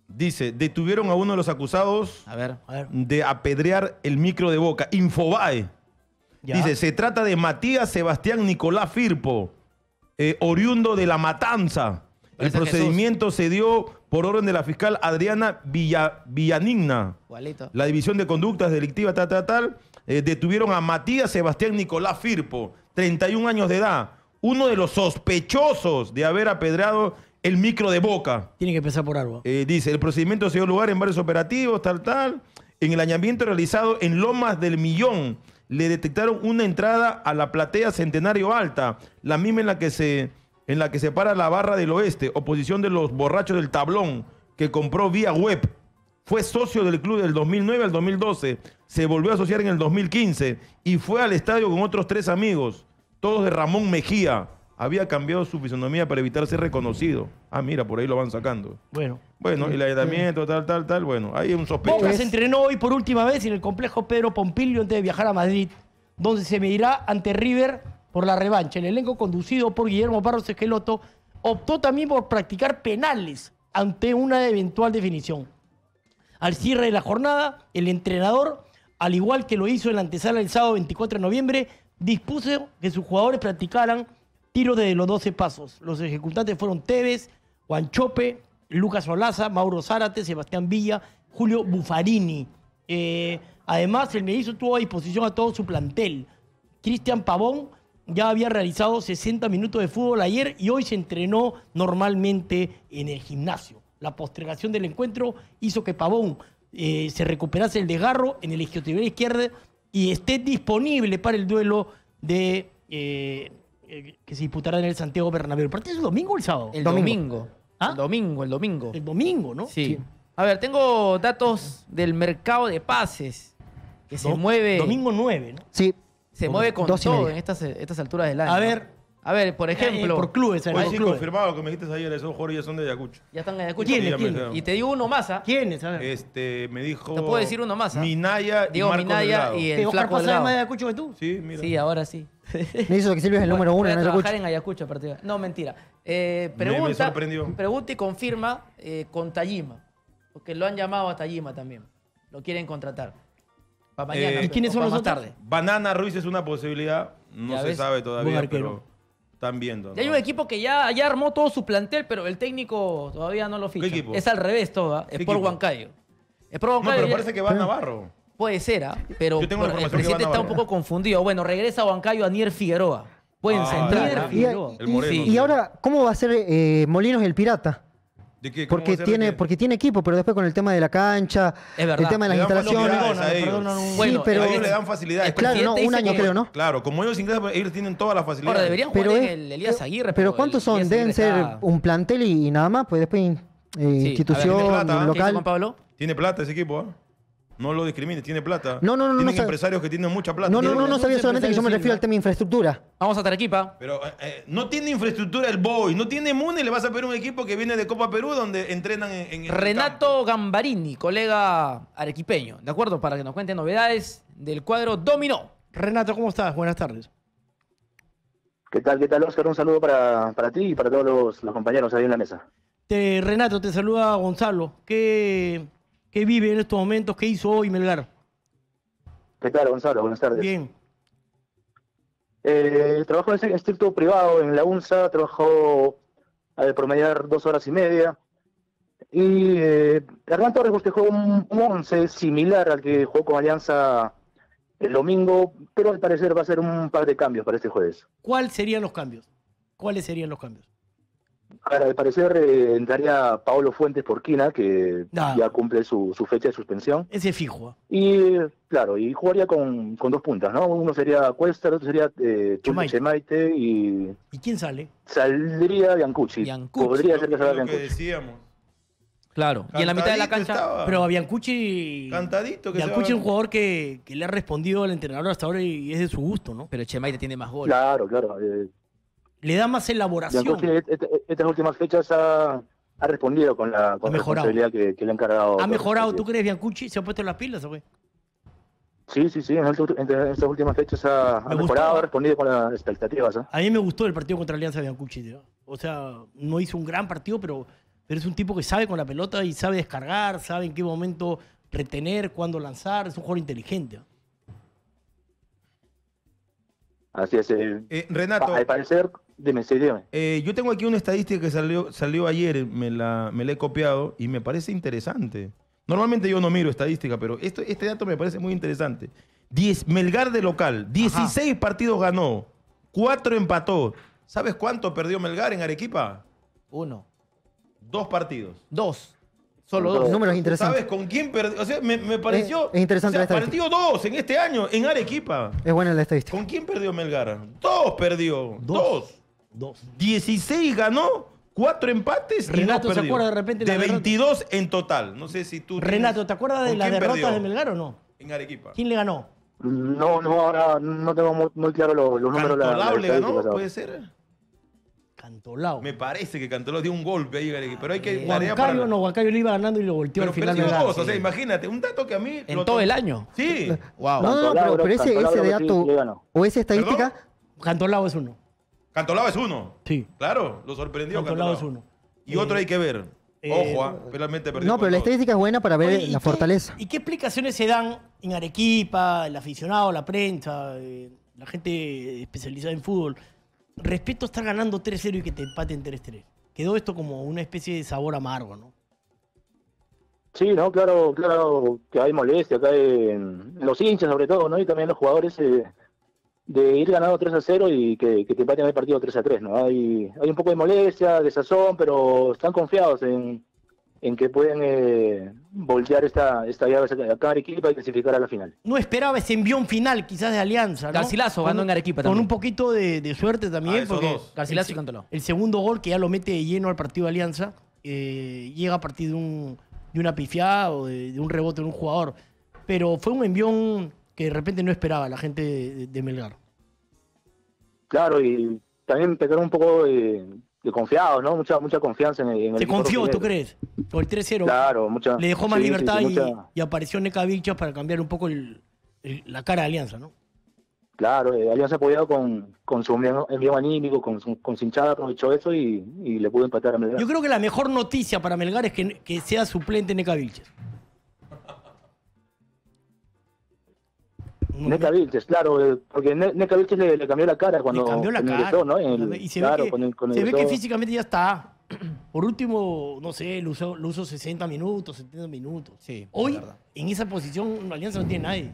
Dice, detuvieron a uno de los acusados A ver. A ver, de apedrear el micro de Boca, Infobae. Ya. Dice, se trata de Matías Sebastián Nicolás Firpo, eh, oriundo de La Matanza. El Parece procedimiento se dio por orden de la fiscal Adriana Villa, Villanigna. Igualito. La División de Conductas Delictivas, tal, tal, tal, eh, detuvieron a Matías Sebastián Nicolás Firpo, 31 años de edad, uno de los sospechosos de haber apedreado el micro de Boca. Tiene que empezar por algo. Eh, dice, el procedimiento se dio lugar en varios operativos, tal, tal. En el allanamiento realizado en Lomas del Millón, le detectaron una entrada a la platea Centenario Alta, la misma en la que se, en la que se para la barra del oeste, oposición de los borrachos del tablón, que compró vía web. Fue socio del club del 2009 al 2012, se volvió a asociar en el 2015 y fue al estadio con otros tres amigos, todos de Ramón Mejía. Había cambiado su fisonomía para evitar ser reconocido. Ah, mira, por ahí lo van sacando. Bueno. Bueno, y el ayuntamiento, tal, tal, tal. Bueno, hay un sospechoso. Boca se entrenó hoy por última vez en el complejo Pedro Pompilio antes de viajar a Madrid, donde se medirá ante River por la revancha. El elenco conducido por Guillermo Barros Esqueloto optó también por practicar penales ante una eventual definición. Al cierre de la jornada, el entrenador, al igual que lo hizo en la antesala el sábado 24 de noviembre, dispuso que sus jugadores practicaran tiros desde los 12 pasos. Los ejecutantes fueron Tevez, Juan Chope, Lucas Olaza, Mauro Zárate, Sebastián Villa, Julio Buffarini. Eh, además, el Mellizo tuvo a disposición a todo su plantel. Cristian Pavón ya había realizado 60 minutos de fútbol ayer y hoy se entrenó normalmente en el gimnasio. La postergación del encuentro hizo que Pavón eh, se recuperase el desgarro en el isquiotibial izquierdo y esté disponible para el duelo de eh, eh, que se disputará en el Santiago Bernabéu. ¿El partido es el domingo o el sábado? El Domingo. domingo. ¿Ah? El domingo, el domingo. El domingo, ¿no? Sí. A ver, tengo datos del mercado de pases. Que se mueve. Domingo 9, ¿no? Sí. Se mueve con todo en estas, estas alturas del año. A ver. A ver, por ejemplo. Eh, por clubes, Hoy sí clubes. confirmado lo que me dijiste ayer, esos jugadores ya son de Ayacucho. Ya están en Ayacucho. ¿Quiénes, Sí, ya me quiénes? quedo. Y te digo uno más, ¿ah? ¿Quiénes? A ver. Este, me dijo... Te puedo decir uno más, ¿ah? Minaya y Diego Marco Minaya Delgado. y el ¿Que Oscar flaco más de Ayacucho que tú? Sí, mira. Sí, ahora sí. Me hizo que Silvio es el número uno Voy a en trabajar Ayacucho. en Ayacucho a partir de- No, mentira. Eh, Me- me pregunta, sorprendió. pregunta y confirma eh, con Tajima. Porque lo han llamado a Tajima también. Lo quieren contratar. Para mañana. Eh, ¿Y quiénes o son los más otros? tarde. Banana Ruiz es una posibilidad, no Ya se ves. sabe Buen todavía, arquero. Pero están viendo. Y hay ¿no? un equipo que ya, ya armó todo su plantel, pero el técnico todavía no lo ficha. equipo? Es al revés todo, ¿ah? es ¿Qué por? Huancayo. Es por No, Huancayo. pero ya- parece que va *laughs* Navarro. Puede ser, ¿ah? pero Yo tengo la bueno, el presidente está un poco confundido. Bueno, regresa a Huancayo Anier Figueroa. Pueden Ah, centrar. ¿ah? Y, Figueroa. El Moreno, y- sí. y ahora, ¿cómo va a ser eh, Molinos el pirata? ¿De qué? ¿Cómo va Porque tiene, porque tiene equipo, pero después con el tema de la cancha, el tema de las instalaciones. Bueno, pero- ellos le dan facilidades. Claro, no, un año que- creo, ¿no? Claro, como ellos ingresan, ellos tienen todas las facilidades. Ahora deberían jugar Pero en el Elías Aguirre. Pero ¿cuántos son? Elías Deben ser está- un plantel y, y nada más, pues después eh, Sí, ver, institución plata, ¿eh? ¿Qué dice local. Pablo? Tiene plata ese equipo, ¿ah? No lo discrimines, tiene plata. No, no, no, no, Tienen no, empresarios que tienen mucha plata. No, no, no, no sabía solamente que yo me refiero al tema de infraestructura. Vamos a Arequipa. Pero eh, eh, no tiene infraestructura el Boy, no tiene Mune, le vas a pedir un equipo que viene de Copa Perú donde entrenan en, en. Renato Gambarini, colega arequipeño, ¿de acuerdo? Para que nos cuente novedades del cuadro Dominó. Renato, ¿cómo estás? Buenas tardes. ¿Qué tal, qué tal, Oscar? Un saludo para, para ti y para todos los, los compañeros ahí en la mesa. Te- Renato, te saluda Gonzalo. ¿Qué, ¿Qué vive en estos momentos? ¿Qué hizo hoy Melgar? ¿Qué tal, Gonzalo? Buenas tardes. Bien. Eh, trabajo en estricto privado en la UNSA, trabajo al promediar dos horas y media. Y eh, Hernán Torres bostejó un, un once similar al que jugó con Alianza el domingo, pero al parecer va a ser un par de cambios para este jueves. ¿Cuáles serían los cambios? ¿Cuáles serían los cambios? Ahora, al parecer eh, entraría Paolo Fuentes por Quina, que Ah. ya cumple su, su fecha de suspensión. Ese fijo. Y claro, y jugaría con, con dos puntas, ¿no? Uno sería Cuesta, el otro sería eh, Chemaite. Y ¿Y quién sale? saldría Biancucci. Biancucci, Podría ser que salga que Biancucci. decíamos. Claro. Y en la mitad de la cancha. estaba. Pero a Biancucci. Cantadito que Biancucci es un jugador que, que le ha respondido al entrenador hasta ahora y es de su gusto, ¿no? Pero Chemaite tiene más goles. Claro, claro. eh, Le da más elaboración. Biancucci et- et- estas últimas fechas ha, ha respondido con la, con Ha responsabilidad que, que le ha encargado. ¿Ha mejorado? ¿Tú es. crees Biancucci? ¿Se ha puesto las pilas o qué? Sí, sí, sí. En, estas últimas fechas ha, mejorado, ha respondido con las expectativas. ¿eh? A mí me gustó el partido contra Alianza Biancucci. tío. O sea, no hizo un gran partido, pero, pero es un tipo que sabe con la pelota y sabe descargar, sabe en qué momento retener, cuándo lanzar. Es un jugador inteligente. ¿ah? Así es. eh, Eh, Renato, al parecer, dime, sí, dime. eh, yo tengo aquí una estadística que salió, salió ayer, me la, me la he copiado y me parece interesante. Normalmente yo no miro estadística, pero esto, este dato me parece muy interesante. 10, Melgar de local, 16 partidos ganó, 4 empató. ¿Sabes cuánto perdió Melgar en Arequipa? Uno. Dos partidos. Dos. Solo Dos. dos. Números interesantes. ¿Sabes con quién perdió? O sea, me, me pareció. Es- es interesante o sea, la estadística. Partido dos en este año, en Arequipa. Es buena la estadística. ¿Con quién perdió Melgar? Dos perdió. Dos. Dos. 16 ganó, 4 empates y Renato, dos ¿se perdió. acuerda de repente De la derrota? 22 en total. No sé si tú. tienes- Renato, ¿te acuerdas de ¿Con las quién derrotas perdió? de Melgar o no? En Arequipa. ¿Quién le ganó? No, no, ahora no tengo muy, muy claro los, los números. la- las Cantolao le ganó, puede ser. Cantolao. Me parece que Cantolao dio un golpe ahí, en Arequipa, pero hay que tarea Huancayo para. no, Huancayo le iba ganando y lo volteó pero al final de perdió la dos, o sea, imagínate, un dato que a mí. En lo todo to- el año. Sí. *laughs* Wow. No, no, no, pero, ese, Cantolao ese creo que sí dato le ganó. o esa estadística, Cantolao es uno. Cantolao es uno. Sí. Claro, lo sorprendió Cantolao Cantolao. es uno. Y otro Eh, hay que ver. eh, Ojo, ah, realmente perdió. no, pero la estadística es buena para ver Oye, ¿y la qué- fortaleza. ¿Y qué explicaciones se dan en Arequipa, el aficionado, la prensa, eh, la gente especializada en fútbol, respecto a estar ganando 3-0 y que te empaten 3-3? Quedó esto como una especie de sabor amargo, ¿no? Sí, no, claro, claro que hay molestia acá en, en los hinchas sobre todo, ¿no? Y también los jugadores eh, de ir ganando 3 a 0 y que, que te empaten el partido 3 a 3, ¿no? Hay, hay un poco de molestia, de sazón, pero están confiados en, en que pueden eh, voltear esta, esta llave acá en Arequipa y clasificar a la final. No esperaba ese envión final quizás de Alianza, ¿no? Garcilaso Con- ganó en Arequipa Con también. un poquito de, de suerte Ah, también, esos porque dos. Garcilaso y el, Cantolao. el segundo gol que ya lo mete de lleno al partido de Alianza eh, llega a partir de, un, de una pifiada o de, de un rebote de un jugador. Pero fue un envión que de repente no esperaba la gente de, de Melgar. Claro, y también pegaron un poco de, de confiados, ¿no? Mucha, mucha confianza en el, en el ¿Se equipo confió, tú crees? Con el 3-0. Claro, mucha. Le dejó más sí, libertad sí, y, mucha- y apareció Neca Vilches para cambiar un poco el- el- la cara de Alianza, ¿no? Claro, eh, Alianza apoyado con, con su envío, anímico, con su, con su hinchada, aprovechó eso y, y le pudo empatar a Melgar. Yo creo que la mejor noticia para Melgar es que, que sea suplente Neca Vilches. Neca Vilches, claro, eh, porque Ne- Neca Vilches le, le cambió la cara cuando le cambió la cuando cara. ingresó, ¿no? En el- y se claro, ve, que, se ve físicamente ya está. *clears throat* Por último, no sé, lo usó, lo usó 60 minutos, 70 minutos. Sí, Hoy, en esa posición, Alianza no tiene nadie.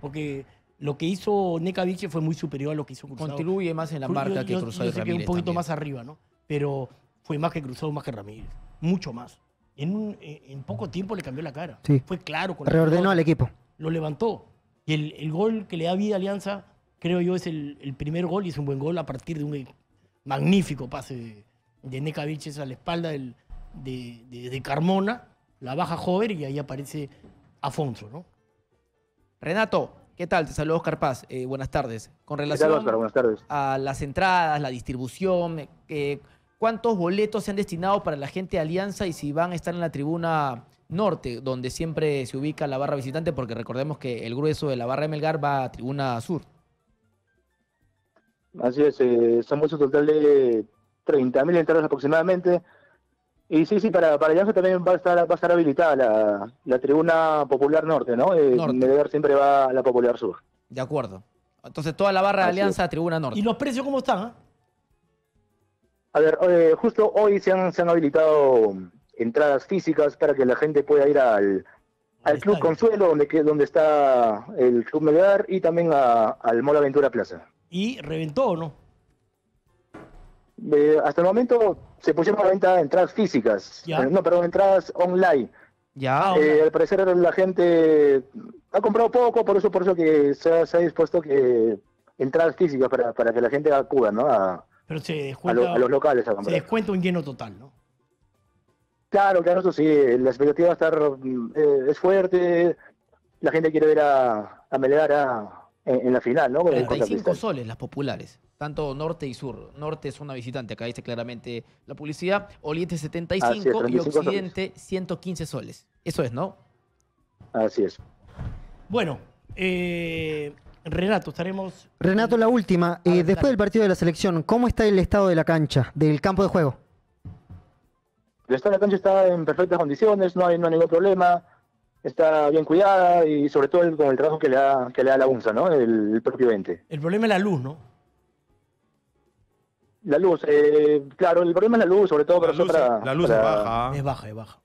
Porque lo que hizo Neca Vilches fue muy superior a lo que hizo Cruzado. Contribuye más en la marca yo- que yo- Cruzado yo sé que Ramírez un poquito también. más arriba, ¿no? Pero fue más que Cruzado, más que Ramírez. Mucho más. En, un- en poco tiempo le cambió la cara. Sí. Fue claro. Con la Reordenó al equipo. Lo levantó. Y el, el gol que le da vida a Alianza, creo yo, es el, el primer gol y es un buen gol a partir de un magnífico pase de, de Neca Vilches a la espalda del, de, de- de Carmona, la baja Hover y ahí aparece Afonso, ¿no? Renato, ¿qué tal? Te saludo Oscar Paz. Eh, buenas tardes. Con ¿Qué tal, relación Oscar? Buenas tardes. a las entradas, la distribución, eh, ¿cuántos boletos se han destinado para la gente de Alianza y si van a estar en la tribuna norte, donde siempre se ubica la barra visitante? Porque recordemos que el grueso de la barra de Melgar va a tribuna sur. Así es, eh, somos un total de 30.000 entradas aproximadamente. Y sí, sí, para, para Alianza también va a estar, va a estar habilitada la, la tribuna popular norte, ¿no? Eh, Norte. Melgar siempre va a la popular sur. De acuerdo. Entonces toda la barra de Así Alianza a tribuna norte. ¿Y los precios cómo están? ah? A ver, eh, justo hoy se han, se han habilitado entradas físicas para que la gente pueda ir al, al Club. Consuelo, donde, donde está el Club Melgar, y también a- al Mall Aventura Plaza. Y reventó, ¿o ¿no? Eh, hasta el momento se pusieron a la venta entradas físicas, Ya. Eh, no, perdón, entradas online. Ya. Eh, al parecer la gente ha comprado poco, por eso por eso que se ha, se ha dispuesto que entradas físicas para, para que la gente acuda, ¿no? A, Pero se a, descuenta, lo- a los locales a se descuenta un lleno total, ¿no? Claro, claro, eso sí, la expectativa va a estar, mm, eh, es fuerte, la gente quiere ver a, a Melgar a- en, en la final, ¿no? Contra 35 Cristal. soles las populares, tanto norte y sur. Norte es una visitante, acá dice claramente la publicidad. Oriente 75 Así es, y 35 soles. Occidente 115 soles. Eso es, ¿no? Así es. Bueno, eh, Renato, estaremos... Renato, la última. Eh, ver, después dale. del partido de la selección, ¿cómo está el estado de la cancha, del campo de juego? De la cancha está en perfectas condiciones, no hay, no hay ningún problema, está bien cuidada y sobre todo el- con el trabajo que le da, que le da la UNSA, ¿no? El, el propio ente. El problema es la luz, ¿no? La luz, eh, claro, el problema es la luz, sobre todo La luz, para- la luz para- es baja. Es baja, es baja.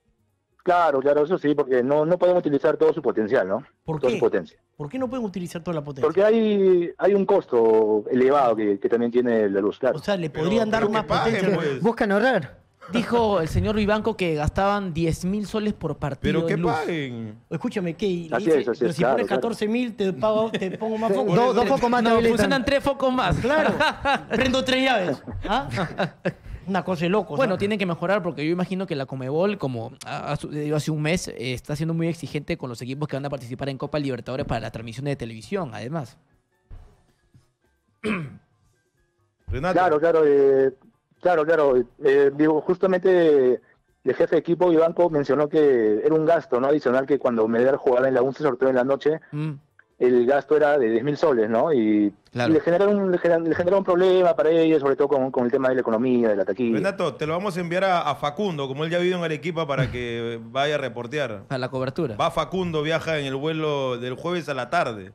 Claro, claro, eso sí, porque no, no podemos utilizar todo su potencial, ¿no? ¿Por Toda qué? su potencia. ¿Por qué no pueden utilizar toda la potencia? Porque hay, hay un costo elevado que, que también tiene la luz, claro. O sea, le Pero- podrían dar pero más potencia. pues. ¿Buscan ahorrar? Dijo el señor Vivanco que gastaban 10 mil soles por partido Pero que en luz. paguen. Escúchame, ¿qué? Así es, así pero es, si claro, pones claro. 14 mil, te, pago, te pongo más foco. Dos dos focos más te No, habilitan. funcionan tres focos más. *laughs* Claro, *laughs* prendo tres llaves. ¿Ah? Una cosa de loco. Bueno, ¿no? tienen que mejorar porque yo imagino que la Comebol, como ha sucedido hace un mes, eh, está siendo muy exigente con los equipos que van a participar en Copa Libertadores para la transmisión de televisión, además. Renato. Claro, claro, eh, claro, claro. eh, digo, justamente el jefe de equipo, Ivanco, mencionó que era un gasto no adicional que cuando Melgar jugaba en la 11, sobre todo en la noche, Mm. el gasto era de 10 mil soles, ¿no? Y, Claro. y le, generó un, le, gener- le generó un problema para ellos, sobre todo con, con el tema de la economía, de la taquilla. Renato, te lo vamos a enviar a, a Facundo, como él ya vive en Arequipa, para que vaya a reportear. Para la cobertura. Va Facundo, viaja en el vuelo del jueves a la tarde.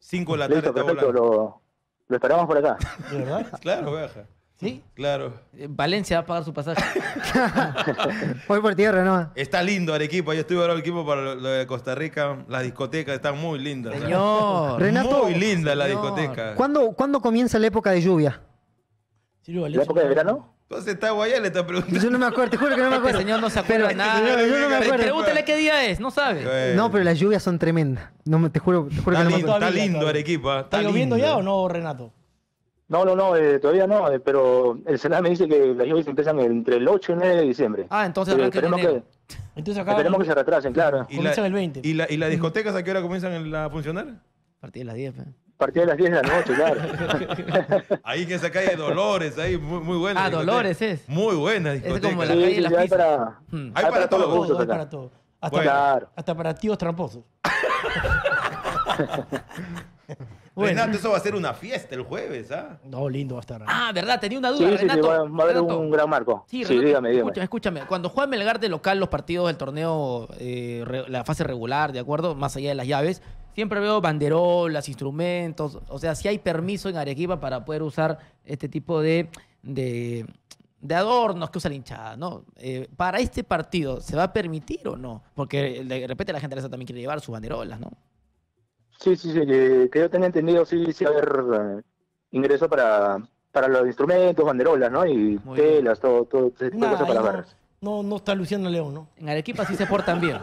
5 de la tarde Listo, está perfecto, volando. lo, lo esperamos por acá. ¿De verdad? Claro, viaja. ¿Sí? Claro. Eh, Valencia va a pagar su pasaje. *laughs* Voy por tierra, ¿no? Está lindo Arequipa. Yo estuve ahora Arequipa para lo de Costa Rica. Las discotecas están muy lindas. Señor. Renato, Muy linda la discoteca. ¿Cuándo, ¿Cuándo comienza la época de lluvia? ¿La época de verano? Entonces está Guayá le está preguntando. Yo no me acuerdo, te juro que no me Este acuerdo. señor no se acuerda Pero- nada. yo- yo no me acuerdo. Pregúntale qué día es, no sabe. Bueno. No, pero las lluvias son tremendas. No, te juro, te juro Está que no me lindo, acuerdo. está lindo. Arequipa. ¿Está lloviendo lindo. ya o no, Renato? No, no, no, eh, todavía no, eh, pero el Senado me dice que las lluvias empiezan entre el 8 y el 9 de diciembre. Ah, entonces Eh, arranca en esperemos que, Entonces acá esperemos que se retrasen, claro. ¿Y, Comienza la- el 20. ¿Y, la- ¿Y las discotecas a qué hora comienzan a funcionar? A partir de las 10. pe. A partir de las 10 de la noche, claro. *laughs* Ahí que esa calle Dolores, ahí muy, muy buena. Ah. Dolores es. Muy buena Es discoteca. como la Sí, calle sí, de las hay para, Hmm. Hay para todos los todo. gustos todo, es acá. para todo. Hasta, Bueno. Claro. hasta para tíos tramposos. *laughs* *laughs* Renato, eso va a ser una fiesta el jueves, ¿ah? No, lindo va a estar. Ah, verdad, tenía una duda, Sí, sí, sí, va, va a haber Renato. un gran marco. Sí, Sí, Renato, dígame, dígame. Escúchame, escúchame. Cuando juega Melgar de local los partidos del torneo, eh, re- la fase regular, ¿de acuerdo? Más allá de las llaves, siempre veo banderolas, instrumentos. O sea, si hay permiso en Arequipa para poder usar este tipo de, de, de adornos que usa la hinchada, ¿no? Eh, para este partido, ¿se va a permitir o no? Porque de repente la gente de esa también quiere llevar sus banderolas, ¿no? Sí, sí, sí, que, que yo tenía entendido, sí, sí, va a haber eh, ingreso para, para los instrumentos, banderolas, ¿no? Y Muy telas, todo, todo Nah, cosas para ahí no, no, no está Luciano León, ¿no? En Arequipa sí se portan bien.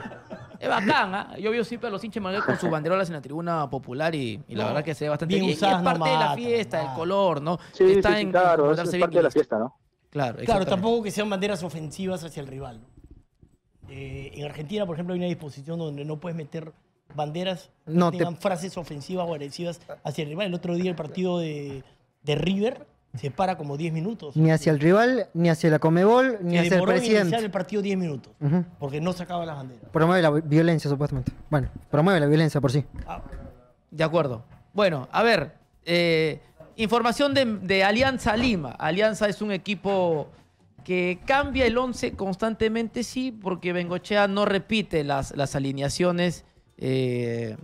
Es bacán, ¿ah? Yo veo siempre a los hinchas Melgar con sus banderolas en la tribuna popular y, y la No, verdad que se ve bastante bien bien. Y es no parte de la matan, fiesta, el nada. color, ¿no? Sí, sí, Está sí, en claro, eso es bien parte y de la listo. fiesta, ¿no? Claro, Claro, exactamente. tampoco que sean banderas ofensivas hacia el rival. ¿no? Eh, en Argentina, por ejemplo, hay una disposición donde no puedes meter banderas que No, te- tengan frases ofensivas o agresivas hacia el rival. El otro día el partido de, de River se para como 10 minutos. Ni hacia el rival, ni hacia la Comebol, ni hacia el en iniciar presidente. el partido 10 minutos. Porque no sacaba las banderas. Promueve la violencia, supuestamente. Bueno, promueve la violencia por sí. Ah, De acuerdo. Bueno, a ver, eh, información de, de Alianza Lima. Alianza es un equipo que cambia el 11 constantemente, sí, porque Bengochea no repite las, las alineaciones eh,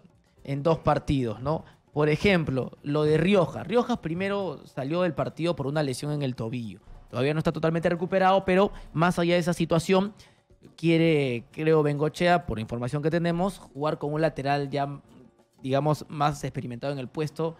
en dos partidos, ¿no? Por ejemplo, lo de Riojas. Riojas primero salió del partido por una lesión en el tobillo. Todavía no está totalmente recuperado, pero más allá de esa situación, quiere, creo, Bengochea, por información que tenemos, jugar con un lateral ya, digamos, más experimentado en el puesto,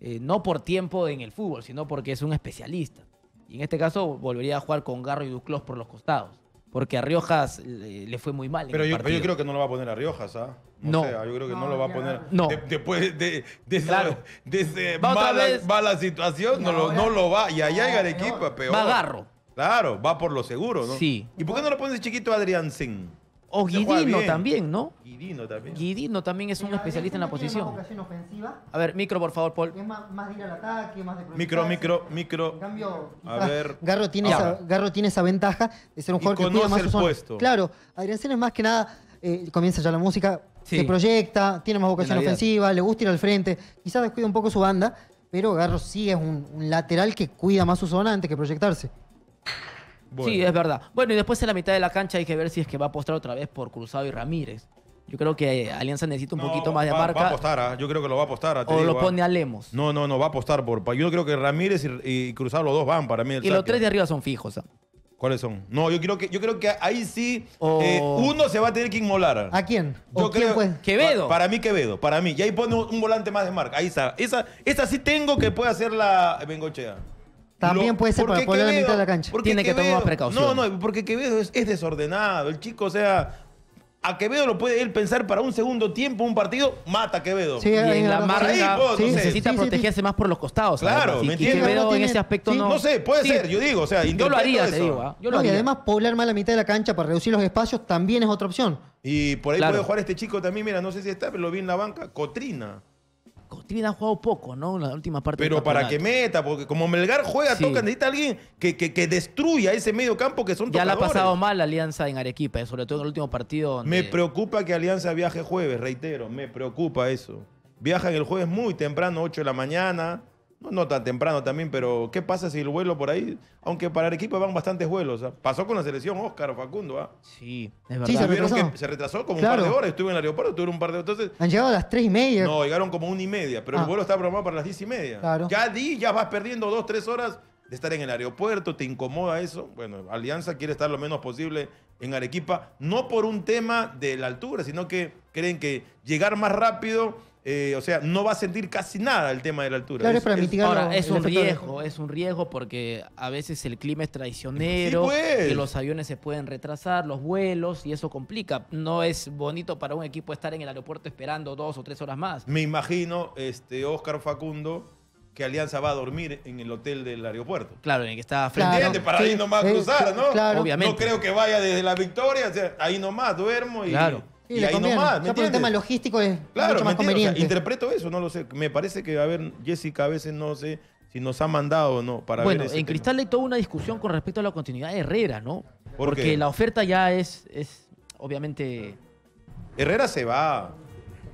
eh, no por tiempo en el fútbol, sino porque es un especialista. Y en este caso volvería a jugar con Garro y Duclos por los costados, porque a Riojas le, le fue muy mal. en Pero el yo, pero yo partido. creo que no lo va a poner a Riojas, ¿ah? No. sé, yo creo que no, lo va a poner. No. De- después de, de, esa- Claro. de ese Va mala, mala situación, no, lo, no lo va. Y allá en Arequipa, peor. Va Garro. Claro, va por lo seguro, ¿no? Sí. ¿Y por qué no lo pones chiquito a Adrián Sin? O Guidino también, ¿no? Guidino también. Guidino también es un especialista en la posición. ofensiva, A ver, micro, por favor, Paul. es más, más de ir al ataque, más de Micro, micro, micro. En cambio, A ver. Garro tiene, esa, Garro tiene esa ventaja de ser un Y jugador que cuida conoce más el su zona. puesto. Claro, Adrián Sen es más que nada, eh, comienza ya la música, Sí. se proyecta, tiene más vocación ofensiva, le gusta ir al frente, quizás descuida un poco su banda, pero Garro sí es un, un lateral que cuida más su zona antes que proyectarse. Bueno. Sí, es verdad. Bueno, y después en la mitad de la cancha hay que ver si es que va a apostar otra vez por Cruzado y Ramírez. Yo creo que eh, Alianza necesita un No, poquito más de va- marca. Va a apostar, ¿ah? yo creo que lo va a apostar. ah, te o digo, lo ah. pone a Lemos. No, no, no, va a apostar por. Yo creo que Ramírez y, y Cruzado los dos van para mí. el y los tres de arriba son fijos. ¿ah? ¿Cuáles son? No, yo creo que, yo creo que ahí sí eh, uno se va a tener que inmolar. ¿A quién? ¿O Yo quién? Quevedo. Pa- Para mí Quevedo, para mí. Y ahí pone un, un volante más de marca. Ahí está. Esa, esa sí tengo que puede hacer la Bengochea. También puede ser para poner la mitad de la cancha. porque Tiene que tomar precauciones. No, no, porque Quevedo es, es desordenado. El chico, o sea, a Quevedo lo puede él pensar para un segundo tiempo, un partido, mata a Quevedo. Sí, Y en la marca Ahí, pues, no sé. necesita Sí, sí, sí. protegerse más por los costados. Claro, ¿me y entiendes? Quevedo en Tiene- ese aspecto Sí, no. no sé, puede Sí. ser, yo digo, o sea, Yo lo haría, te eso. digo. ¿ah? Yo lo No, y haría. además poblar más la mitad de la cancha para reducir los espacios también es otra opción. Y por ahí Claro. puede jugar este chico también, mira, no sé si está, pero lo vi en la banca, Cotrina. Cotrina ha jugado poco, ¿no? En la última parte del Pero para que meta, porque como Melgar juega, Sí. toca, necesita alguien que, que, que destruya ese medio campo que son Ya le ha tocadores. pasado mal la alianza en Arequipa, eh, sobre todo en el último partido. donde- Me preocupa que Alianza viaje jueves, reitero, me preocupa eso. Viajan el jueves muy temprano, 8 de la mañana. No, no tan temprano también, pero ¿qué pasa si el vuelo por ahí? Aunque para Arequipa van bastantes vuelos. ¿ah? Pasó con la selección Oscar Facundo. ¿ah? Sí, es Sí, verdad. se Tuvieron retrasó. que- se retrasó como Claro. un par de horas. Estuve en el aeropuerto, estuve un par de Entonces, Han llegado a las tres y media. no, llegaron como una y media, pero el Ah. vuelo estaba programado para las diez y media. Claro. Ya di, ya vas perdiendo dos, tres horas de estar en el aeropuerto, te incomoda eso. Bueno, Alianza quiere estar lo menos posible en Arequipa, no por un tema de la altura, sino que creen que llegar más rápido, eh, o sea, no va a sentir casi nada el tema de la altura. Claro, es para mitigar Ahora, es un riesgo, es un riesgo porque a veces el clima es traicionero, Sí, pues. los aviones se pueden retrasar, los vuelos, y eso complica. No es bonito para un equipo estar en el aeropuerto esperando dos o tres horas más. Me imagino, este, Oscar Facundo, que Alianza va a dormir en el hotel del aeropuerto. Claro, en el que está ¿Me frente. Claro? Para sí, ahí nomás cruzar, ¿no? claro. Obviamente. No creo que vaya desde la victoria, o sea, ahí nomás duermo y, Claro. Y le ahí conviene. nomás. Ya ¿me por el tema logístico es Claro, mucho ¿me más entiendes? O sea, conveniente. interpreto eso, no lo sé. Me parece que, a ver, Jessica a veces no sé si nos ha mandado o no para bueno, ver ese en tema. Cristal hay toda una discusión con respecto a la continuidad de Herrera, ¿no? ¿Por Porque qué? la oferta ya es, es obviamente... Herrera se va.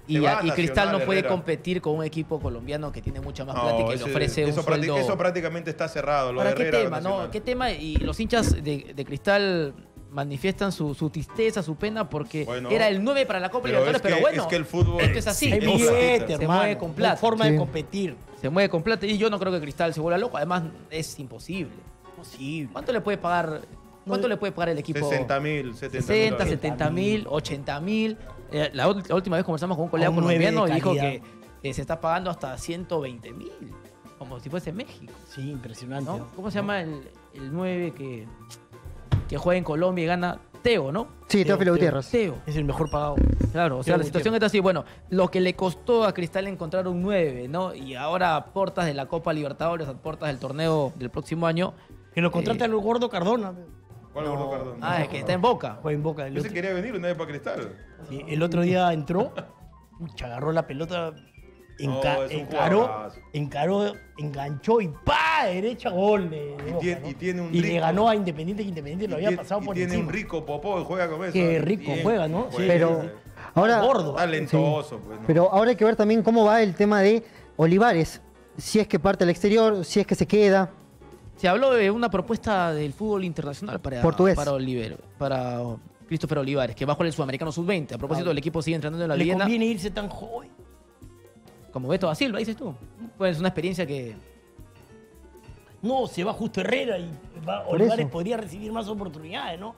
Y, y Cristal no puede Herrera. competir con un equipo colombiano que tiene mucha más No, plata y que ese- le ofrece eso, un sueldo... eso prácticamente está cerrado. Lo ¿Para de qué Herrera tema, no? ¿Qué tema? Y los hinchas de, de Cristal manifiestan su, su tristeza, su pena, porque Bueno. era el 9 para la Copa Pero Libertadores, es que- pero bueno, es que el fútbol- esto es así. Se billete, se hermano. mueve con no hay plata. forma Sí. de competir. Se mueve con plata y yo no creo que Cristal se vuelva loco. Además, es imposible. Posible. ¿Cuánto le puede pagar, cuánto le puede pagar el equipo? 60 mil, 70 mil. 60, dólares. 70 mil, 80 mil. Eh, la, última vez conversamos con un colega colombiano y dijo que eh, se está pagando hasta 120 mil, como si fuese México. Sí, impresionante. ¿no? ¿Cómo se llama el, el 9 que, que juega en Colombia y gana? Teo, ¿no? Sí, Teófilo Teo, Gutiérrez. Teo. Es el mejor pagado. Claro, o sea, Teo la situación está así. Bueno, lo que le costó a Cristal encontrar un 9, ¿no? Y ahora a portas de la Copa Libertadores, a portas del torneo del próximo año, Que lo contrata el gordo Cardona. ¿Cuál gordo Cardona? Ah, es que está en boca. Juega en Boca. El, Ese otro, quería venir una vez para Cristal. sí, el otro día entró, *laughs* agarró la pelota, enca- No, encaró, encaró, enganchó y ¡pa! Derecha gol de, de Y Boca, tiene- ¿no? y tiene un Y le ganó a Independiente, que Independiente lo Y había tiene- pasado y por tiene encima. un rico popó y juega con eso. Qué ¿eh? rico juega, ¿no? Sí, Pero ahora, Gordo. Talentoso, pues. ¿no? pero ahora hay que ver también cómo va el tema de Olivares. Si es que parte al exterior, si es que se queda. Se habló de una propuesta del fútbol internacional para, Portugués. para, Oliver, para Christopher Olivares, que va a jugar el Sudamericano Sub-20. A propósito, el equipo sigue entrenando en la Le Viena. conviene irse tan joven. Como Beto da Silva, dices tú. Pues una experiencia que... No, se va justo Herrera y va, Olivares eso. podría recibir más oportunidades, ¿no?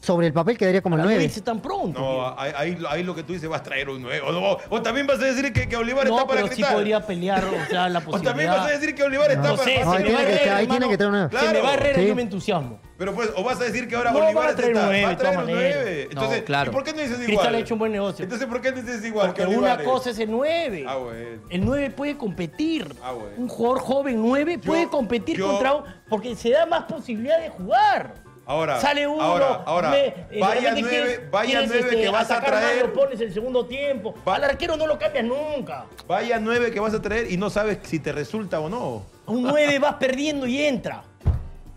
Sobre el papel quedaría como el Para no 9. irse tan pronto. No, ahí, ahí, ahí lo que tú dices, vas a traer un nuevo. O, o también vas a decir que, que Olivar No, está para pero sí podría pelear, o sea, la *laughs* o posibilidad. también vas a decir que Olivar está No para sé, No, ahí tiene que- ahí tiene que traer un nueve. Se me Claro. va Herrera, Sí. yo me entusiasmo. Pero pues, o vas a decir que ahora No, a Olivares traer está, nueve, va a traer un maneras. nueve. Entonces, No, claro. ¿y por qué no dices igual? Cristal ha hecho un buen negocio. Entonces, ¿por qué no dices igual Porque que una cosa es el 9. Ah, bueno. El 9 puede competir. Ah, bueno. Un jugador joven 9 Yo- puede competir yo- contra un- porque se da más posibilidad de jugar. Ahora, Sale uno, ahora, ahora, me- eh, vaya nueve, quieres- vaya quieres, nueve este, que vas a más, traer. lo pones el segundo tiempo. Va- Al arquero no lo cambias nunca. Vaya nueve que vas a traer y no sabes si te resulta o no. Un 9 vas perdiendo y entra.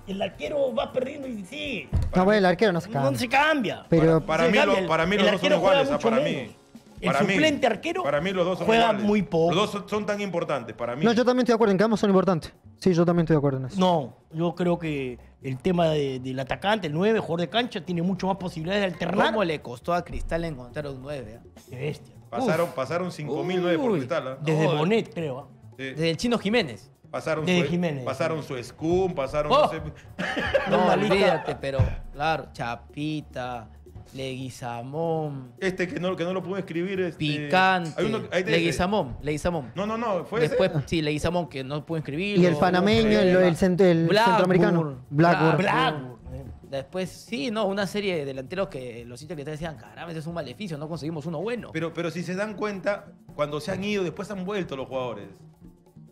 El arquero va perdiendo y sigue. No, bueno, el arquero no se No cambia. se cambia. Pero Para, para Se mí, cambia. lo- para mí El los dos son iguales, ah, para menos. mí. El Para mí. suplente arquero Para mí los dos son juega iguales. muy poco. Los dos son, son tan importantes para mí. no, yo también estoy de acuerdo en que ambos son importantes. Sí, yo también estoy de acuerdo en eso. No, yo creo que el tema de- del atacante, el 9, jugador de cancha, tiene mucho más posibilidades de alternar. ¿Cómo le costó a Cristal encontrar un 9? ah? Qué bestia. Pasaron, pasaron 5.009 por cristal. ¿ah? Desde. Bonet, creo. ¿ah? Sí. Desde el Chino Jiménez. Pasaron, su, Jiménez. pasaron su Scum, pasaron. Oh. No sé, *laughs* No, olvídate, pero claro, Chapita, Leguizamón, este que no, que no lo pude escribir. Este, Picante, hay uno- ahí te- Leguizamón, Leguizamón. No, no, no. ¿Fue Después, ese? sí, Leguizamón, que no pudo escribir. Y el panameño, el, el, cent- el centroamericano. Blackburn. Blackburn. eh. Después, sí, no, una serie de delanteros que los hinchas que decían, caramba, ese es un maleficio, no conseguimos uno bueno. Pero, pero si se dan cuenta, cuando se han ido, después han vuelto los jugadores.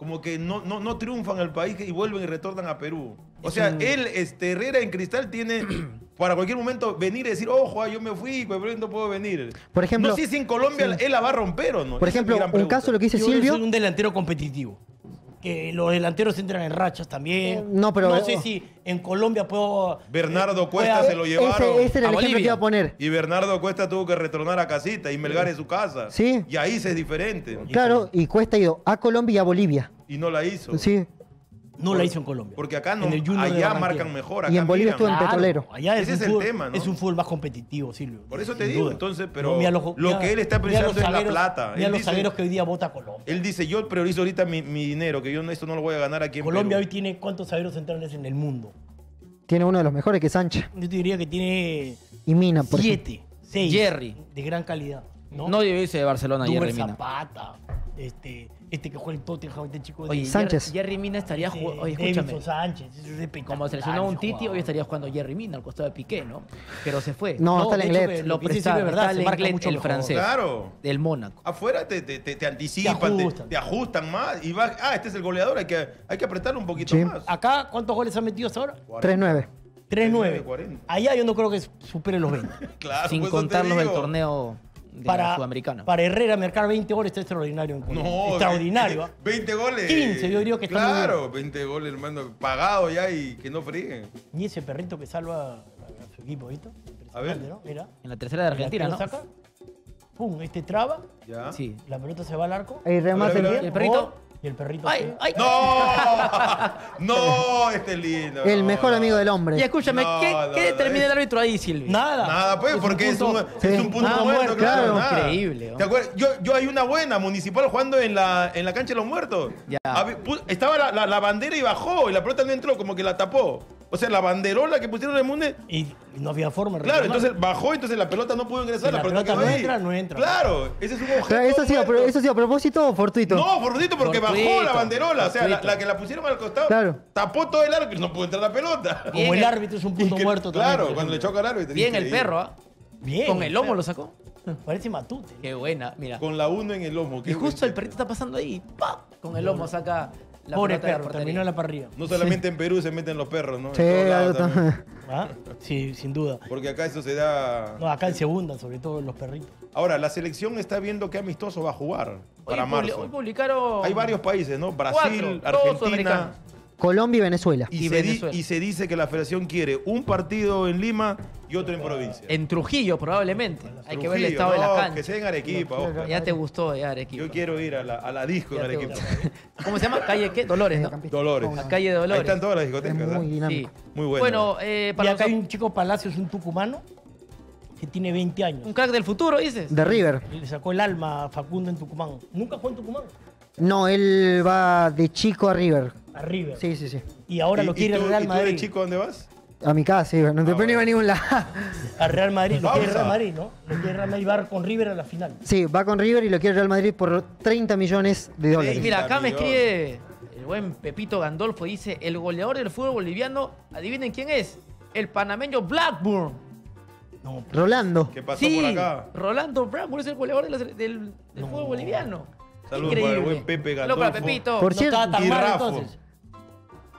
Como que no, no, no triunfan al país y vuelven y retornan a Perú. O sea, él, este, Herrera en Cristal, tiene *clears throat* para cualquier momento venir y decir, ojo, ah, yo me fui, pero no puedo venir. Por ejemplo- no sé si en Colombia él la va a romper o no. Por ejemplo, un pregunta. caso lo que dice Yo Silvio. es un delantero competitivo. Que los delanteros entran en rachas también. Eh, no, pero- No sé si en Colombia puedo. Bernardo eh, Cuesta pueda- se lo llevaron. Ese, ese era A el ejemplo que Bolivia. iba a poner. Y Bernardo Cuesta tuvo que retornar a casita y Melgar en su casa. Sí. Y ahí se es diferente. Claro, y Cuesta ha ido a Colombia y a Bolivia. Y no la hizo. Sí. No la hizo en Colombia. Porque acá no, allá marcan mejor. Acá Y en Bolivia miran. estuvo en Petrolero. Allá es Ese un es el fútbol, tema, ¿no? Es un fútbol más competitivo, Silvio. Por eso te digo, duda. entonces, pero lo que él está pensando es la plata. Mira Él los dice- zagueros que hoy día vota Colombia. Él dice, yo priorizo ahorita mi, mi dinero, que yo no- esto no lo voy a ganar aquí en Colombia hoy tiene cuántos zagueros centrales en el mundo. Tiene uno de los mejores que es Sánchez. Yo te diría que tiene Y Mina, por ejemplo. siete, seis. Jerry. De gran calidad. No, No debe irse de Barcelona, Duber Jerry Mina. Zapata. Este, este que juega en Tottenham, este chico de Oye, Sánchez. Jerry, Jerry Mina estaría jugando. Oye, escúchame. Sánchez. ese es Como se lesionó un Titi, jugador. hoy estaría jugando Jerry Mina al costado de Piqué, ¿no? Pero se fue. No, está el que Lo Silvio es verdad, está el el francés. Claro. Del Mónaco. Afuera te, te, te, te anticipan, te ajustan. te ajustan más. Y va, ah, este es el goleador, hay que, hay que apretarlo un poquito Sí. más. Acá, ¿cuántos goles han metido hasta ahora? 3-9. 3-9. 40. Allá yo no creo que supere los 20. *laughs* Claro, Sin te contar los del torneo de la para, Sudamericana. para Herrera marcar 20 goles está extraordinario. en. No, extraordinario. ¿ah? 20 goles. 15, yo diría que está muy Claro, 20 goles, hermano. Pagado ya y que no frieguen. Y ese perrito que salva a su equipo, ¿viste? A ver. ¿no? Mira. En la tercera de Argentina, ¿no? saca, pum, este traba, ¿Ya? Sí. la pelota se va al arco. Ahí remate el ¿Y el perrito? Y el perrito. ¡Ay, ay! ¡No! *laughs* ¡No! Este es lindo. El no, mejor no. amigo del hombre. Y escúchame, No, ¿qué, no, qué no, determina el árbitro ahí, Silvio? Nada. Nada, pues, porque es un, punto- es un punto Ah, muerto, muerto, claro. claro. nada. Increíble, ¿no? ¿Te acuerdas? Yo, yo hay una buena municipal jugando en la, en la cancha de los muertos. Ya. Estaba la, la- la bandera y bajó, y la pelota no entró, como que la tapó. O sea, la banderola que pusieron en el Munde. Y no había forma de Claro, reclamar. entonces bajó, entonces la pelota no pudo ingresar. Si la pelota quedó no ahí. entra, no entra. Claro, ese es un objeto. Claro, ¿Eso sí, a, pro- muerto. ¿Eso sí a propósito o fortuito? No, fortuito, porque bajó Fortuito, la banderola. O sea, la, fortuito. la que la pusieron al costado Claro. tapó todo el arco y no pudo entrar la pelota. Bien Como el árbitro es un punto *laughs* muerto Claro, también. cuando le choca al árbitro. Bien el increíble. perro, ¿ah? Bien. Con el lomo perro. lo sacó. *laughs* Parece matute. Qué buena, mira. Con la 1 en el lomo. Y justo el perrito está pasando ahí. ¡pa! Con el lomo saca La Pobre pelota de la perro, portería. terminó en la parrilla. No solamente en Perú se meten los perros, ¿no? En Sí, todos lados algo también. tam- ¿Ah? Sí, sin duda. Porque acá eso se da. No, acá en segunda, sobre todo los perritos. Ahora, la selección está viendo qué amistoso va a jugar Hoy, para publi- marzo. hoy publicaron. Hay varios países, ¿no? Cuatro, Brasil, todos Argentina. sudamericanos. Colombia y Venezuela. Y, Y se di- Venezuela. y se dice que la federación quiere un partido en Lima y otro en provincia. En Trujillo, probablemente. Hay que ver el Trujillo, estado de la no, cancha. Que sea en Arequipa. Ya te gustó ya Arequipa. Yo quiero ir a la, a la disco en Ya te Arequipa. gustó. *laughs* ¿Cómo se llama? ¿Calle qué? Dolores, ¿no? Dolores. La calle de Ahí Dolores. están todas las Es discotecas, muy ¿verdad? Sí. dinámico. Muy bueno. Bueno, eh, Y para acá hay un chico Palacios, un tucumano, que tiene 20 años. un crack del futuro, dices. De River. Y Le sacó el alma a Facundo en Tucumán. Nunca fue en Tucumán. No, él va de chico a River. A River. Sí, sí, sí. Y ahora ¿Y- lo y quiere tú- el Real ¿Y tú de Madrid. chico dónde vas? A mi casa, sí, no te Ah, bueno. a ningún lado. Al Real Madrid, lo quiere. Real Madrid, ¿no? Lo quiere Real Madrid va con River a la final. Sí, va con River y lo quiere Real Madrid por 30 millones de dólares. Mira, acá me escribe el buen Pepito Gandolfo. Dice: el goleador del fútbol boliviano, adivinen quién es. El panameño Blackburn. No, Rolando. ¿Qué pasó Sí, por acá? Rolando Blackburn es el goleador de la sele- del, del fútbol boliviano. Saludos para el buen Pepe Saludos para Gandolfo. Pepito. Por no cierto, estaba tan y mal Rafa. entonces.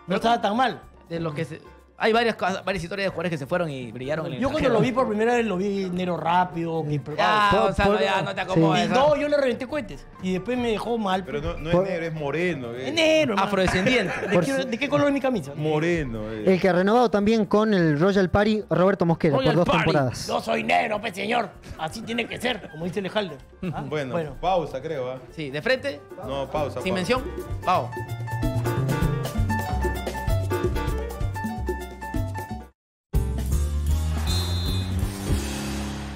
No estaba tan mal. de los que se- hay varias, cosas- varias historias de jugadores que se fueron y brillaron en el Yo cuando lo vi por primera vez lo vi negro rápido. que- Ya, Por- Gonzalo, por- ya, no te Y acomodes. ¿ah? no, yo le reventé cohetes. Y después me dejó mal. Pero no, no es Por- negro, es moreno. eh. Es negro, hermano. Afrodescendiente. ¿De qué, de qué color es mi camisa? Moreno. eh. el que ha renovado también con el Royal Party, Roberto Mosquera, Royal por dos Party. temporadas. Yo soy negro, pues señor. Así tiene que ser, como dice Lejalder. ¿Ah? Bueno, pausa creo, ¿ah? Sí, de frente, No, pausa. sin pausa. mención, Pau.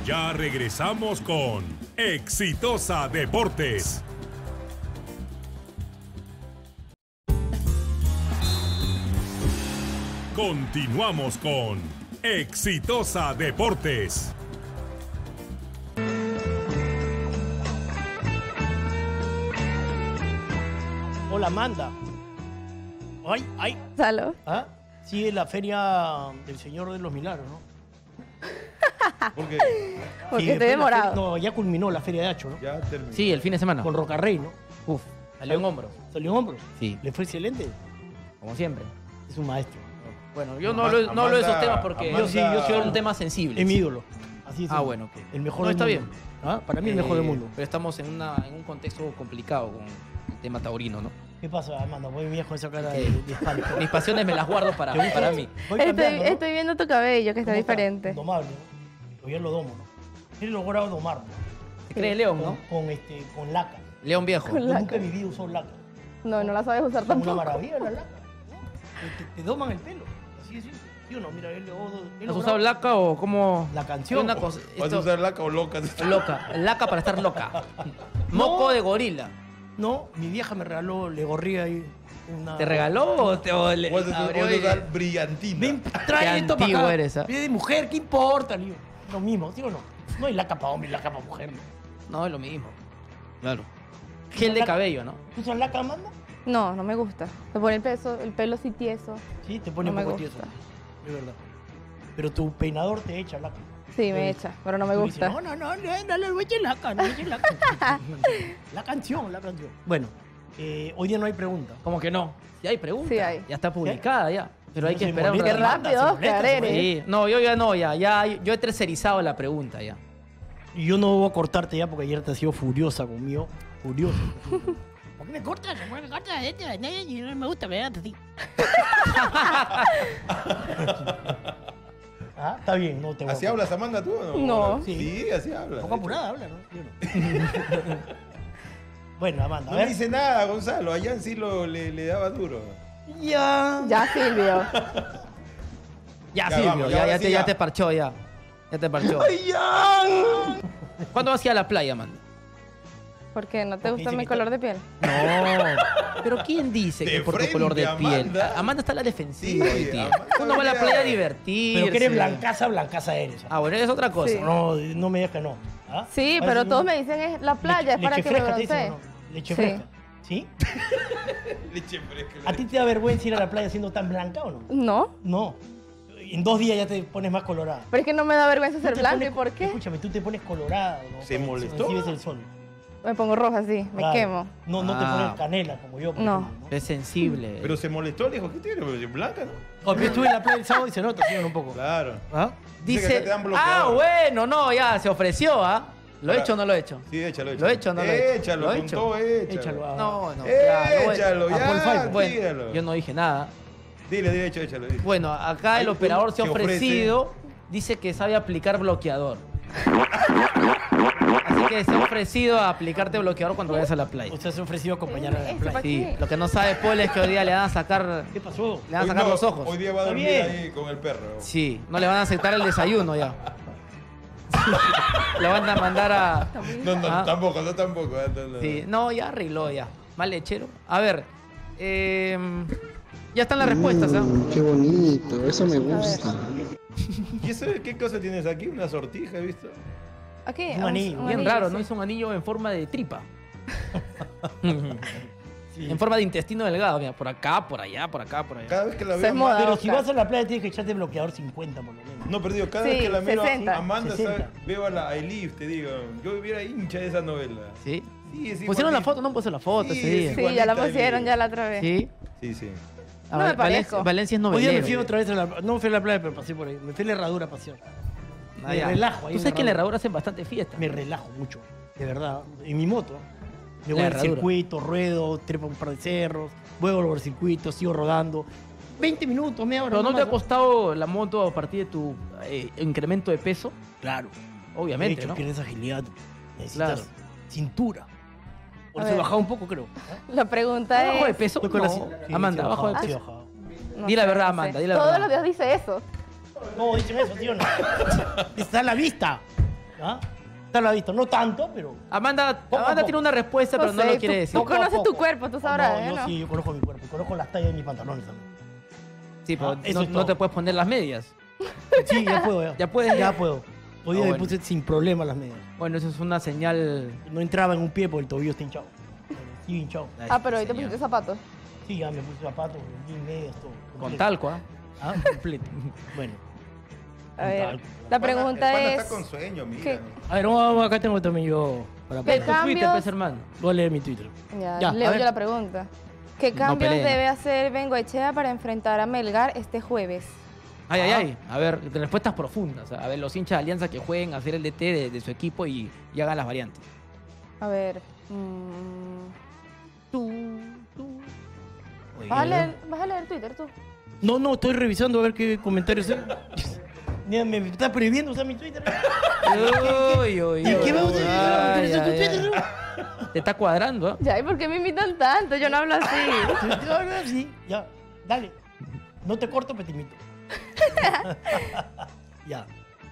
Ya regresamos con Exitosa Deportes. Continuamos con Exitosa Deportes. Hola, Amanda. Ay, ay. Salud. ¿Ah? Sigue la feria del Señor de los Milagros, ¿no? ¿Por qué? *laughs* Porque estoy demorado. no, ya culminó la feria de Hacho, ¿no? Ya terminó. Sí, el fin de semana. Con Rocarrey, ¿no? Uf, salió en hombros. ¿Salió en hombros? Sí. ¿Le fue excelente? Como siempre. Es un maestro. Bueno, yo no hablo, no hablo de esos temas porque Amanda- yo sí, yo soy un tema sensible. Es mi ídolo. Así es. Ah, bueno, ok. El mejor No, del está mundo. ¿Ah? Para mí el mejor Eh, del mundo. Pero estamos en, una, en un contexto complicado con el tema taurino, ¿no? ¿Qué pasa, Amanda? Voy viejo esa cara de, de espanto. Mis pasiones me las guardo para, para mí. Voy Estoy, cambiando, ¿no? estoy viendo tu cabello, que está ¿Cómo diferente. Domable, ¿no? Todavía lo domo, ¿no? Él logrado domarlo. ¿Se cree León, Con, no? con, este, con laca. León viejo. Con Yo laca. nunca en mi vida laca. No, no la sabes usar Es una tampoco. maravilla la laca. ¿no? Te, doman el pelo. Así es. ¿sí? ¿Sí o no? Mira, él, él ¿Has logrado- usado laca o cómo? La canción. Una cosa, ¿Vas a usar laca o loca? loca. Laca para estar loca. *laughs* Moco de gorila. No, mi vieja me regaló, le gorría ahí una... ¿Te regaló o te o le ¿Vas a abrió y- usar brillantina? Ven, trae Qué esto para antiguo acá. eres, ¿ah? Pide de mujer, ¿qué importa? Le digo, lo mismo, ¿sí o no? No hay laca para hombre y laca para mujer. ¿no? No, es lo mismo. Claro. Gel de cabello, ¿no? ¿Tú usas laca, Amanda? No, no me gusta. Se pone el, peso, el pelo así tieso. Sí, te pone No un me poco gusta. tieso. Es verdad. Pero tu peinador te echa laca. Sí, me echa, pero no me gusta. no, no, no, no, no laca, no le eches laca. la canción, la canción. Bueno, eh, hoy día no hay pregunta. Como que no. Ya hay preguntas. Sí hay. Ya está publicada ya. Pero hay No que esperar un rápido, Oscar, eres. Sí. No, yo ya no, ya. ya yo he tercerizado la pregunta ya. Y yo no voy a cortarte ya porque ayer te has sido furiosa conmigo. Furiosa. *laughs* ¿Por qué me cortas? ¿Por qué me cortas? No me gusta pegarte así. *laughs* ah, está bien, no te voy a ¿Así cortar. hablas, Amanda, tú o no? No. Sí, Sí. así hablas. Un poco apurada habla, ¿no? Yo no. *laughs* bueno, Amanda, a No ver. me dice nada, Gonzalo. Allá en sí lo, le, le daba duro. Ya. Ya, Silvio. *laughs* Ya, Ya, Silvio, vamos, ya, ya, ahora ya sí, te, ya ya. te parchó ya. Ya te parchó. *laughs* ¿Cuándo vas a ir a la playa, man? ¿Por qué? ¿No te Porque gusta mi que color de piel? No. *laughs* Pero ¿quién dice De que es por tu frente, color de piel? Amanda. Amanda está a la defensiva Sí, hoy, tío. Amanda, Uno va a la mira. playa a divertirse. Pero que eres blancaza, blancaza eres. Ah, bueno, es otra cosa. Sí. No, no me digas que no. ¿Ah? Sí, pero todos me dicen es la playa, Leche- es para leche que me fresca te dicen, broncee. ¿o no? Leche Sí. fresca. ¿Sí? *laughs* Leche fresca. ¿A ti te da vergüenza ir a la playa siendo tan blanca o no? No, No. En dos días ya te pones más colorada. pero es que no me da vergüenza Tú ser te blanca. pones- ¿Y por qué? Escúchame, tú te pones colorado. ¿no? ¿Se Cuando molestó? recibes el sol. Me pongo roja, sí, me Claro. quemo. No, no te Ah. pones canela como yo. por No. ejemplo, Es sensible. Pero se molestó, le dijo, ¿qué tiene? Blanca, ¿no? Yo estuve en la playa el sábado y se nota, un poco. Claro. ¿Ah? Dice que Dice, acá te dan ah, bloqueador". bueno, no, ya, se ofreció, ¿ah? ¿Lo he hecho o no lo he hecho? Sí, échalo, échalo. ¿Lo he hecho o no lo he hecho? Échalo, ¿Lo he hecho? todo, échalo. Échalo. ah. No, no, ya, lo Échalo, ya, Pfeiffer. Bueno, tíralo. yo no dije nada. Dile, dile, échalo, échalo. dile. Bueno, acá el operador se ha ofrece- ofrecido, dice que sabe aplicar bloqueador. *laughs* Así que se ha ofrecido a aplicarte bloqueador cuando vayas a la playa. Usted se ha ofrecido a acompañar a la playa. ¿pa' Sí, lo que no sabe Paul es que hoy día le van a sacar, ¿Qué pasó? le van a sacar no, los ojos. Hoy día va a dormir ahí con el perro. Sí, no le van a aceptar el desayuno ya. le van a mandar a... No, no, Ah. tampoco, no tampoco. eh, no, no. Sí, no, ya arregló ya. Mal lechero. A ver, em, ya están las respuestas, ¿ah? Qué bonito, eso me gusta. *laughs* ¿Y eso qué cosa tienes aquí? ¿Una sortija, he visto? Un anillo. Bien raro, ¿no? Es un anillo en forma de tripa. *laughs* Sí. En forma de intestino delgado, mira, por acá, por allá, por acá, por allá. Cada vez que la veo... moda. Pero si vas a la playa tienes que echarte bloqueador 50 por lo menos. No, perdido. Cada Sí, vez que la miro 60. a Amanda, 60. ¿sabes? veo a la Elif, te digo. Yo hubiera hincha de esa novela. ¿Sí? Sí, es Pusieron la foto, no pusieron la foto Sí, ese día. es Sí, ya la pusieron ya la otra vez. Sí. Sí, sí. A No me ver, parezco. Valencia, Valencia es Hoy día novelero. me fui otra vez a la No fui a la playa, pero pasé por ahí. Me fui a la herradura. Ah, Me ya. relajo ahí Tú sabes que en la Herradura. hacen bastante fiesta. Me relajo mucho, de verdad. En mi moto. Me La voy al herradura. circuito, ruedo, trepo un par de cerros, vuelvo al circuito, sigo rodando. 20 minutos, media hora. Pero no te nomás, ha costado la moto a partir de tu eh, incremento de peso, Claro. obviamente, de hecho, ¿no? pierdes agilidad. Necesitas Claro. cintura. Por A eso he ver. bajado un poco, creo. La pregunta ¿Abajo de es... peso? Estoy con la No. ci- sí, Amanda, sí, he abajo de bajado, sí, he peso. bajado. no Di la sé, verdad, no Amanda, sé. di la Todos verdad. los días dice eso. No, dicen eso, ¿sí o no? *laughs* Está a la vista. ¿Ah? Está a la vista. No tanto, pero. Amanda, Poco a Amanda poco. tiene una respuesta, pero no sé, lo quiere tú- decir. Tú conoces Poco a tu poco. cuerpo, tú sabrás, no, ¿eh? yo ¿no? sí, yo conozco mi cuerpo. Conozco las tallas de mis pantalones también. Sí, pero Ah, eso no, es no todo. te puedes poner las medias. Sí, ya puedo. Ya, Ya puedes, Ya puedo. Hoy día Ah, me bueno. puse sin problema las medias. Bueno, eso es una señal. No entraba en un pie porque el tobillo está hinchado. Sí, hinchado. Ah, pero hoy te pusiste zapatos. Sí, ya me puse zapatos, y medias, todo. Con completo. talco, ¿ah? Ah, completo. *laughs* Bueno. A ver, la pregunta Pana es... está con sueño, mira. ¿qué- A ver, vamos, acá tengo también yo. Para ¿Qué Tu poner. Twitter, cambios? pues, hermano. Voy a leer mi Twitter. Ya, Ya, leo yo la pregunta. ¿Qué cambios debe hacer Bengoechea para enfrentar a Melgar este jueves? Ay, Ah. ay, ay. A ver, respuestas profundas. A ver, los hinchas de Alianza que jueguen a hacer el DT de, de su equipo y, y hagan las variantes. A ver... mm, Oye, ¿Vas, a leer, vas a leer Twitter tú? No, no, estoy revisando a ver qué comentarios hay. *laughs* Mira, me está prohibiendo usar mi Twitter. Uy, uy, ¿Y qué uy, vamos a utilizar tu Twitter? Te está cuadrando. Ya, ¿y por qué me invitan tanto? Yo no hablo así. Sí, ya, dale. No te corto, petimito. *laughs* ya,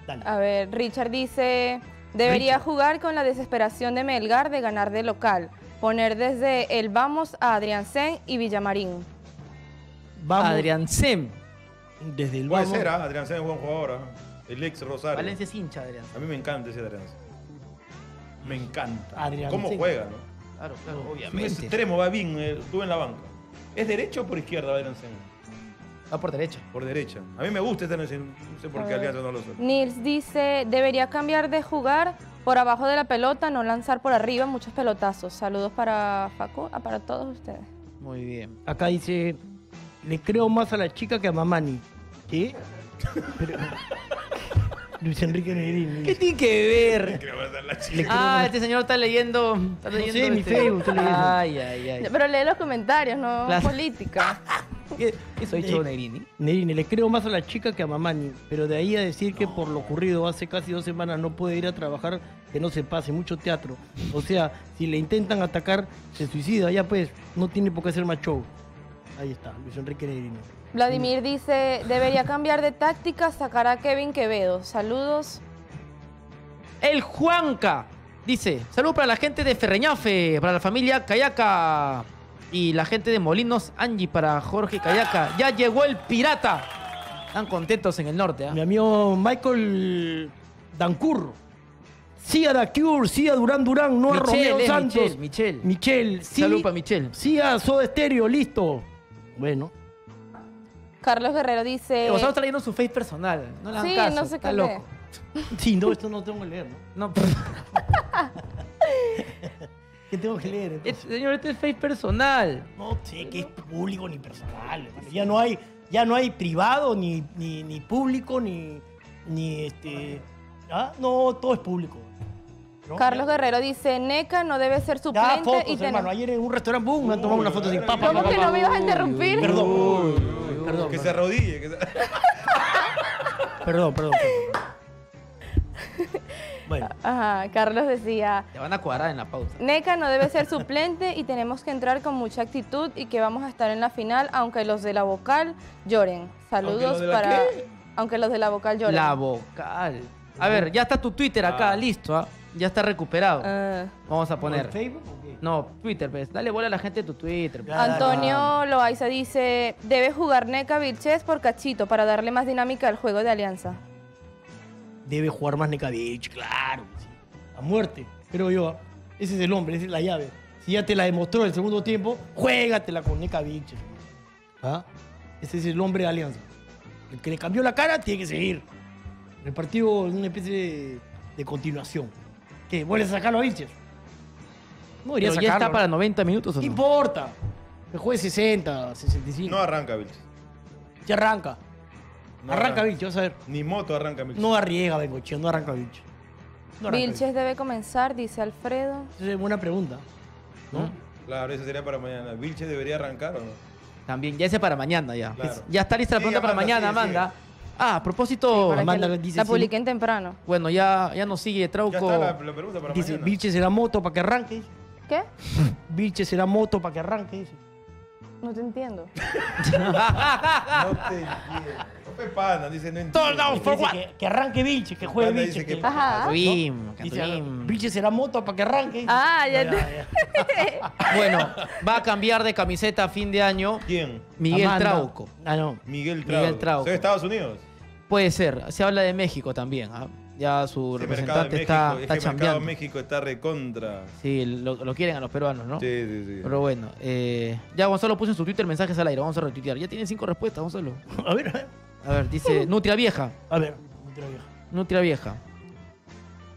dale. A ver, Richard dice, debería jugar con la desesperación de Melgar de ganar de local. Poner desde el vamos a Adrián Sen y Villamarín. Vamos Adrián Sem. Desde el Puede vamos. ser, ¿ah? Adrián Sáenz es buen jugador, ¿ah? El ex Rosario. Valencia es hincha, Adrián. A mí me encanta ese Adrián. Me encanta. Adrián ¿Cómo juega, no? Claro, claro, Es obviamente. extremo, va bien, eh, estuvo en la banca. ¿Es derecho o por izquierda Adrián Sáenz? Va por derecha. Por derecha. A mí me gusta este no sé, no sé por qué. Alianza no lo suelta. Nils dice, debería cambiar de jugar por abajo de la pelota, no lanzar por arriba muchos pelotazos. Saludos para Facu, ah, para todos ustedes. Muy bien. Acá dice, le creo más a la chica que a Mamani. ¿Qué? Pero- Luis Enrique Negrini. ¿Qué tiene que ver? Ser Ah, este señor está leyendo. Está No leyendo sé, mi este- Facebook, estoy leyendo. Ay, ay, ay. Pero lee los comentarios, no política. *laughs* ¿Qué eso ha dicho Eh, Negrini? Negrini, le creo más a la chica que a Mamani, pero de ahí a decir que por lo ocurrido hace casi dos semanas no puede ir a trabajar, que no se pase, mucho teatro. O sea, si le intentan atacar, se suicida, ya pues, no tiene por qué hacer más show. Ahí está, Luis Enrique Negrini. Vladimir dice, debería cambiar de táctica, sacar a Kevin Quevedo. Saludos. El Juanca dice: Salud para la gente de Ferreñafe, para la familia Cayaca y la gente de Molinos Angie, para Jorge Cayaca. Ya llegó el pirata. Están contentos en el norte, ¿ah? Mi amigo Michael Dancurro. Sí a Da Cure, sí a Durán Durán, no a Romeo eh, Santos. Michelle, Michelle. Michelle, sí. Salud para Michelle. Sí a Soda Stereo, listo. Bueno, Carlos Guerrero dice... Eh, vosotros trayendo su face personal. No le hagan Sí, caso, no sé está qué loco. lee. *laughs* sí, no, esto no tengo que leer, ¿no? No. *laughs* ¿Qué tengo que leer? entonces? Este, señor, este es Face personal. No sé qué es público ni personal. hermano. Ya no hay, ya no hay privado, ni, ni, ni público, ni, ni este. ¿ah? No, todo es público. ¿No? Carlos Ya- Guerrero dice, NECA no debe ser Ya, suplente fotos, y tener... hermano. Ayer en un restaurante, boom, me han tomado una foto sin papa. ¿Cómo que no me ibas a interrumpir? Perdón. Perdón, Que se perdón, arrodille. que se- *laughs* perdón, perdón. Bueno, *laughs* Ajá, Carlos decía, Te van a cuadrar en la pausa. NECA no debe ser suplente y tenemos que entrar con mucha actitud y que vamos a estar en la final aunque los de la vocal lloren. Saludos ¿Aunque los de la para... qué? Aunque los de la vocal lloren. La vocal. A ver, ya está tu Twitter acá, listo. ¿ah? Ya está recuperado. Ah. Vamos a ¿por poner. Facebook o qué? No, Twitter, pues. Dale bola a la gente de tu Twitter. pues. Antonio Loaiza dice, debe jugar NECA Vilches por cachito para darle más dinámica al juego de Alianza. Debe jugar más Nekavich, claro. sí. A muerte, creo yo. Ese es el hombre, esa es la llave. Si ya te la demostró el segundo tiempo, juégatela con Nekavich. ¿Ah? Ese es el hombre de Alianza. El que le cambió la cara tiene que seguir. El partido es una especie de, de continuación. ¿Qué? ¿Vuelves a sacarlo a Vilches? No debería Pero ya sacarlo. está para 90 minutos o ¿Qué no? importa? Que juegue 60, 65. No arranca, Vilches. ya arranca. No arranca Vilches, vas a ver. Ni moto arranca, Vilches. No arriesga, Bengochea, no arranca Vilches. No arranca Vilches debe comenzar, dice Alfredo. Esa es buena pregunta. ¿no? Claro, eso sería para mañana. ¿Vilches debería arrancar o no? También, ya ese para mañana ya. Claro. Ya está lista la pregunta para Amanda, mañana, sigue, Amanda. Ah, a propósito, Amanda la- dice la sí. publiquen temprano. bueno, ya, ya nos sigue Ya Trauco. está la, la pregunta para Dice, mañana. Vilches será moto para que arranque. ¿Qué? *laughs* Vilches será moto para que arranque. dice. No te entiendo. *laughs* No te entiendo. No fue pana, dice, no entiendo. Dice que, que arranque Vilches, que juegue dice que- Ajá. Vilches será moto para que arranque. Ah, ya, te- *laughs* Bueno, va a cambiar de camiseta a fin de año ¿Quién? Miguel Amanda. Trauco. Ah, no. Miguel Trauco. Miguel Trauco. ¿Soy de Estados Unidos? Puede ser. Se habla de México también. ¿ah? Ya su El mercado de representante México, está, es está chambeando. México está recontra. Sí, lo, lo quieren a los peruanos, ¿no? Sí, sí, sí. Pero bueno, eh, ya Gonzalo puso en su Twitter mensajes al aire. Vamos a retuitear. Ya tiene cinco respuestas, Gonzalo. A ver, a ver. A ver, dice *laughs* Nutria Vieja. A ver, otra vieja. Nutria Vieja.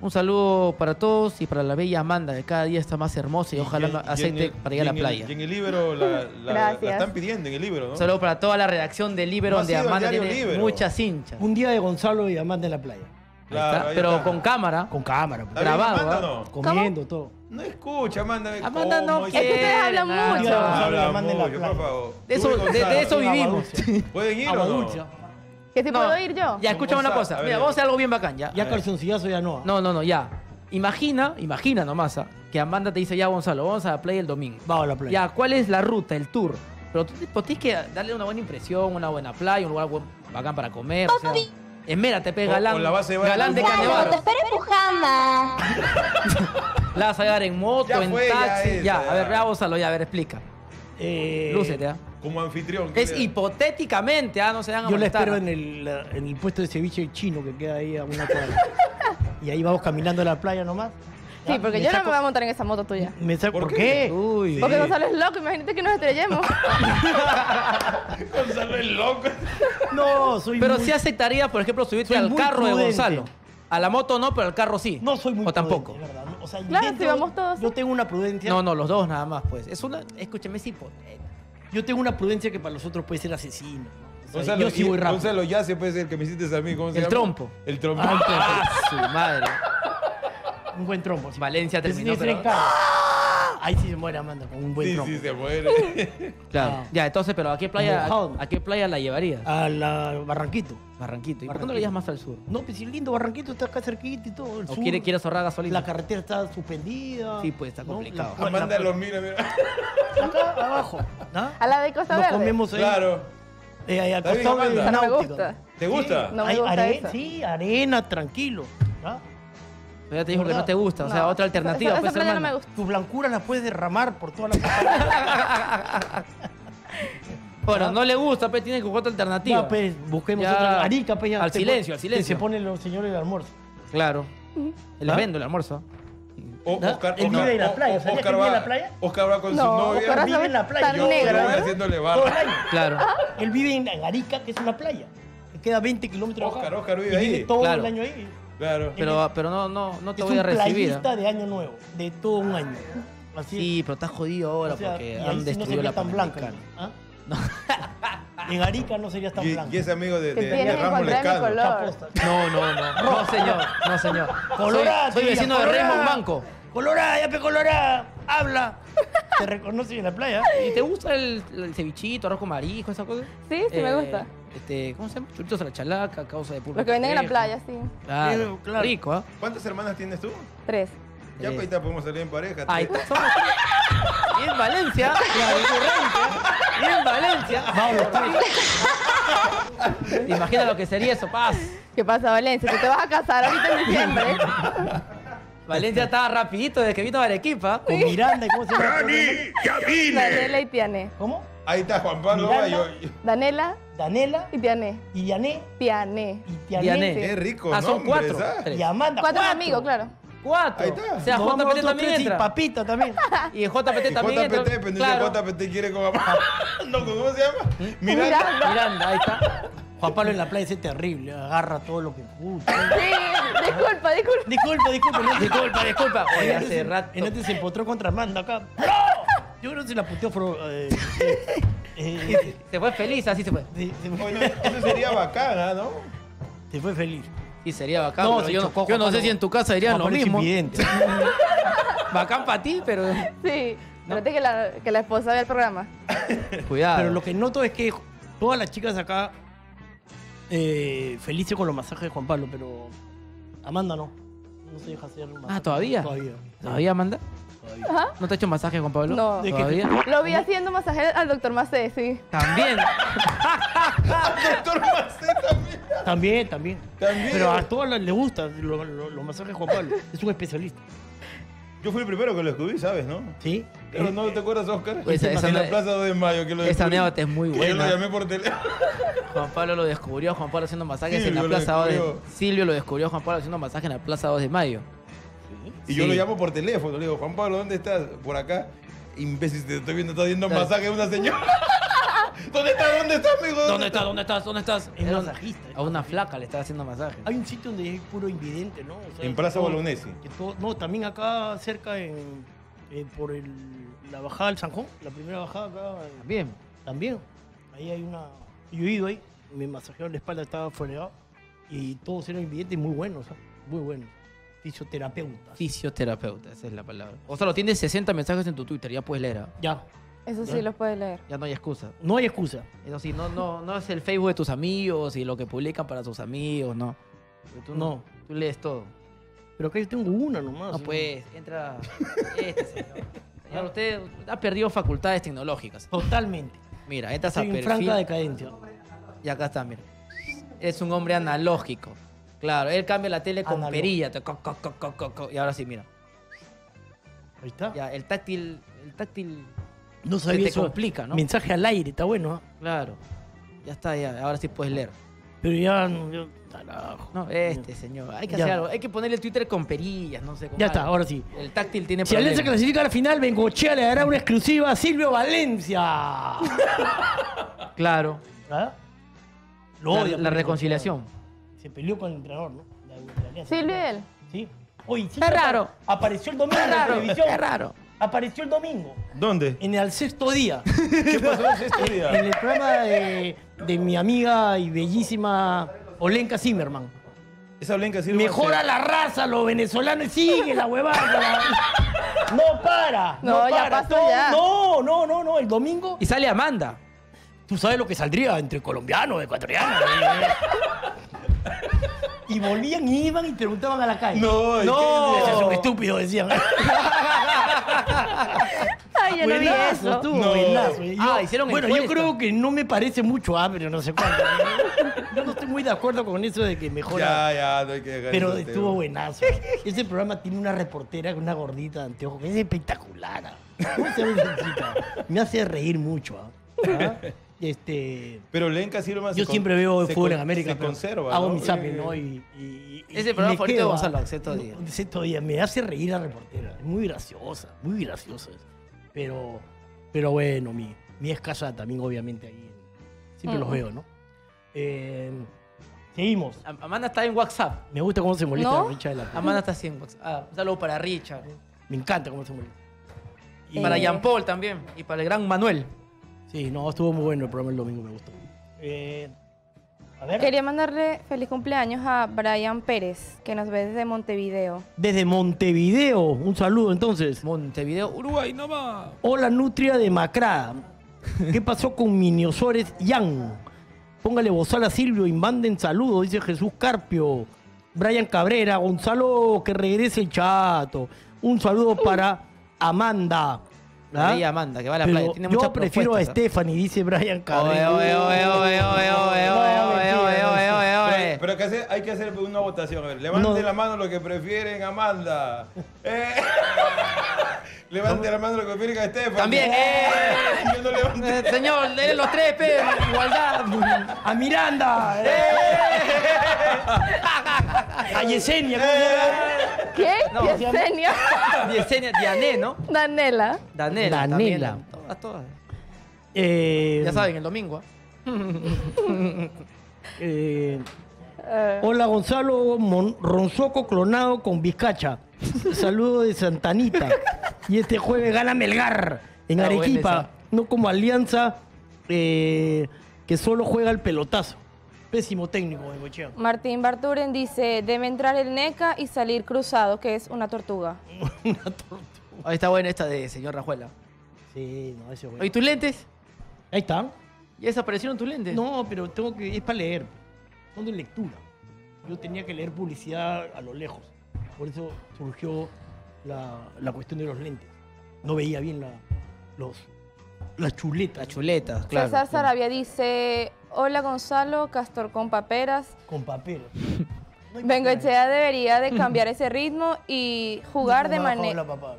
Un saludo para todos y para la bella Amanda, que cada día está más hermosa y ojalá Y- aceite el- para ir a la el- playa. Y en el libro la, la- la *laughs* Gracias. están pidiendo, en el libro, ¿no? Un saludo para toda la redacción del Libro, donde Amanda tiene Libero. muchas hinchas. Un día de Gonzalo y Amanda en la playa. Claro, está, pero está. con cámara. Con cámara. pues. ¿Está bien, grabado, Amanda, ¿ah? no? Comiendo, todo. No escucha, Amanda. Amanda no ¿cómo? Es que ustedes hablan nada. mucho. Gonzalo Habla Amanda en la mucho, playa. por favor. De eso, de, de eso vivimos. ¿Pueden ir o no? ¿Que si No. puedo ir yo? Ya, escúchame una cosa. a ver. Mira, vamos a hacer algo bien bacán, ya. Ya calzoncillazo ya no. No, no, no, ya. Imagina, imagina nomás, ¿ah? que Amanda te dice, ya Gonzalo, vamos a la playa el domingo. Vamos a la playa. Ya, ¿cuál es la ruta, el tour? Pero tú, tú tienes que darle una buena impresión, una buena playa, un lugar buen- bacán para comer. O sea, esmérate, pe, O- galán. o la a llevar galán de en un Canevaros. moto. La vas a llevar en moto, Ya en fue, ya taxi. esa, Ya, ya. a ver, ya Gonzalo, ya, a ver, explica. Eh, Lúcete, ¿ah? Como anfitrión. ¿qué Es le- hipotéticamente, ¿ah? No se dan a Yo la espero en el, en el puesto de ceviche chino que queda ahí a una cuadra. *laughs* y ahí vamos caminando a la playa nomás. Sí, porque me yo no me voy a montar en esa moto tuya. Me saco, ¿Por ¿Por, qué? Uy. Porque Gonzalo es loco, imagínate que nos estrellemos. *laughs* Gonzalo es loco. No, soy Pero muy- sí aceptaría, por ejemplo, subirte Soy al carro de. Gonzalo. A la moto no, pero al carro sí. No soy muy O tampoco. prudente, de verdad. O sea, Claro, dentro- si vamos todos, Yo tengo una prudencia. No, no, los dos nada más, pues. Es una. Escúchame, es hipotético. Yo tengo una prudencia que para los otros puede ser asesino. O sea, Gonzalo, yo sí voy rápido. Gonzalo, ya se puede ser que me hiciste a mí. ¿Cómo se El llama? trompo. El trompo. Ah, *laughs* su madre. Un buen trompo. sí. Valencia terminó, pero-. Ahí sí se muere Amanda con un buen Sí, trompo. sí, se muere. *laughs* Claro. Ah. Ya, entonces, pero ¿a qué playa, a, a qué playa la llevarías? A la Barranquito. Barranquito. ¿Y por qué no le llevas más al sur? No, pues si lindo Barranquito está acá cerquita y todo. El ¿O sur, quiere, quieres ahorrar gasolina? La carretera está suspendida. Sí, pues, está ¿no? complicado. La- Amanda la- lo mira, mira. *laughs* acá abajo. ¿no? A la de Costa Nos Verde. comemos ahí. Claro. Eh, ahí al costado de Amanda. No me Náutica. gusta. ¿Te gusta? No me gusta are-. Sí, arena, tranquilo. ¿ah? Pero ya te dijo que no te gusta. O sea, otra alternativa, Esa, esa pues, playa no me hermano. gusta. Tu blancura la puedes derramar por toda la *laughs* *laughs* Bueno, no le gusta, pues tiene que buscar otra alternativa. Ya, pues, busquemos Ya. otra. Arica, pues, ya Al silencio, al silencio. que Se ponen los señores del almuerzo. Claro. Les ¿Ah? vendo el almuerzo. O- ¿Ah? Oscar, Él vive en la playa, o- ¿sabías que Oscar vive en va- la playa? Oscar va con No, su novia. Oscar vive en la playa. tan Yo, negro. yo voy ¿eh? haciéndole Todo el año. Claro. Él vive en Arica, que es una playa. Que queda 20 kilómetros. Oscar, acá. Oscar vive Y ahí. todo Claro. el año ahí. Claro. Pero, pero no, no, no te es voy a recibir. playista ¿ah? de año nuevo, de todo un año. Así es. Sí, pero estás jodido ahora O sea, porque y han no destruido serías la tan blanca. ¿ah? *laughs* En Arica no serías tan Y, blanca. y ese amigo de, de, de Ramos Lescano. No, no, no. *laughs* No, señor. No, señor. Colorada, soy, soy tía, vecino de. Raymond Banco. Colorada, ya pe colorada, habla. Te reconocen en la playa. ¿Y te gusta el, el cevichito, arroz con marisco, esa cosa? Sí, sí me Eh, gusta. Este, ¿Cómo se llama? Churitos a la chalaca, causa de pulpo. Los que venden en la playa, sí. Claro, claro. rico, ¿ah? ¿Cuántas hermanas tienes tú? Tres. Ya Eh. pues ahorita podemos salir en pareja. Ahí tres. está. somos- Y en Valencia, la recurrente. Y en Valencia. Imagina lo que sería eso, paz. ¿Qué pasa, Valencia? Tú te vas a casar ahorita en diciembre. *laughs* Valencia estaba rapidito desde que vino a Arequipa. Con Miranda, ¿cómo se llama? Danela y Tiané. ¿Cómo? Ahí está Juan Pablo. Miranda. va, yo- yo- Danela Danela y Tiané. y Yané Tiané. y. Diané. Qué rico, Ah, son cuatro. ¿ah? Y Amanda. Cuatro amigos, claro. Cuatro. Ahí está. O sea, JPT también tres y entra. Papita también. *laughs* Y JPT Y también entra. JPT, pendiente Claro. JPT quiere con. *laughs* No, ¿cómo se llama? Miranda. Miranda. Miranda, ahí está. Juan Pablo en la playa es terrible, agarra todo lo que escucha. Sí, disculpa, disculpa. Disculpa, disculpa. no- Disculpa, disculpa. Oye, Entonces, hace rato. entonces se empotró contra Amanda acá. ¡No! Yo creo que se la puteó. Fro- eh, eh, eh, Se fue feliz, así se fue. se, se fue, Oye, eso sería bacana, ¿no? se fue feliz. Y sería bacán. No, pero yo, chocó, yo no sé Pablo. si en tu casa dirían Juan lo mismo. *laughs* Bacán para ti, pero. Sí. Espérate que la, que la esposa vea el programa. Cuidado. Pero lo que noto es que todas las chicas acá eh, felices con los masajes de Juan Pablo, pero Amanda no. No se deja hacer masajes. Ah, ¿todavía? Todavía. ¿Todavía, Amanda? todavía. ¿No te ha hecho masaje, Juan Pablo? No. ¿Todavía? Lo vi haciendo masaje al doctor Macé, sí. También. *laughs* Doctor Maceta, mira. También, también. También. Pero a todas las- les gusta lo- lo- los masajes de Juan Pablo. Es un especialista. Yo fui el primero que lo descubrí, ¿sabes, no? ¿Sí? Pero no te acuerdas, Oscar. Pues esa- esa en la no- Plaza 2 de Mayo que lo esa descubrí. anécdota es muy Que buena. Yo lo llamé por teléfono. *laughs* Juan Pablo lo descubrió, Juan Pablo haciendo masajes en Silvio la lo Plaza 2 de descubrió. Silvio lo descubrió, Juan Pablo haciendo masaje en la Plaza 2 de Mayo. Y yo Sí. lo llamo por teléfono. Le digo, Juan Pablo, ¿dónde estás? Por acá. Imbécil, te estoy viendo, estás viendo un Claro. masaje de una señora. *laughs* ¿Dónde estás? ¿Dónde estás, amigo? ¿Dónde estás? ¿Dónde estás? ¿Dónde estás? Es Era un- masajista. A una flaca le estaba haciendo masaje. Hay un sitio donde es puro invidente, ¿no? O sea, En Plaza Bolognesi. no, también acá cerca en, eh, por el, la bajada del Sanjón, la primera bajada acá. Bien. También. Ahí hay una. Yo he ido ahí, me masajearon la espalda, estaba fregado. Y todos eran invidentes muy buenos, ¿ah? muy buenos. Fisioterapeutas. Fisioterapeuta, esa es la palabra. O sea, lo tienes 60 mensajes en tu Twitter, ya puedes leer. ¿ah? Ya, Eso sí lo puedes leer. Ya no hay excusa. no hay excusa. Eso sí, no, no, no es el Facebook de tus amigos y lo que publican para tus amigos, no. Tú No. Tú lees todo. Pero acá yo tengo una nomás. No, pues, entra este señor. Señor, usted ha perdido facultades tecnológicas. Totalmente. Mira, entras a Estoy en perfil franca decadencia. y acá está, mira. Es un hombre analógico. Claro, él cambia la tele con perilla. te co- co- co- co- co- co- y ahora sí, mira. Ahí está. Ya, el táctil, el táctil, No se sabía te eso. complica, ¿no? Mensaje al aire, está bueno. ¿ah? Claro. Ya está, ya. Ahora sí puedes leer. Pero ya. no, yo- carajo. No, este señor. Hay que Ya. hacer algo. Hay que ponerle el Twitter con perillas, no sé cómo. Ya está, ahora sí. El táctil tiene Si Alianza problemas. clasifica a la final, Bengochea le dará una exclusiva a Silvio Valencia. *laughs* Claro. ¿Ah? Lo La, odia, la reconciliación. Se peleó con el entrenador, ¿no? La- la y él. Sí. Oye, sí, Es raro. Apareció el domingo en la televisión. es raro. Apareció el domingo. ¿Dónde? En el sexto día. *laughs* ¿Qué pasó ese este día? en el programa de, de mi amiga y bellísima Olenka Zimmerman. Esa blanca sirve Mejora la raza, los venezolanos y sigue la huevada. la- *laughs* No para. No, No, ya para. pasó Todo- ya. No, no, no, no. El domingo. Y sale Amanda. Tú sabes lo que saldría entre colombianos, ecuatorianos. *laughs* y volvían y iban y preguntaban a la calle. No, ¿y no. Ese es un estúpido, decían. *laughs* Ay, yo no vi Buenazo, eso. estuvo No. buenazo. Y Ah, hicieron Bueno, yo encuesta. creo que no me parece mucho a pero no sé cuánto. *laughs* yo no estoy muy de acuerdo con eso de que mejora. Ya, ya, no hay que dejar Pero ese estuvo buenazo. Ese programa tiene una reportera con una gordita de anteojos que es espectacular. ¿ah? ¿Cómo se llama esa chica? Me hace reír mucho. ¿ah? *laughs* ¿Ah? Este, Pero Lenca sirve más. yo siempre veo se fútbol en América. Se pero conserva. Hago ¿no? mi zapping, Eh, ¿no? Y, y- y- Ese y programa me favorito de Gonzalo, ¿ah? Sexto Día. No, Sexto día. Me hace reír la reportera. Es muy graciosa, muy graciosa. Pero, pero bueno, mi, mi escasa también, obviamente, ahí. Siempre los Mm. veo, ¿no? Eh, seguimos. Am- Amanda está en WhatsApp. Me gusta cómo se molesta ¿No? la Richa de la Amanda está así en WhatsApp. Ah, un saludo para Richard. Me encanta cómo se molesta. Y para Eh, Jean Paul también. Y para el gran Manuel. Sí, no, estuvo muy bueno el programa el domingo, me gustó. Eh, a ver, Quería mandarle feliz cumpleaños a Brian Pérez, que nos ve desde Montevideo. desde Montevideo, un saludo entonces. Montevideo, Uruguay, no va. Hola Nutria demacrada. ¿Qué pasó con Miniosores Yang? Póngale bozal a Silvio y manden saludos, dice Jesús Carpio. Brian Cabrera, Gonzalo, que regrese el chato. Un saludo para Amanda. ¿Ah? Ahí Amanda, que va a la Pero playa. Tiene yo muchas prefiero a propuestas. Stephanie, dice Brian Cabrera. Pero que hacer- hay que hacer una votación. A ver, levanten No. la mano lo que prefieren Amanda. Eh. *laughs* Levanten la mano lo que prefieren a Estefan. También, eh. Yo no levanté. Eh, Señor, denle los tres, pe, igualdad. A Miranda. eh. A Yesenia. ¿Qué? No, Yesenia. Yesenia, Diané, ¿no? Danela. Danela. Danela. también. Todas, todas. Eh, Ya saben, el domingo. *laughs* eh, Eh, Hola Gonzalo Mon- Ronzoco clonado con Vizcacha. Saludo de Santanita. Y este jueves gana Melgar en Está Arequipa. No como Alianza eh, que solo juega el pelotazo. Pésimo técnico, Bengochea. Martín Barturen dice, debe entrar el NECA y salir cruzado, que es una tortuga. *laughs* Ahí está buena esta de señor Rajuela. Sí, no, ese güey. ¿Y tus lentes? Ahí están. ¿Ya desaparecieron tus lentes? No, pero tengo que. Es para leer. Son de lectura. Yo tenía que leer publicidad a lo lejos. Por eso surgió la, la cuestión de los lentes. No veía bien la, los, las chuletas. Las chuletas, claro. César Sarabia dice, hola Gonzalo, Castor con paperas. Con papel. *laughs* Bengoechea debería de *laughs* cambiar ese ritmo y jugar de manera... papá.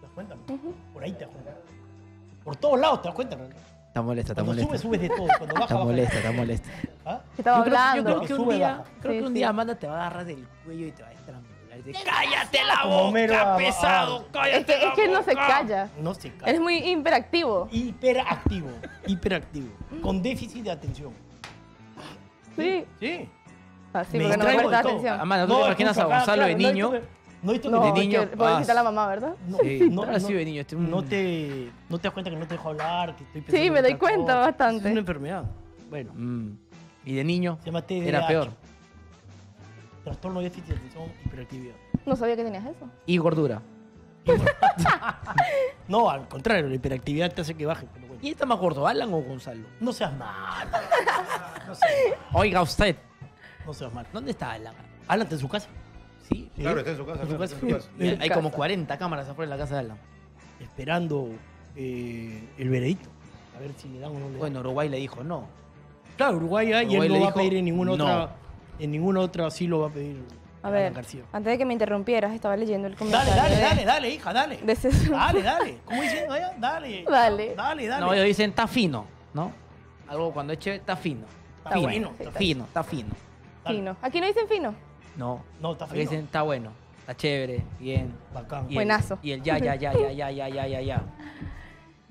¿Te das cuenta? Por ahí te das cuenta. Por todos lados te das cuenta. ¿no? Está molesta, está Cuando molesta. subes, subes de todo. Cuando bajas, Está bajas. molesta, está molesta. ¿Ah? Estaba Yo creo, yo hablando. creo que un Sube, día, baja. creo Sí, que un sí. día Amanda te va a agarrar del cuello y te va a estrangular. Y dice, ¡Cállate la Como boca, Homero a- pesado! a- ¡Cállate Es que, la es que él no se boca! calla. No se. Él es muy hiperactivo. Hiperactivo. Hiperactivo. Con déficit de atención. Sí. Sí. Así, Me porque no me distraigo presta todo. atención. Amanda, ¿tú te imaginas a Gonzalo de claro, no, niño? No, esto que No, de niño, pobrecita ah. la mamá, ¿verdad? No, Sí, no, sí no, de niño, este no te, no te das cuenta que no te dejo hablar, que estoy Sí, me doy cuenta cosa. bastante. Es una enfermedad. Bueno, Mm. Y de niño se llama TDAH. era peor. Trastorno de déficit de atención, hiperactividad. No sabía que tenías eso. Y gordura. *laughs* No, al contrario, la hiperactividad te hace que baje. pero bueno. ¿Y está más gordo, Alan o Gonzalo? No seas malo. No seas, *laughs* Oiga usted, no seas malo. ¿dónde está Alan? Alan, ¿está en su casa? Sí. Sí. Claro, está en su casa. En su casa. en su casa. Mira, hay casa. como 40 cámaras afuera de la casa de Alan. Esperando eh, el veredicto. A ver si le dan o no dan. Bueno, Uruguay le dijo no. claro, Uruguay, ah, y Uruguay él le no va a dijo pedir en ninguna no. otra. En ninguna otra sí lo va a pedir. A Alan ver, García. antes de que me interrumpieras, estaba leyendo el comentario. Dale, dale, de- dale, dale, hija, dale. de César. Dale, dale. ¿Cómo diciendo ella? Dale. Dale. Dale, dale. No, ellos dicen está fino, ¿no? Algo cuando eche está fino. Está bueno, Está está fino, está fino. Fino. ¿Aquí no dicen fino? No. No, está Aquí fino. dicen está bueno, está chévere, bien. Bacán. Y el- Buenazo. Y el ya, ya, ya, ya, ya, ya, ya, ya, ya.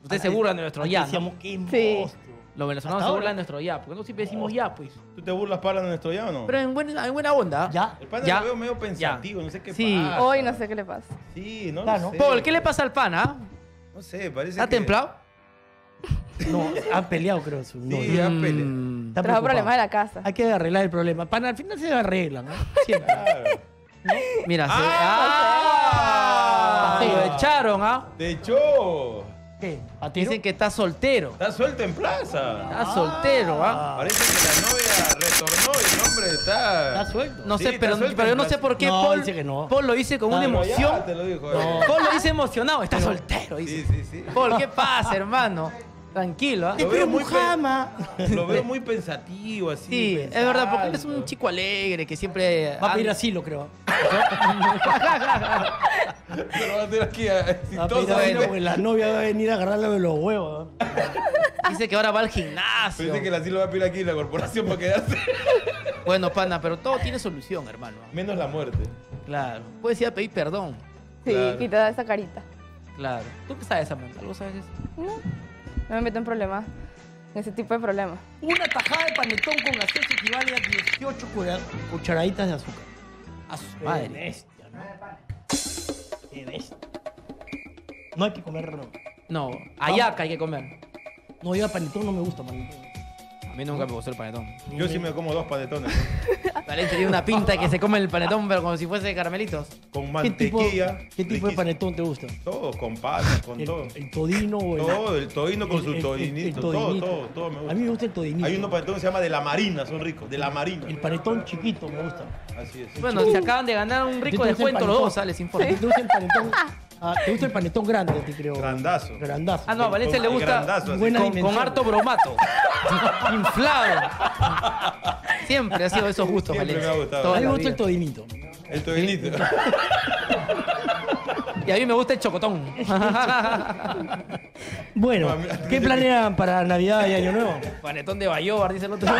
Usted se burla de nuestro ya. ¿no? Decíamos que Sí. Los venezolanos Hasta se ahora. burlan de nuestro ya, porque no siempre decimos ya, pues. ¿Tú te burlas para nuestro ya o no? Pero en buena, en buena onda. Ya. el pana Ya. lo veo medio pensativo, no sé qué Sí. pasa. Hoy no sé qué le pasa. Sí, no, Claro, lo sé. Paul, ¿qué le pasa al pana? No sé, parece ¿Está que... templado? *laughs* No, *laughs* han peleado, creo. Su Sí, novio. ha peleado. Está Trajo problemas de la casa. Hay que arreglar el problema. Para al final se arreglan, ¿no? *laughs* Siempre. Claro. Mira, se... ¡Ah! ¡Ah! Lo echaron, ¿ah? De hecho, ¿Qué? ¿Patero? Dicen que está soltero. está suelto en plaza. Está soltero, ¿ah? Parece que la novia retornó y el hombre está... ¿Está suelto? No Sí, sé, está pero, suelto pero yo en no sé plaza. por qué No, Paul, dice que no. Paul lo dice con una Pero ya emoción. te lo dijo. No. eh. Paul lo dice emocionado, está soltero, dice. Sí, sí, sí. Paul, ¿qué pasa, hermano? Tranquilo, ¿ah? Lo veo muy Mujama. Lo veo muy pensativo, así. Sí, es verdad, porque él es un chico alegre que siempre. Va a pedir asilo, creo. Pero va a tener aquí a- Va a pedir exitoso. asilo ¿eh? porque la novia va a venir a agarrarle de los huevos. ¿no? Dice que ahora va al gimnasio. Pensé que el asilo va a pedir aquí la corporación para quedarse. Bueno, pana, pero todo tiene solución, hermano. Menos la muerte. Claro. Puedes ir a pedir perdón. Sí, Claro. quita esa carita. Claro. ¿Tú qué sabes, Amanda? ¿Algo sabes de eso? No, no me meto en problemas. En ese tipo de problemas. Una tajada de panetón con gaseosa equivale a 18 cura- cucharaditas de azúcar. A su Qué madre. bestia, ¿no? Qué bestia. No hay que comer. No, No, ayaca hay que comer. no ya panetón no me gusta, panetón. A mí nunca me gustó el panetón. Yo sí me como dos panetones. ¿no? *laughs* Valencia tiene una pinta que se come el panetón, pero como si fuese caramelitos. Con ¿Qué tipo, mantequilla. ¿qué tipo de riquísimo. panetón te gusta? Todo, con patas, con El, todo. el todino o el. Todo, el todino con el- su el- el- todinito. el Todo, todinito. todo, todo me gusta. A mí me gusta el todinito. Hay unos panetones que se llama de la marina, son ricos. De la marina. El panetón chiquito me gusta. Así es. Bueno, se acaban de ganar un rico ¿Te gusta el descuento los panetón? dos, sale sin ¿Te gusta el panetón? *laughs* Ah, ¿Te gusta el panetón grande, a ti creo? Grandazo. Grandazo. Ah, no, a Valencia Con- le gusta grandazo, así. Buena con, dimensión. con harto bromato. Inflado. *laughs* Siempre ha sido esos gustos, Siempre me Valencia. ha gustado. Toda A mí me la gusta el vida. todinito. El todinito. Y a mí me gusta el chocotón. *laughs* Bueno, a ¿qué planean para Navidad y Año Nuevo? Panetón de Bayobar, dice el otro. *laughs*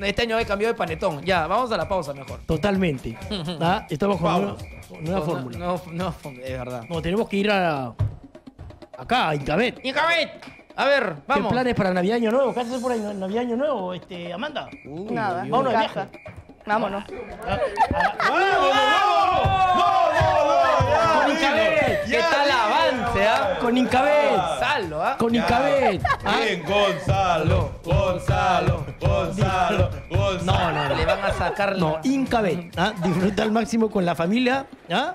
Este año he cambiado de panetón. Ya, vamos a la pausa mejor. Totalmente. *laughs* ¿Ah? Estamos con nueva, Vamos. fórmula. No, no, es verdad. No, tenemos que ir a. Acá, a Incabet. ¿Qué Incabet. A ver, vamos. planes para Navidad y Año Nuevo? ¿Qué haces por Navidad y Año Nuevo, este, Amanda? Nada, de casa. viaje. Vámonos. Con Incabet. ¿Qué tal avance, ah? Con Incabet. Saldo, ah. Con Incabet. ¿Ah? Bien, Gonzalo, Gonzalo, Gonzalo, Gonzalo. No, no. Le van a sacar No, la... Incabet. ¿ah? Disfruta al máximo con la familia. ¿ah?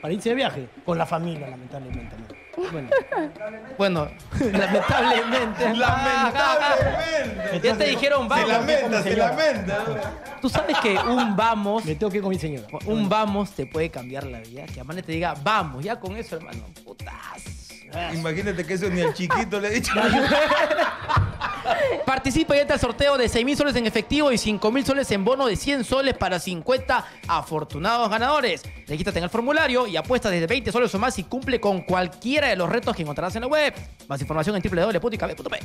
Para irse de viaje. Con la familia, lamentablemente. ¿No? Bueno, Bueno, *laughs* lamentablemente. *laughs* Lamentablemente. Ya te dijeron Se vamos. lamenta, se lamenta. Tú sabes que un vamos, me tengo que ir con mi señora. un vamos te puede cambiar la vida. Que Amane te diga, vamos, ya con eso, hermano. Putas. Imagínate que eso ni al chiquito le he dicho. *laughs* Participa y entra al sorteo de 6 mil soles en efectivo y 5 mil soles en bono de 100 soles para 50 afortunados ganadores. Regístrate en el formulario y apuesta desde 20 soles o más y cumple con cualquiera de los retos que encontrarás en la web. Más información en www.icab.p.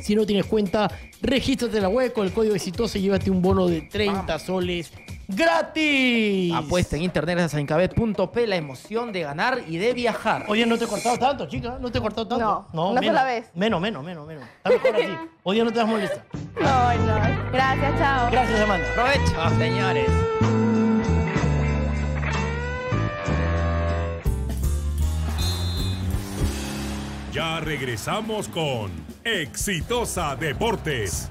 Si no tienes cuenta, regístrate en la web con el código exitoso y llévate un bono de 30 soles gratis. Apuesta en internet gracias a incabet.p la emoción de ganar y de viajar. Oye, no te he cortado tanto, chica. No te he cortado tanto. No, menos, sola vez. Menos, menos, menos, menos. Está mejor así. *laughs* Hoy día no te das molesta. No, no. Gracias, chao. Gracias, Amanda. Aprovecho, señores. Ya regresamos con Exitosa Deportes.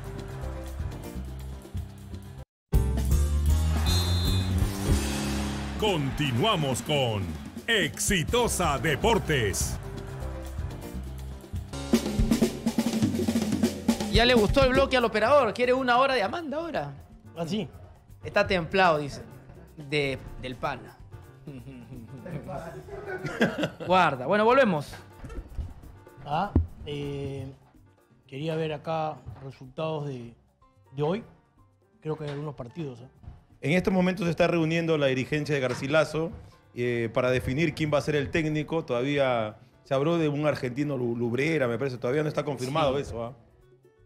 Continuamos con Exitosa Deportes. Ya le gustó el bloque al operador. Quiere una hora de Amanda ahora. Así. Está templado, dice. De, del pana. Guarda. Bueno, volvemos. Ah, eh, quería ver acá resultados de, de hoy. Creo que hay algunos partidos. ¿ah? En estos momentos se está reuniendo la dirigencia de Garcilaso eh, para definir quién va a ser el técnico. Todavía se habló de un argentino Lu- Lubrera, me parece. Todavía no está confirmado eso. ¿ah?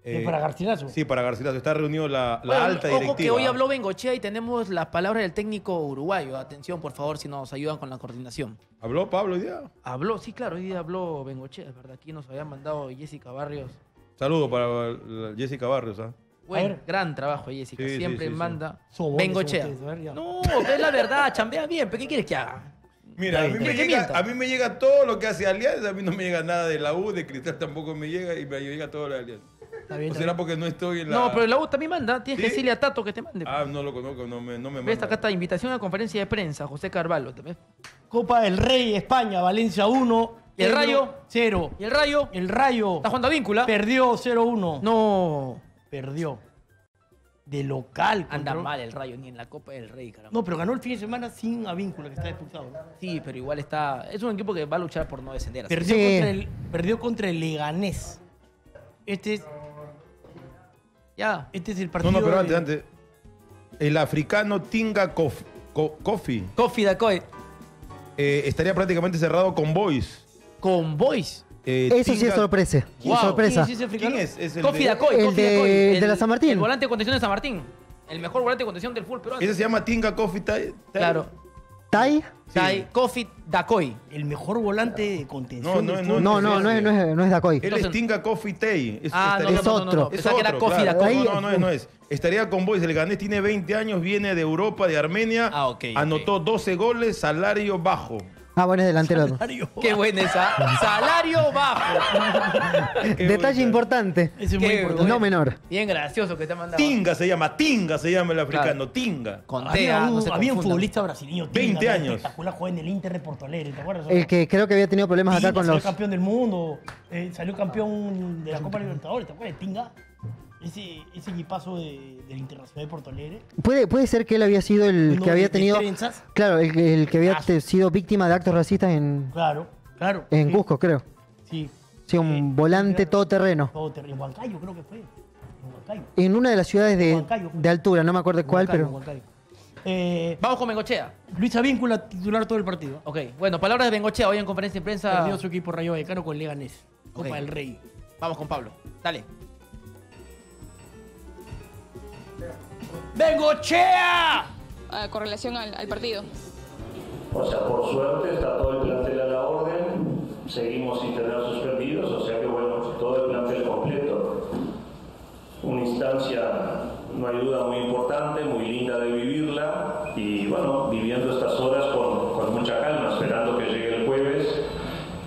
¿Es Eh, para Garcilaso? Sí, para Garcilaso. Está reunido la, la Bueno, alta ojo directiva. que hoy habló Bengochea y tenemos las palabras del técnico uruguayo. Atención, por favor, si nos ayudan con la coordinación. ¿Habló Pablo hoy día? Habló, sí, claro, hoy día habló Bengochea, es verdad. Aquí nos había mandado Jessica Barrios. Saludo para la Jessica Barrios. ¿ah? Ver. gran trabajo, Jessica. Sí, Siempre sí, sí. Bengochea. No, es la verdad, chambea bien. ¿Pero qué quieres que haga? Mira, a mí, me. Que llega, mienta. a mí me llega todo lo que hace Alianza, a mí no me llega nada de la U, de Cristal tampoco me llega y me llega todo lo de Alianza. Está bien, ¿O será bien. porque no estoy en la... No, pero la U también manda. Tienes que ¿Sí? decirle a Tato que te mande. Ah, no lo conozco, no me, no me ¿Ves? manda. Acá está invitación a conferencia de prensa, José Carvalho. ¿te ves? Copa del Rey, España, Valencia 1. ¿Y el Rayo? 0. ¿Y el Rayo? El Rayo ¿Está jugando a víncula? perdió 0-1. No. Perdió. De local. Anda contra- mal el Rayo, ni en la Copa del Rey, caramba. No, pero ganó el fin de semana sin Avíncula, que está expulsado. ¿no? Sí, pero igual está. Es un equipo que va a luchar por no descender. así. Perdió, Sí. contra el, perdió contra el Leganés. Este es, Ya. este es el No, partido. no, pero de- antes, antes. El africano Tinga Kof- Ko- Kofi Kofi Dakoe. eh, estaría prácticamente cerrado con Boys. Con Boys. Eh, Eso sí es sorpresa. Wow. Sorpresa. ¿Quién es ese ¿Quién africano? es? Es el Kofi de- el Kofi de- la San Martín. El volante de contención de San Martín. El mejor volante de contención del fútbol peruano. Ese se llama Tinga Kofi Tai- Tai- Claro. Tai. Tai Kofi Dakoy. El mejor volante de contención. no, del no, fútbol. No, no, no es, no es, no es Dacoy. Él Entonces- es Tinga Coffee Tay. Es, Ah, no, estaría- no, no, no, no, no. otro. Pensaba que era otro, Kofi claro. Dakoy. No, no, no es, no es. Estaría con Boys. El Ganés tiene 20 años, viene de Europa, de Armenia. Ah, ok, ok. Anotó 12 goles, salario bajo. Ah, bueno, es delantero. Mario. Qué buena esa. Salario bajo. *laughs* Detalle importante. Ese es muy Qué importante. No menor. Bien gracioso que te ha mandado. Tinga se llama, Tinga se llama el africano, Claro. Tinga. Con Había, Tea, un, no se había un confundan. futbolista brasileño. 20 Tinga, años. Espectacular, juega en el Inter de Porto Alegre, ¿te acuerdas? El que creo que había tenido problemas acá Tinga con salió los. campeón del mundo, eh, salió campeón de la Copa Libertadores, ¿te acuerdas? Tinga. Ese, ese equipazo de, del Internacional de Porto Alegre. Puede, puede ser que él había sido el que había de tenido. Claro, el, que- el que había Ah. sido víctima de actos racistas en, Claro, claro. en sí, Cusco, creo. Sí. Sí, un Eh, volante todoterreno. todo ter- En Huancayo creo que fue. En Huancayo. En una de las ciudades de, Huancayo. de altura, no me acuerdo cuál, Huancayo, pero. Huancayo. Eh, Vamos con Bengochea. Luis Avíncula titular todo el partido. Ok, bueno, palabras de Bengochea hoy en conferencia de prensa. Perdió su equipo Rayo Vallecano con Leganés. Copa del Rey. Vamos con Pablo. Dale. ¡Bengochea! ah, con relación al, al partido. O sea, por suerte está todo el plantel a la orden, seguimos sin tener suspendidos, o sea que bueno, todo el plantel completo. Una instancia, no hay duda, muy importante, muy linda de vivirla y bueno, viviendo estas horas con, con mucha calma, esperando que llegue el jueves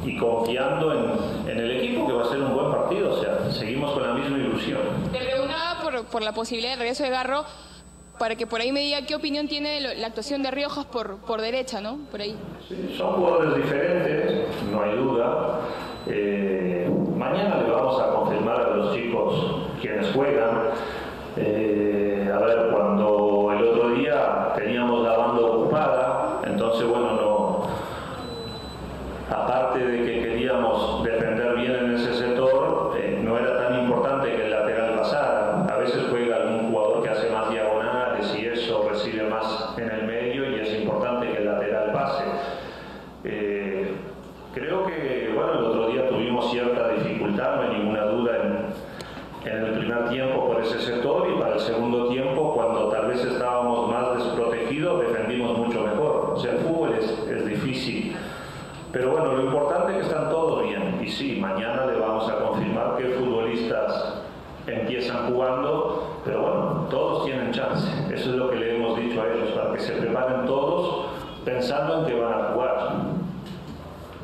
y confiando en, en el equipo que va a ser un buen partido, o sea, seguimos con la misma ilusión. Te preguntaba por, la posibilidad de regreso de Garro, para que por ahí me diga qué opinión tiene la actuación de Riojas por, por derecha, ¿no? Por ahí. Son jugadores diferentes, no hay duda. Eh, mañana le vamos a confirmar a los chicos quienes juegan. Eh, a ver, cuando el otro día teníamos la banda ocupada, entonces bueno, no. Aparte de que queríamos defender bien en ese sector, eh, no era tan importante que el lateral pasara. A veces juega algún jugador que hace más diagonales y eso recibe más en el medio y es importante que el lateral pase. Eh, creo que, bueno, el otro día tuvimos cierta dificultad, no hay ninguna duda en, en el primer tiempo por ese sector y para el segundo tiempo, cuando tal vez estábamos más desprotegidos, defendimos mucho mejor. O sea, el fútbol es, es difícil. Pero bueno, lo importante es que están todos bien. Y sí, mañana le vamos a confirmar qué futbolistas empiezan jugando, pero bueno, todos tienen chance. Eso es lo que le hemos dicho a ellos, para que se preparen todos pensando en que van a jugar.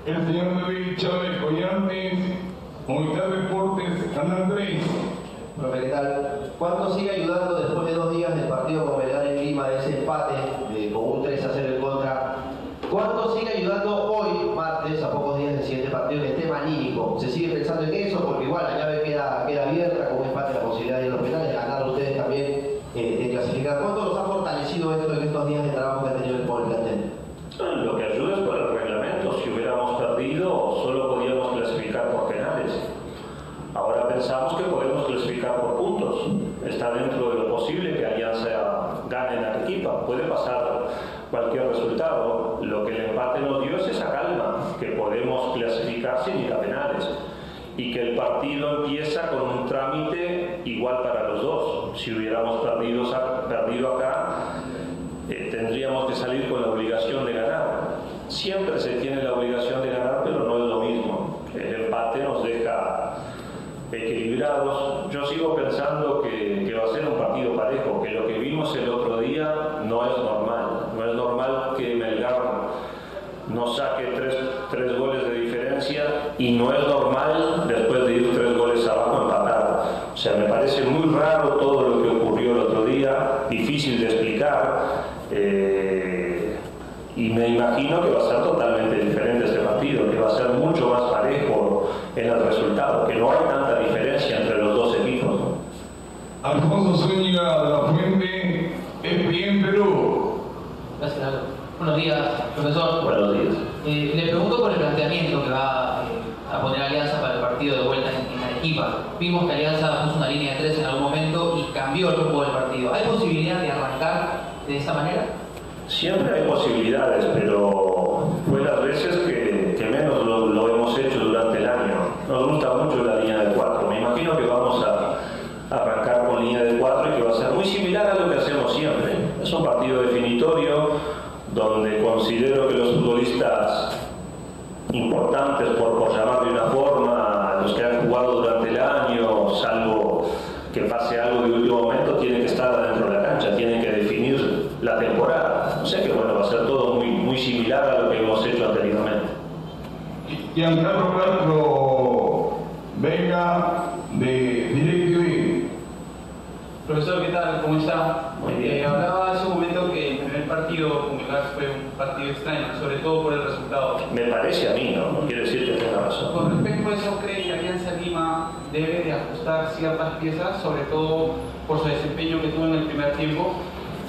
El señor David Chávez Collantes, Movistar Deportes, San Andrés. Profe, ¿qué tal? ¿Cuánto sigue ayudando después de dos días del partido con Belgrano en Lima, de ese empate de- con un 3 a 0 en contra? ¿Cuánto sigue ayudando hoy, martes, a pocos días del siguiente partido, en el tema anímico? ¿Se sigue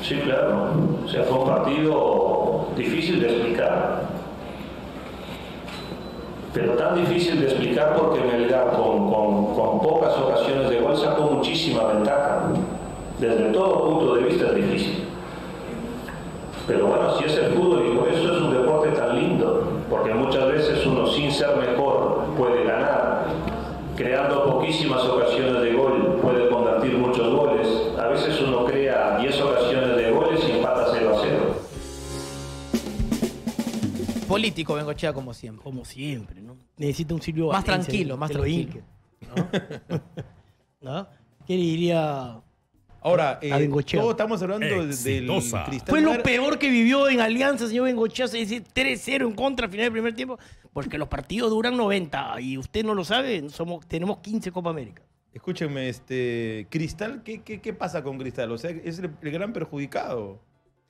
Sí, claro. O sea, fue un partido difícil de explicar. Pero tan difícil de explicar porque Melgar con, con, con pocas Político Bengochea como siempre. Como siempre, ¿no? Necesita un Silvio Más tranquilo, más tranquilo. ¿No? *laughs* ¿Qué le diría Ahora, a eh, Bengochea? todos estamos hablando del Exitosa. Cristal. Fue lo peor que vivió en Alianza, señor Bengochea, se dice 3-0 en contra al final del primer tiempo, porque los partidos duran 90 y usted no lo sabe, somos, tenemos 15 Copa América. Escúchenme, este, Cristal, ¿qué, qué, qué pasa con Cristal? O sea, es el, el gran perjudicado.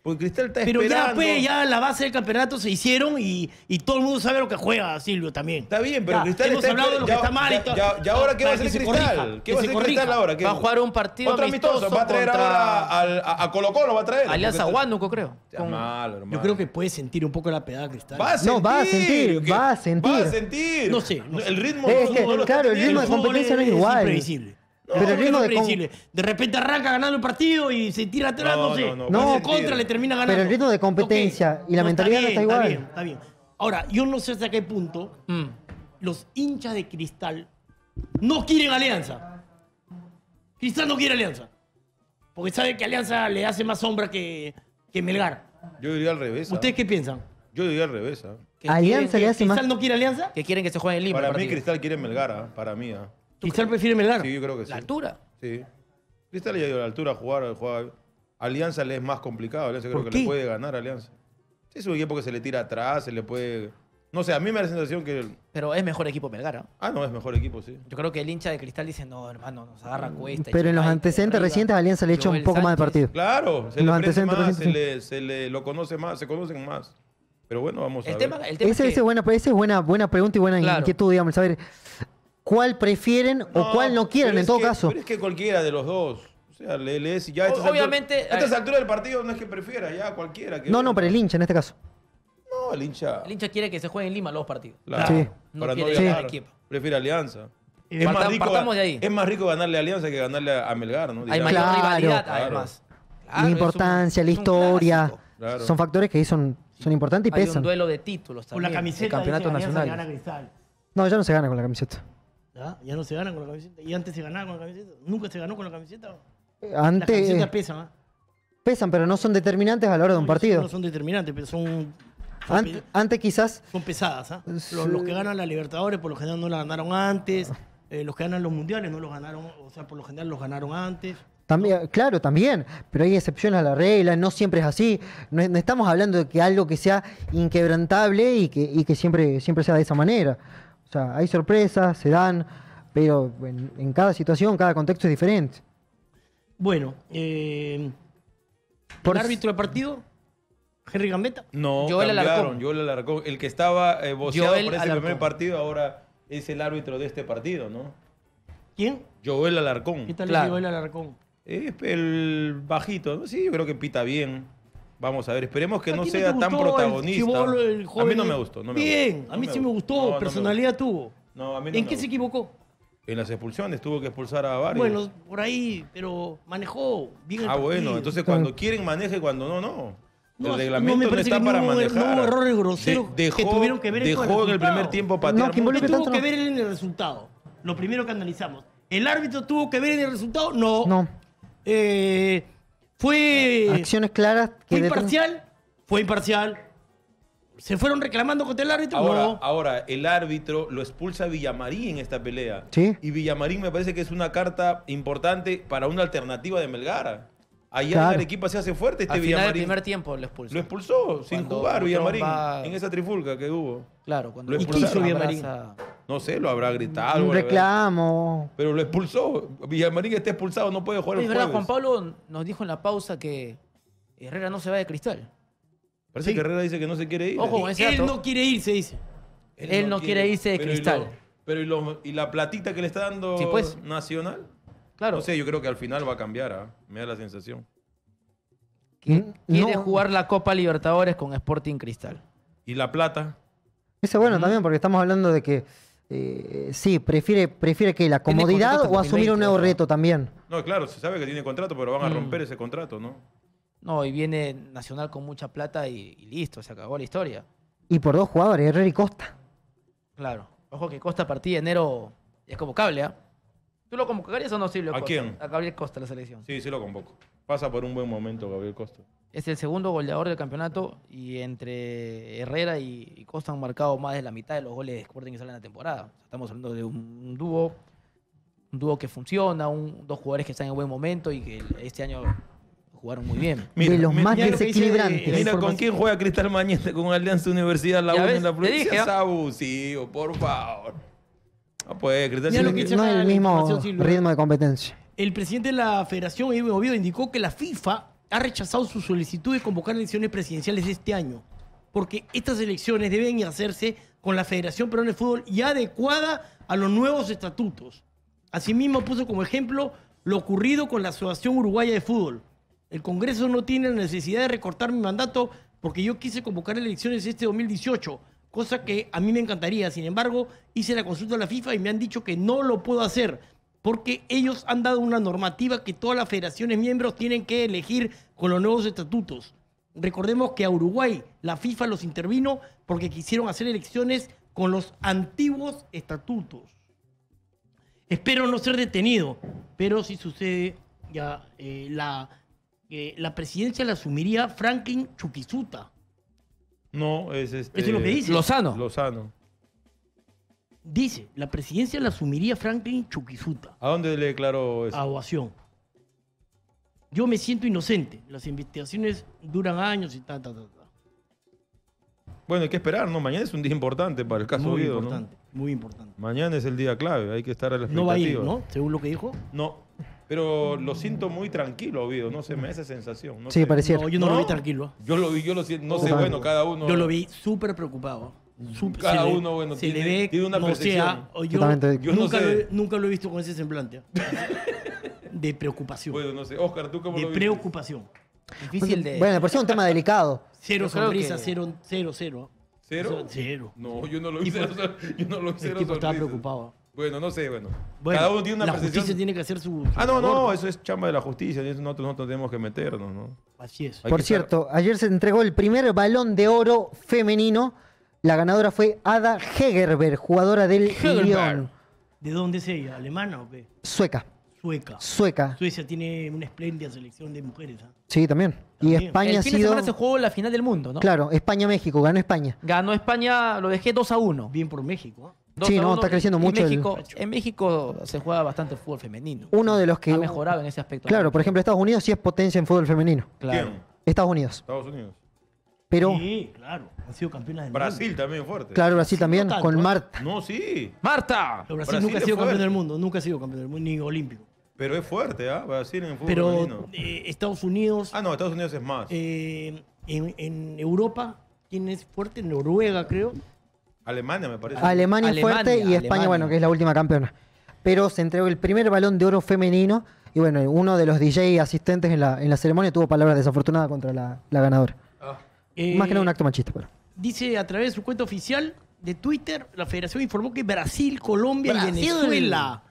Porque Cristal está Pero ya, esperando. pues, ya la base del campeonato se hicieron y, y todo el mundo sabe lo que juega, Silvio, también. Está bien, pero Ya, Cristal hemos está hablado de lo que ya- está mal ya- y todo. ya- ya ahora qué va a hacer Cristal? corrija, ¿Qué va a hacer corrija. Cristal ahora? ¿Qué- Va a jugar un partido Otro amistoso. amistoso Va a traer contra ahora al- a, a Colo Colo, va a traer. Alianza Huánuco, creo. Con- malo, hermano. Yo creo que puede sentir un poco la pedada Cristal. Va a sentir. No, va a sentir, que- va a sentir. Va a sentir. No sé, no sé. El ritmo Es que, no claro, el ritmo de competencia no es es igual. Pero el ritmo es de. De repente arranca ganando el partido y se tira atrás, no, No, sé. no, no, No, va a en contra le termina ganando. Pero el ritmo de competencia y la mentalidad no está bien, igual. bien, está bien. Ahora, yo no sé hasta qué punto Mm. los hinchas de Cristal no quieren alianza. Cristal no quiere alianza. Porque sabe que alianza le hace más sombra que, que Melgar. Yo diría al revés. ¿ah? ¿Ustedes qué piensan? Yo diría al revés. ¿ah? Que Alianza quieren le hace más. ¿Cristal no quiere alianza? Que quieren que se juegue en Lima. Para mí partido. Cristal quiere Melgar, ¿ah? para mí. ¿ah? Cristal prefiere Melgar. Sí, yo creo que sí. La altura. Sí. Cristal ya ha ido a la altura a jugar, jugar. Alianza le es más complicado. Alianza creo ¿Por que le puede ganar a Alianza. Sí, es un equipo que se le tira atrás, se le puede. No sé, a mí me da la sensación que. Pero es mejor equipo Melgar. ¿ah? Ah, no, es mejor equipo, sí. Yo creo que el hincha de Cristal dice, no, hermano, nos agarra cuesta. y Pero en los antecedentes arriba. recientes Alianza le echa un poco más de partido. Claro, se En le los antecedentes más, se recientes, le, se le lo conoce más, se conocen más. Pero bueno, vamos a El ver. tema, el tema Esa es esa que es buena, esa es buena, buena pregunta y buena Claro. inquietud, digamos, saber cuál prefieren o cuál no quieren pero en todo que- caso. Pero es que cualquiera de los dos. O sea, le, le es- ya a obviamente, a estas eh, alturas del partido no es que prefiera, ya cualquiera. Que No, no, para el hincha en este caso. No, el hincha. el hincha quiere que se juegue en Lima los partidos. Claro, Sí. No para no quiere equipo. Prefiere Alianza. Es más, rico, partamos de ahí. es más rico ganarle a Alianza que ganarle a Melgar, ¿no? Hay mayor Claro. rivalidad, Claro. además. Claro, la un- importancia, la un historia, son factores que ahí son, son importantes y Hay un pesan. duelo de títulos Con la también. camiseta gana nacionales. Cristal. No, ya no se gana con la camiseta. ¿Ya? Ya no se gana con la camiseta. Y antes se ganaba con la camiseta. Nunca se ganó con la camiseta. Las Antes camisetas eh, pesan, ¿ah? pesan, pero no son determinantes a la hora de un partido. No son determinantes, pero son, son, Ant- pe- antes quizás son pesadas. ¿ah? Los, los que ganan la Libertadores por lo general no la ganaron antes. Eh, los que ganan los mundiales no los ganaron, o sea, por lo general los ganaron antes. También, claro, también, pero hay excepciones a la regla, no siempre es así. No, no estamos hablando de que algo que sea inquebrantable y que, y que siempre, siempre sea de esa manera. O sea, hay sorpresas, se dan, pero en, en cada situación, cada contexto es diferente. Bueno, eh, Por- ¿el árbitro del partido? Henry Gambetta. No, Joel cambiaron. Alarcón. Joel Alarcón. El que estaba eh, voceado Joel por ese Alarcón. primer partido ahora es el árbitro de este partido, ¿no? ¿Quién? Joel Alarcón. ¿Qué tal Claro. le Joel Alarcón? Es el bajito, ¿no? Sí, yo creo que pita bien. Vamos a ver, esperemos que ¿A no sea tan el protagonista. chibolo, el a mí no me gustó. No me Bien, gustó. a No mí me sí me gustó. gustó, No, no me personalidad tuvo. No, a mí no ¿En me qué se equivocó? En las expulsiones tuvo que expulsar a varios. Bueno, por ahí, pero manejó bien el ah, bueno, entonces cuando quieren maneje, cuando no, no. No, el reglamento me no, parece está que para no hubo- manejar. no hubo errores groseros De- dejó, que tuvieron que ver con el dejó en el primer tiempo patear. No, ¿Qué tuvo que ver en el resultado? Lo primero que analizamos. ¿El árbitro tuvo que ver en el resultado? No. No, Eh, fue, acciones claras que fue imparcial. fue imparcial. ¿Se fueron reclamando contra el árbitro? Ahora, no. ahora, el árbitro lo expulsa a Villamarín en esta pelea. Sí. Y Villamarín me parece que es una carta importante para una alternativa de Melgar. Allá Claro. en Arequipa se hace fuerte este Al final del primer tiempo lo expulsó. Lo expulsó sin Cuando jugar Villamarín va- en esa trifulca que hubo. Claro, cuando Lo ¿Y qué expulsaron. hizo Villamarín? abraza- No sé, lo habrá gritado. Un habrá- reclamo. Pero lo expulsó. Villamarín está expulsado, no puede jugar Es el verdad, jueves. Juan Pablo nos dijo en la pausa que Herrera no se va de cristal. Parece Sí. que Herrera dice que no se quiere ir. Ojo, ese Él dato. no quiere irse, dice. Él no quiere irse de Pero y Cristal. lo- pero y, lo- y la platita que le está dando Sí, pues. Nacional. Claro. No sé, yo creo que al final va a cambiar, ¿ah? me da la sensación. que quiere No. jugar la Copa Libertadores con Sporting Cristal. ¿Y la plata? Eso es bueno también, porque estamos hablando de que eh, sí, prefiere, prefiere que la comodidad o asumir un 2020, nuevo reto también. No, claro, se sabe que tiene contrato, pero van a Mm. romper ese contrato, ¿no? No, y viene Nacional con mucha plata y, y listo, se acabó la historia. Y por dos jugadores, Herrera y Costa. Claro. Ojo que Costa a partir de enero es convocable, ¿ah? ¿Tú lo convocarías o no, Silvio? ¿A Costa? quién? A Gabriel Costa, la selección. Sí, sí lo convoco. Pasa por un buen momento Gabriel Costa. Es el segundo goleador del campeonato y entre Herrera y, y Costa han marcado más de la mitad de los goles de Sporting que salen en la temporada. O sea, estamos hablando de un dúo, un dúo que funciona, un- dos jugadores que están en buen momento y que este año jugaron muy bien. *laughs* de los más mira dice, desequilibrantes. Mira con quién juega Cristal Mañete con Alianza Universidad La U en la te provincia. abusivo, por favor. No puede, Cristal Mira tiene lo que que- No la el mismo información, ritmo de competencia. El presidente de la Federación, Evo Oviedo, indicó que la FIFA ha rechazado su solicitud de convocar elecciones presidenciales de este año, porque estas elecciones deben hacerse con la Federación Peruana de Fútbol y adecuada a los nuevos estatutos. Asimismo, puso como ejemplo lo ocurrido con la Asociación Uruguaya de Fútbol. El Congreso no tiene la necesidad de recortar mi mandato porque yo quise convocar elecciones este 2018, cosa que a mí me encantaría. Sin embargo, hice la consulta a la FIFA y me han dicho que no lo puedo hacer porque ellos han dado una normativa que todas las federaciones miembros tienen que elegir con los nuevos estatutos. Recordemos que a Uruguay la FIFA los intervino porque quisieron hacer elecciones con los antiguos estatutos. Espero no ser detenido, pero si sucede, ya eh, la, eh, la presidencia la asumiría Franklin Chuquizuta. No, es este. Eso es lo que dice. Lozano. Lozano. Dice, la presidencia la asumiría Franklin Chuquizuta. ¿A dónde le declaró eso? a ovación. Yo me siento inocente. Las investigaciones duran años y ta, ta, ta, ta. Bueno, hay que esperar, ¿no? Mañana es un día importante para el caso Muy importante, muy importante. Mañana es el día clave, hay que estar a la No va a ir, expectativa. ¿no? Según lo que dijo. No, pero lo siento muy tranquilo, Oviedo, no sé, me da esa sensación. No Sí, sé. pareciera. No, yo no, lo vi tranquilo. Yo lo vi, yo lo siento, no sé, bueno, cada uno. Yo lo vi súper preocupado. Cada le- uno, bueno, se tiene- le ve, tiene una no percepción. sea, o yo, Totalmente. Yo no nunca, sé. lo he, nunca lo he visto con ese semblante. De preocupación. Bueno, no sé. Oscar, ¿tú cómo de lo viste? preocupación. Difícil de... Bueno, me parece un tema delicado. Cero sonrisa, que- cero, cero, cero. ¿Cero? Cero. No, yo no lo vi Y cero, por- sor- yo no lo vi El tipo estaba preocupado. Bueno, no sé, bueno. Bueno, Cada uno tiene una la percepción. justicia tiene que hacer su. Ah, no, labor, no, eso es chamba de la justicia, y eso nosotros, nosotros tenemos que meternos, ¿no? Así es. Hay Por cierto, ayer se entregó el primer balón de oro femenino. La ganadora fue Ada Hegerberg, jugadora del Hegerberg. Lyon. ¿De dónde es ella? ¿Alemana o qué? Sueca. Sueca. Sueca. Suecia tiene una espléndida selección de mujeres. ¿ah? Sí, también. Y También. España el ha fin de sido. semana se jugó la final del mundo, ¿no? Claro, España-México, ganó España. Ganó España, lo dejé 2 a 1. Bien por México. ¿ah? 2 Sí, a no, 1. está creciendo En mucho el- En México se juega bastante fútbol femenino. Uno de los que. Ha mejorado en ese aspecto. Claro, por ejemplo, Estados Unidos sí es potencia en fútbol femenino. Claro. ¿Quién? Estados Unidos. Estados Unidos. Pero, Sí, claro. Han sido campeonas del Brasil también fuerte. claro, Brasil también, no con ¿eh? Marta. No, sí. ¡Marta! mundo. Pero Brasil, Brasil nunca ha sido campeón fuerte. del mundo. Nunca ha sido campeón del mundo, ni olímpico. Pero es fuerte, ¿ah? Brasil en fútbol Pero femenino. eh, Estados Unidos, Ah, no, Estados Unidos es más. eh, en, en Europa, ¿quién es fuerte? Noruega, creo. Alemania, me parece. Alemania, fuerte y España, Alemania. bueno, que es la última campeona. Pero se entregó el primer balón de oro femenino y bueno, uno de los DJ asistentes en la, en la ceremonia tuvo palabras desafortunadas contra la, la ganadora. Eh, Más que nada un acto machista, pero. Dice a través de su cuenta oficial de Twitter, la federación informó que Brasil, Colombia Brasil. y Venezuela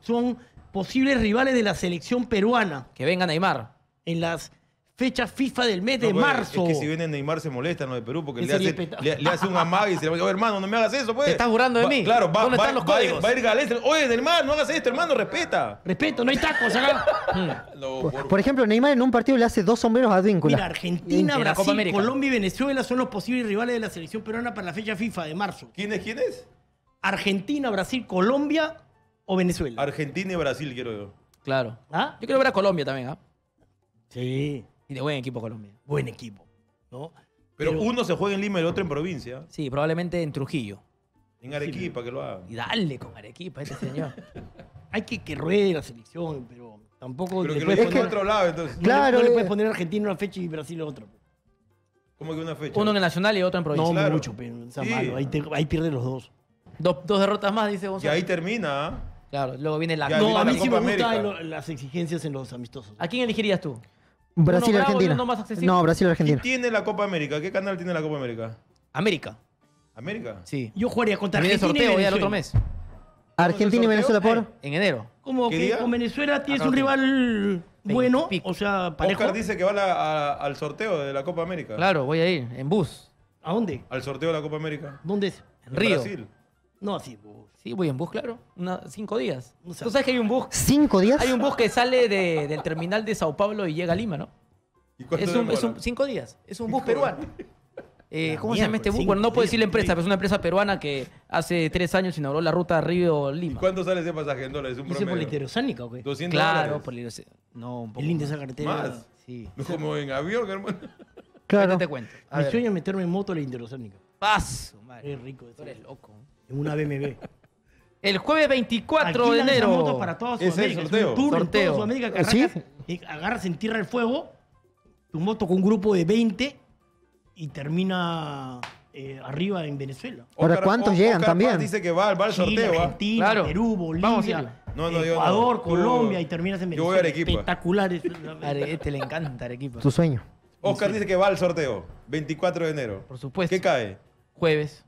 son posibles rivales de la selección peruana Que venga Neymar. en las fecha FIFA del mes de No, pues, marzo. Es que si viene Neymar se molesta no de Perú porque ¿Qué le hace, le, le hace un amague y se le va a hermano, no me hagas eso, pues. Te estás burlando de Va- mí. Claro, va, ¿Dónde va- están los va- códigos? Va a ir Galés. Oye, Neymar, no hagas esto, hermano, respeta. Respeto, no hay tacos acá. *laughs* No, Por, ejemplo, Neymar en un partido le hace dos sombreros a Advíncula. Mira, Argentina, En Brasil. Colombia y Venezuela son los posibles rivales de la selección peruana para la fecha FIFA de marzo. ¿Quién es? ¿Quién es? Argentina, Brasil, Colombia o Venezuela. Argentina y Brasil, quiero yo. Claro. ¿Ah? Yo quiero ver a Colombia también, ¿ah? Sí, Y de buen equipo Colombia. buen equipo. ¿no? Pero, Pero- uno se juega en Lima y el otro en provincia. Sí, probablemente en Trujillo. En Arequipa, que lo hagan. Y dale con Arequipa este señor. *laughs* Hay que que ruede la selección, pero tampoco Pero le que lo poner, otro lado, entonces. no, Claro, le, no le puedes poner a Argentina una fecha y Brasil otra. ¿Cómo que una fecha? Uno en el Nacional y otro en No, provincia. claro. mucho, pero está Sí. malo. Ahí, te- ahí pierde los dos. Dos, dos derrotas más, dice Y Gonzalo. ahí termina. ¿ah? Claro, luego viene la No, viene a mí sí me gustan las exigencias en los amistosos. ¿A quién elegirías tú? Brasil bravo y Argentina. uno más accesible. No, Brasil ¿Quién Argentina. tiene la Copa América? ¿Qué canal tiene la Copa América? América. ¿América? Sí. Yo jugaría contra Argentina y sorteo ya el Venezuela. otro mes. Argentina y Venezuela por. En enero. Como ¿Qué que día? con Venezuela tienes un rival bueno, o sea, parejo. Oscar dice que va a la- a- al sorteo de la Copa América. Claro, voy a ir en bus. ¿A dónde? Al sorteo de la Copa América. ¿Dónde es? En Río. Brasil. No, así. vos. Sí, voy en bus, claro. Una- cinco días. No sé. Tú sabes que hay un bus. ¿Cinco días? Hay un bus que sale de- del terminal de Sao Paulo y llega a Lima, ¿no? ¿Y cuánto Es un, es demora? un- cinco días. Es un bus peruano. *laughs* Eh, La ¿Cómo se llama este bus? cinco Bueno, no puedo días, decir la empresa, sí. pero es una empresa peruana que hace tres años inauguró la ruta ¿Y Río-Lima. cuánto sale ese pasaje en dólares? Un ¿Hice por la promedio. interoceánica o qué? 200 Claro, dólares. por el- No, un poco. El lindo esa carretera. Más. Sí. No como en avión, hermano. Claro. Te cuento. A Mi ver. sueño es meterme en moto a la interoceánica. Paso, madre. Es rico. Tú eso. eres loco. En una BMW. El jueves 24 de enero. moto para toda Es el Sudamérica. Sorteo. un tour en Sorteo. toda Sudamérica que ¿Sí? arrancas y agarras en Tierra del Fuego tu moto con un grupo de 20 y termina eh, arriba en Venezuela. Ahora, Oscar- ¿cuántos llegan Oscar también? Paz dice que va, va al Chile, sorteo. ¿ah? Argentina, Claro. Perú, Vamos, Bolivia, Silvio. No, no, yo no. Ecuador, Tú- Colombia y terminas en Yo Venezuela. voy a Arequipa. Espectacular. es- este le encanta Arequipa. Tu sueño. Oscar dice que va al sorteo. 24 de enero. Por supuesto. ¿Qué cae? Jueves.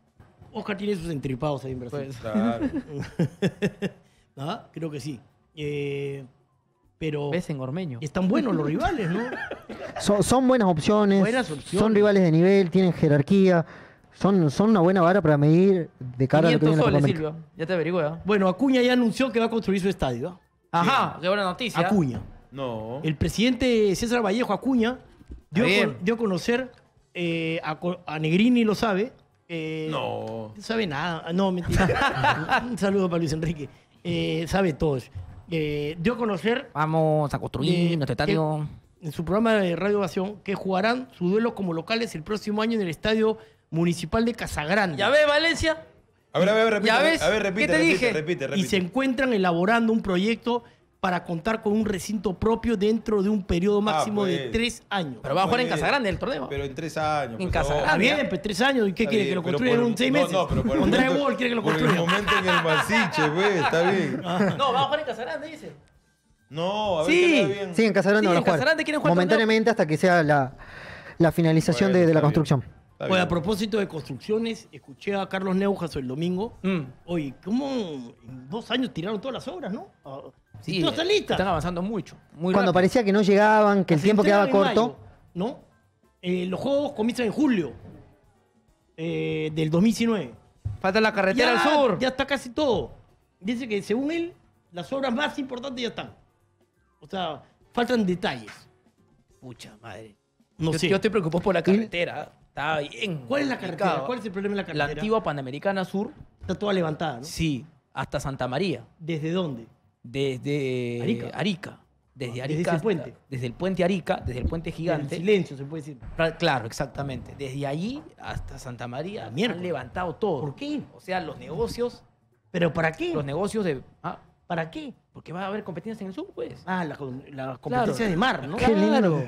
Oscar tiene sus entripados ahí en Brasil. Pues. Claro. *laughs* ¿Ah? Creo que sí. Eh, pero Ves en Ormeño. están buenos los rivales, ¿no? *laughs* Son, son buenas opciones. Buenas opciones. Son rivales de nivel, tienen jerarquía. Son, son una buena vara para medir de cara a lo que 500 viene la soles, América. Silvio. Ya te averigüé. ¿ah? Bueno, Acuña ya anunció que va a construir su estadio. ¿ah? Ajá, qué buena noticia. Acuña. No. El presidente César Vallejo Acuña dio, con- dio a conocer eh, a Negrini, lo sabe. Eh, No. No sabe nada. No, mentira. *laughs* Un saludo para Luis Enrique. Eh, sabe todos. Eh, dio a conocer Vamos a construir Eh, nuestro estadio. en su programa de Radio Ovación que jugarán su duelo como locales el próximo año en el Estadio Municipal de Casagrande. ¿Ya ves, Valencia? A ver, a ver, repite. ¿Ya ves? A ver, repite, ¿Qué te repite, dije? repite, repite. y se encuentran elaborando un proyecto para contar con un recinto propio dentro de un periodo máximo de pues. tres años. Pero va a jugar en Pues, Casagrande el torneo. Pero en tres años. En pues, Casagrande. Está no. bien, pues tres años. ¿Y qué quiere? bien, ¿Que lo pero construyan en seis no, meses? No, pero por el Con momento- drywall quiere que lo Por el momento en el Masiche, güey, está bien. *laughs* No, va a jugar en Casagrande, dice. No, a ver Sí. bien. Sí, en Casagrande Sí, van a en jugar. Casagrande quieren jugar el Momentáneamente hasta que sea la, la finalización Bueno, de, de la construcción. Oye, a propósito de construcciones, escuché a Carlos Neujas el domingo. Mm. Oye, ¿cómo en dos años tiraron todas las obras, no? Sí, y todas están listas. Están avanzando mucho. Muy Cuando rápido. parecía que no llegaban, que el tiempo quedaba corto. mayo, ¿No? Eh, los juegos comienzan en julio eh, del 2019. Falta la carretera ya, al sur. Ya está casi todo. Dice que según él, las obras más importantes ya están. O sea, faltan detalles. Pucha madre. No yo, sé. yo estoy preocupado por la carretera. Está bien. ¿Cuál es la carretera? complicado. ¿Cuál es el problema de la La carretera? antigua Panamericana Sur. Está toda levantada, ¿no? Sí, hasta Santa María. ¿Desde dónde? Desde Arica. Arica. Desde Desde Arica. ese hasta- puente. Desde el puente Arica, desde el puente El gigante. silencio, se puede decir. Claro, exactamente. Desde allí hasta Santa María han levantado todo. ¿Por qué? O sea, los negocios. ¿Pero para qué? Los negocios de. Ah, ¿Para qué? porque va a haber competencias en el sur, pues. Ah, la, la competencia de mar, ¿no? Qué lindo,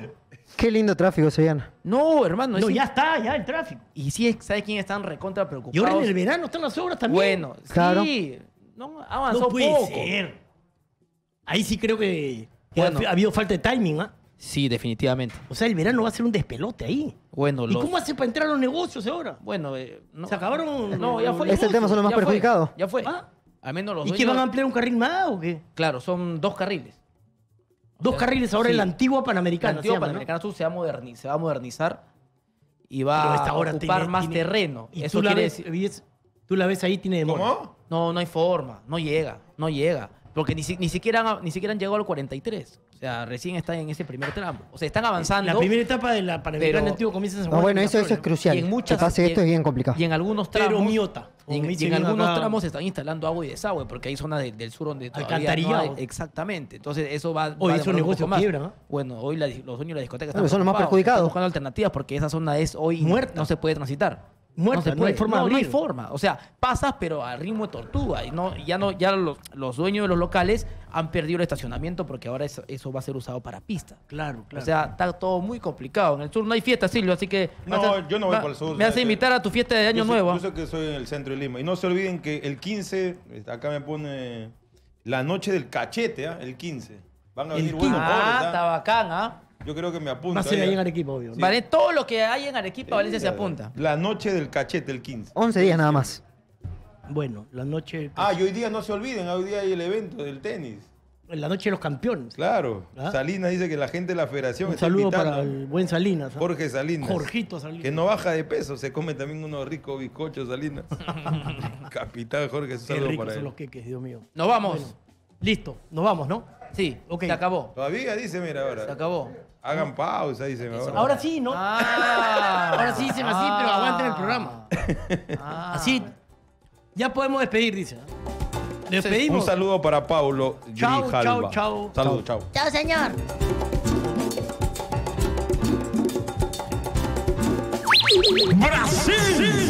qué lindo tráfico se vean. No, hermano. No, ya in- está, ya el tráfico. Y sí, ¿sabes quién están recontra Y preocupados? ahora en el verano están las obras también. Bueno, Claro. sí. No, ha avanzado no puede poco. ser. Ahí sí creo que, que Bueno. ha, ha habido falta de timing, ¿ah? Sí, definitivamente. O sea, el verano va a ser un despelote ahí. Bueno, ¿Y los- cómo hace para entrar a los negocios ahora? Bueno, eh, no. Se acabaron. No, ya fue. Ese tema son los más perjudicados. Ya fue. Ah. Al menos los ¿Y dueños. que van a ampliar un carril más o qué? Claro, son dos carriles. Dos carriles ahora Sí. en la antigua La Panamericana. antigua se llama, ¿no? Panamericana Sur se va, a moderni- se va a modernizar y va esta a ocupar tiene- más tiene- terreno. Y Eso tú la, quiere ves, decir... tú la ves ahí, tiene demora. ¿Cómo? No, no hay forma, no llega, no llega. Porque ni, si- ni, siquiera, han, ni siquiera han llegado al 43. O sea, recién están en ese primer tramo. O sea, están avanzando. La primera etapa de la Panamericana antigua comienza en San No, bueno, eso, eso es crucial. Y en muchas- que pase esto y- es bien complicado. Y en algunos ¿no? tramos. Pero miota. y en, y algunos acá. tramos se están instalando agua y desagüe, porque hay zonas de- del sur donde todavía no hay. Exactamente. Entonces, eso va. Hoy va a esos. Bueno, hoy la- los dueños de la discoteca Bueno, están son los más perjudicados. Están buscando alternativas porque esa zona es hoy. Muerta. No se puede transitar. Muerta, se no hay forma de no, no hay forma. O sea, pasas, pero al ritmo de tortuga. Y no, ya no, ya los, los dueños de los locales han perdido el estacionamiento porque ahora eso, eso va a ser usado para pista. Claro, claro. O sea, está todo muy complicado. En el sur no hay fiesta, Silvio, así que. No, a- yo no voy va- para el sur, Me vas a ¿sabes? invitar a tu fiesta de Año Yo sé- Nuevo. Yo sé que soy en el centro de Lima. Y no se olviden que el 15, acá me pone la noche del cachete, ¿ah? el 15. Van a El venir 15. buenos Ah, goles, está ¿ah? bacán, ¿ah? Yo creo que me apunto. Ser ahí, en. Arequipa, obvio. Sí. Vale, todo lo que hay en Arequipa, Valencia se apunta. La noche del cachete, el 15. 11 días nada más. Bueno, la noche. Ah, y hoy día no se olviden, hoy día hay el evento del tenis. La noche de los campeones. Claro. ¿Ah? Salinas dice que la gente de la federación Un está saludo invitando. para el buen Salinas. ¿ah? Jorge Salinas. Jorgito Salinas. Que no baja de peso, se come también unos ricos bizcochos Salinas. *laughs* Capitán Jorge, un Qué saludo ricos para son él. los queques, Dios mío. Nos vamos. Bueno, listo, nos vamos, ¿no? Sí, Ok. se acabó. Todavía dice, mira ahora. Se acabó. Hagan pausa, dicen ahora. Ahora sí, ¿no? Ah. Ahora sí dicen así, pero aguanten el programa. Ah. Así, ya podemos despedir, dice. ¿no? Un Despedimos. saludo para Paulo Chao, chao, chao. Saludos, chao. Chao, señor. Brasil.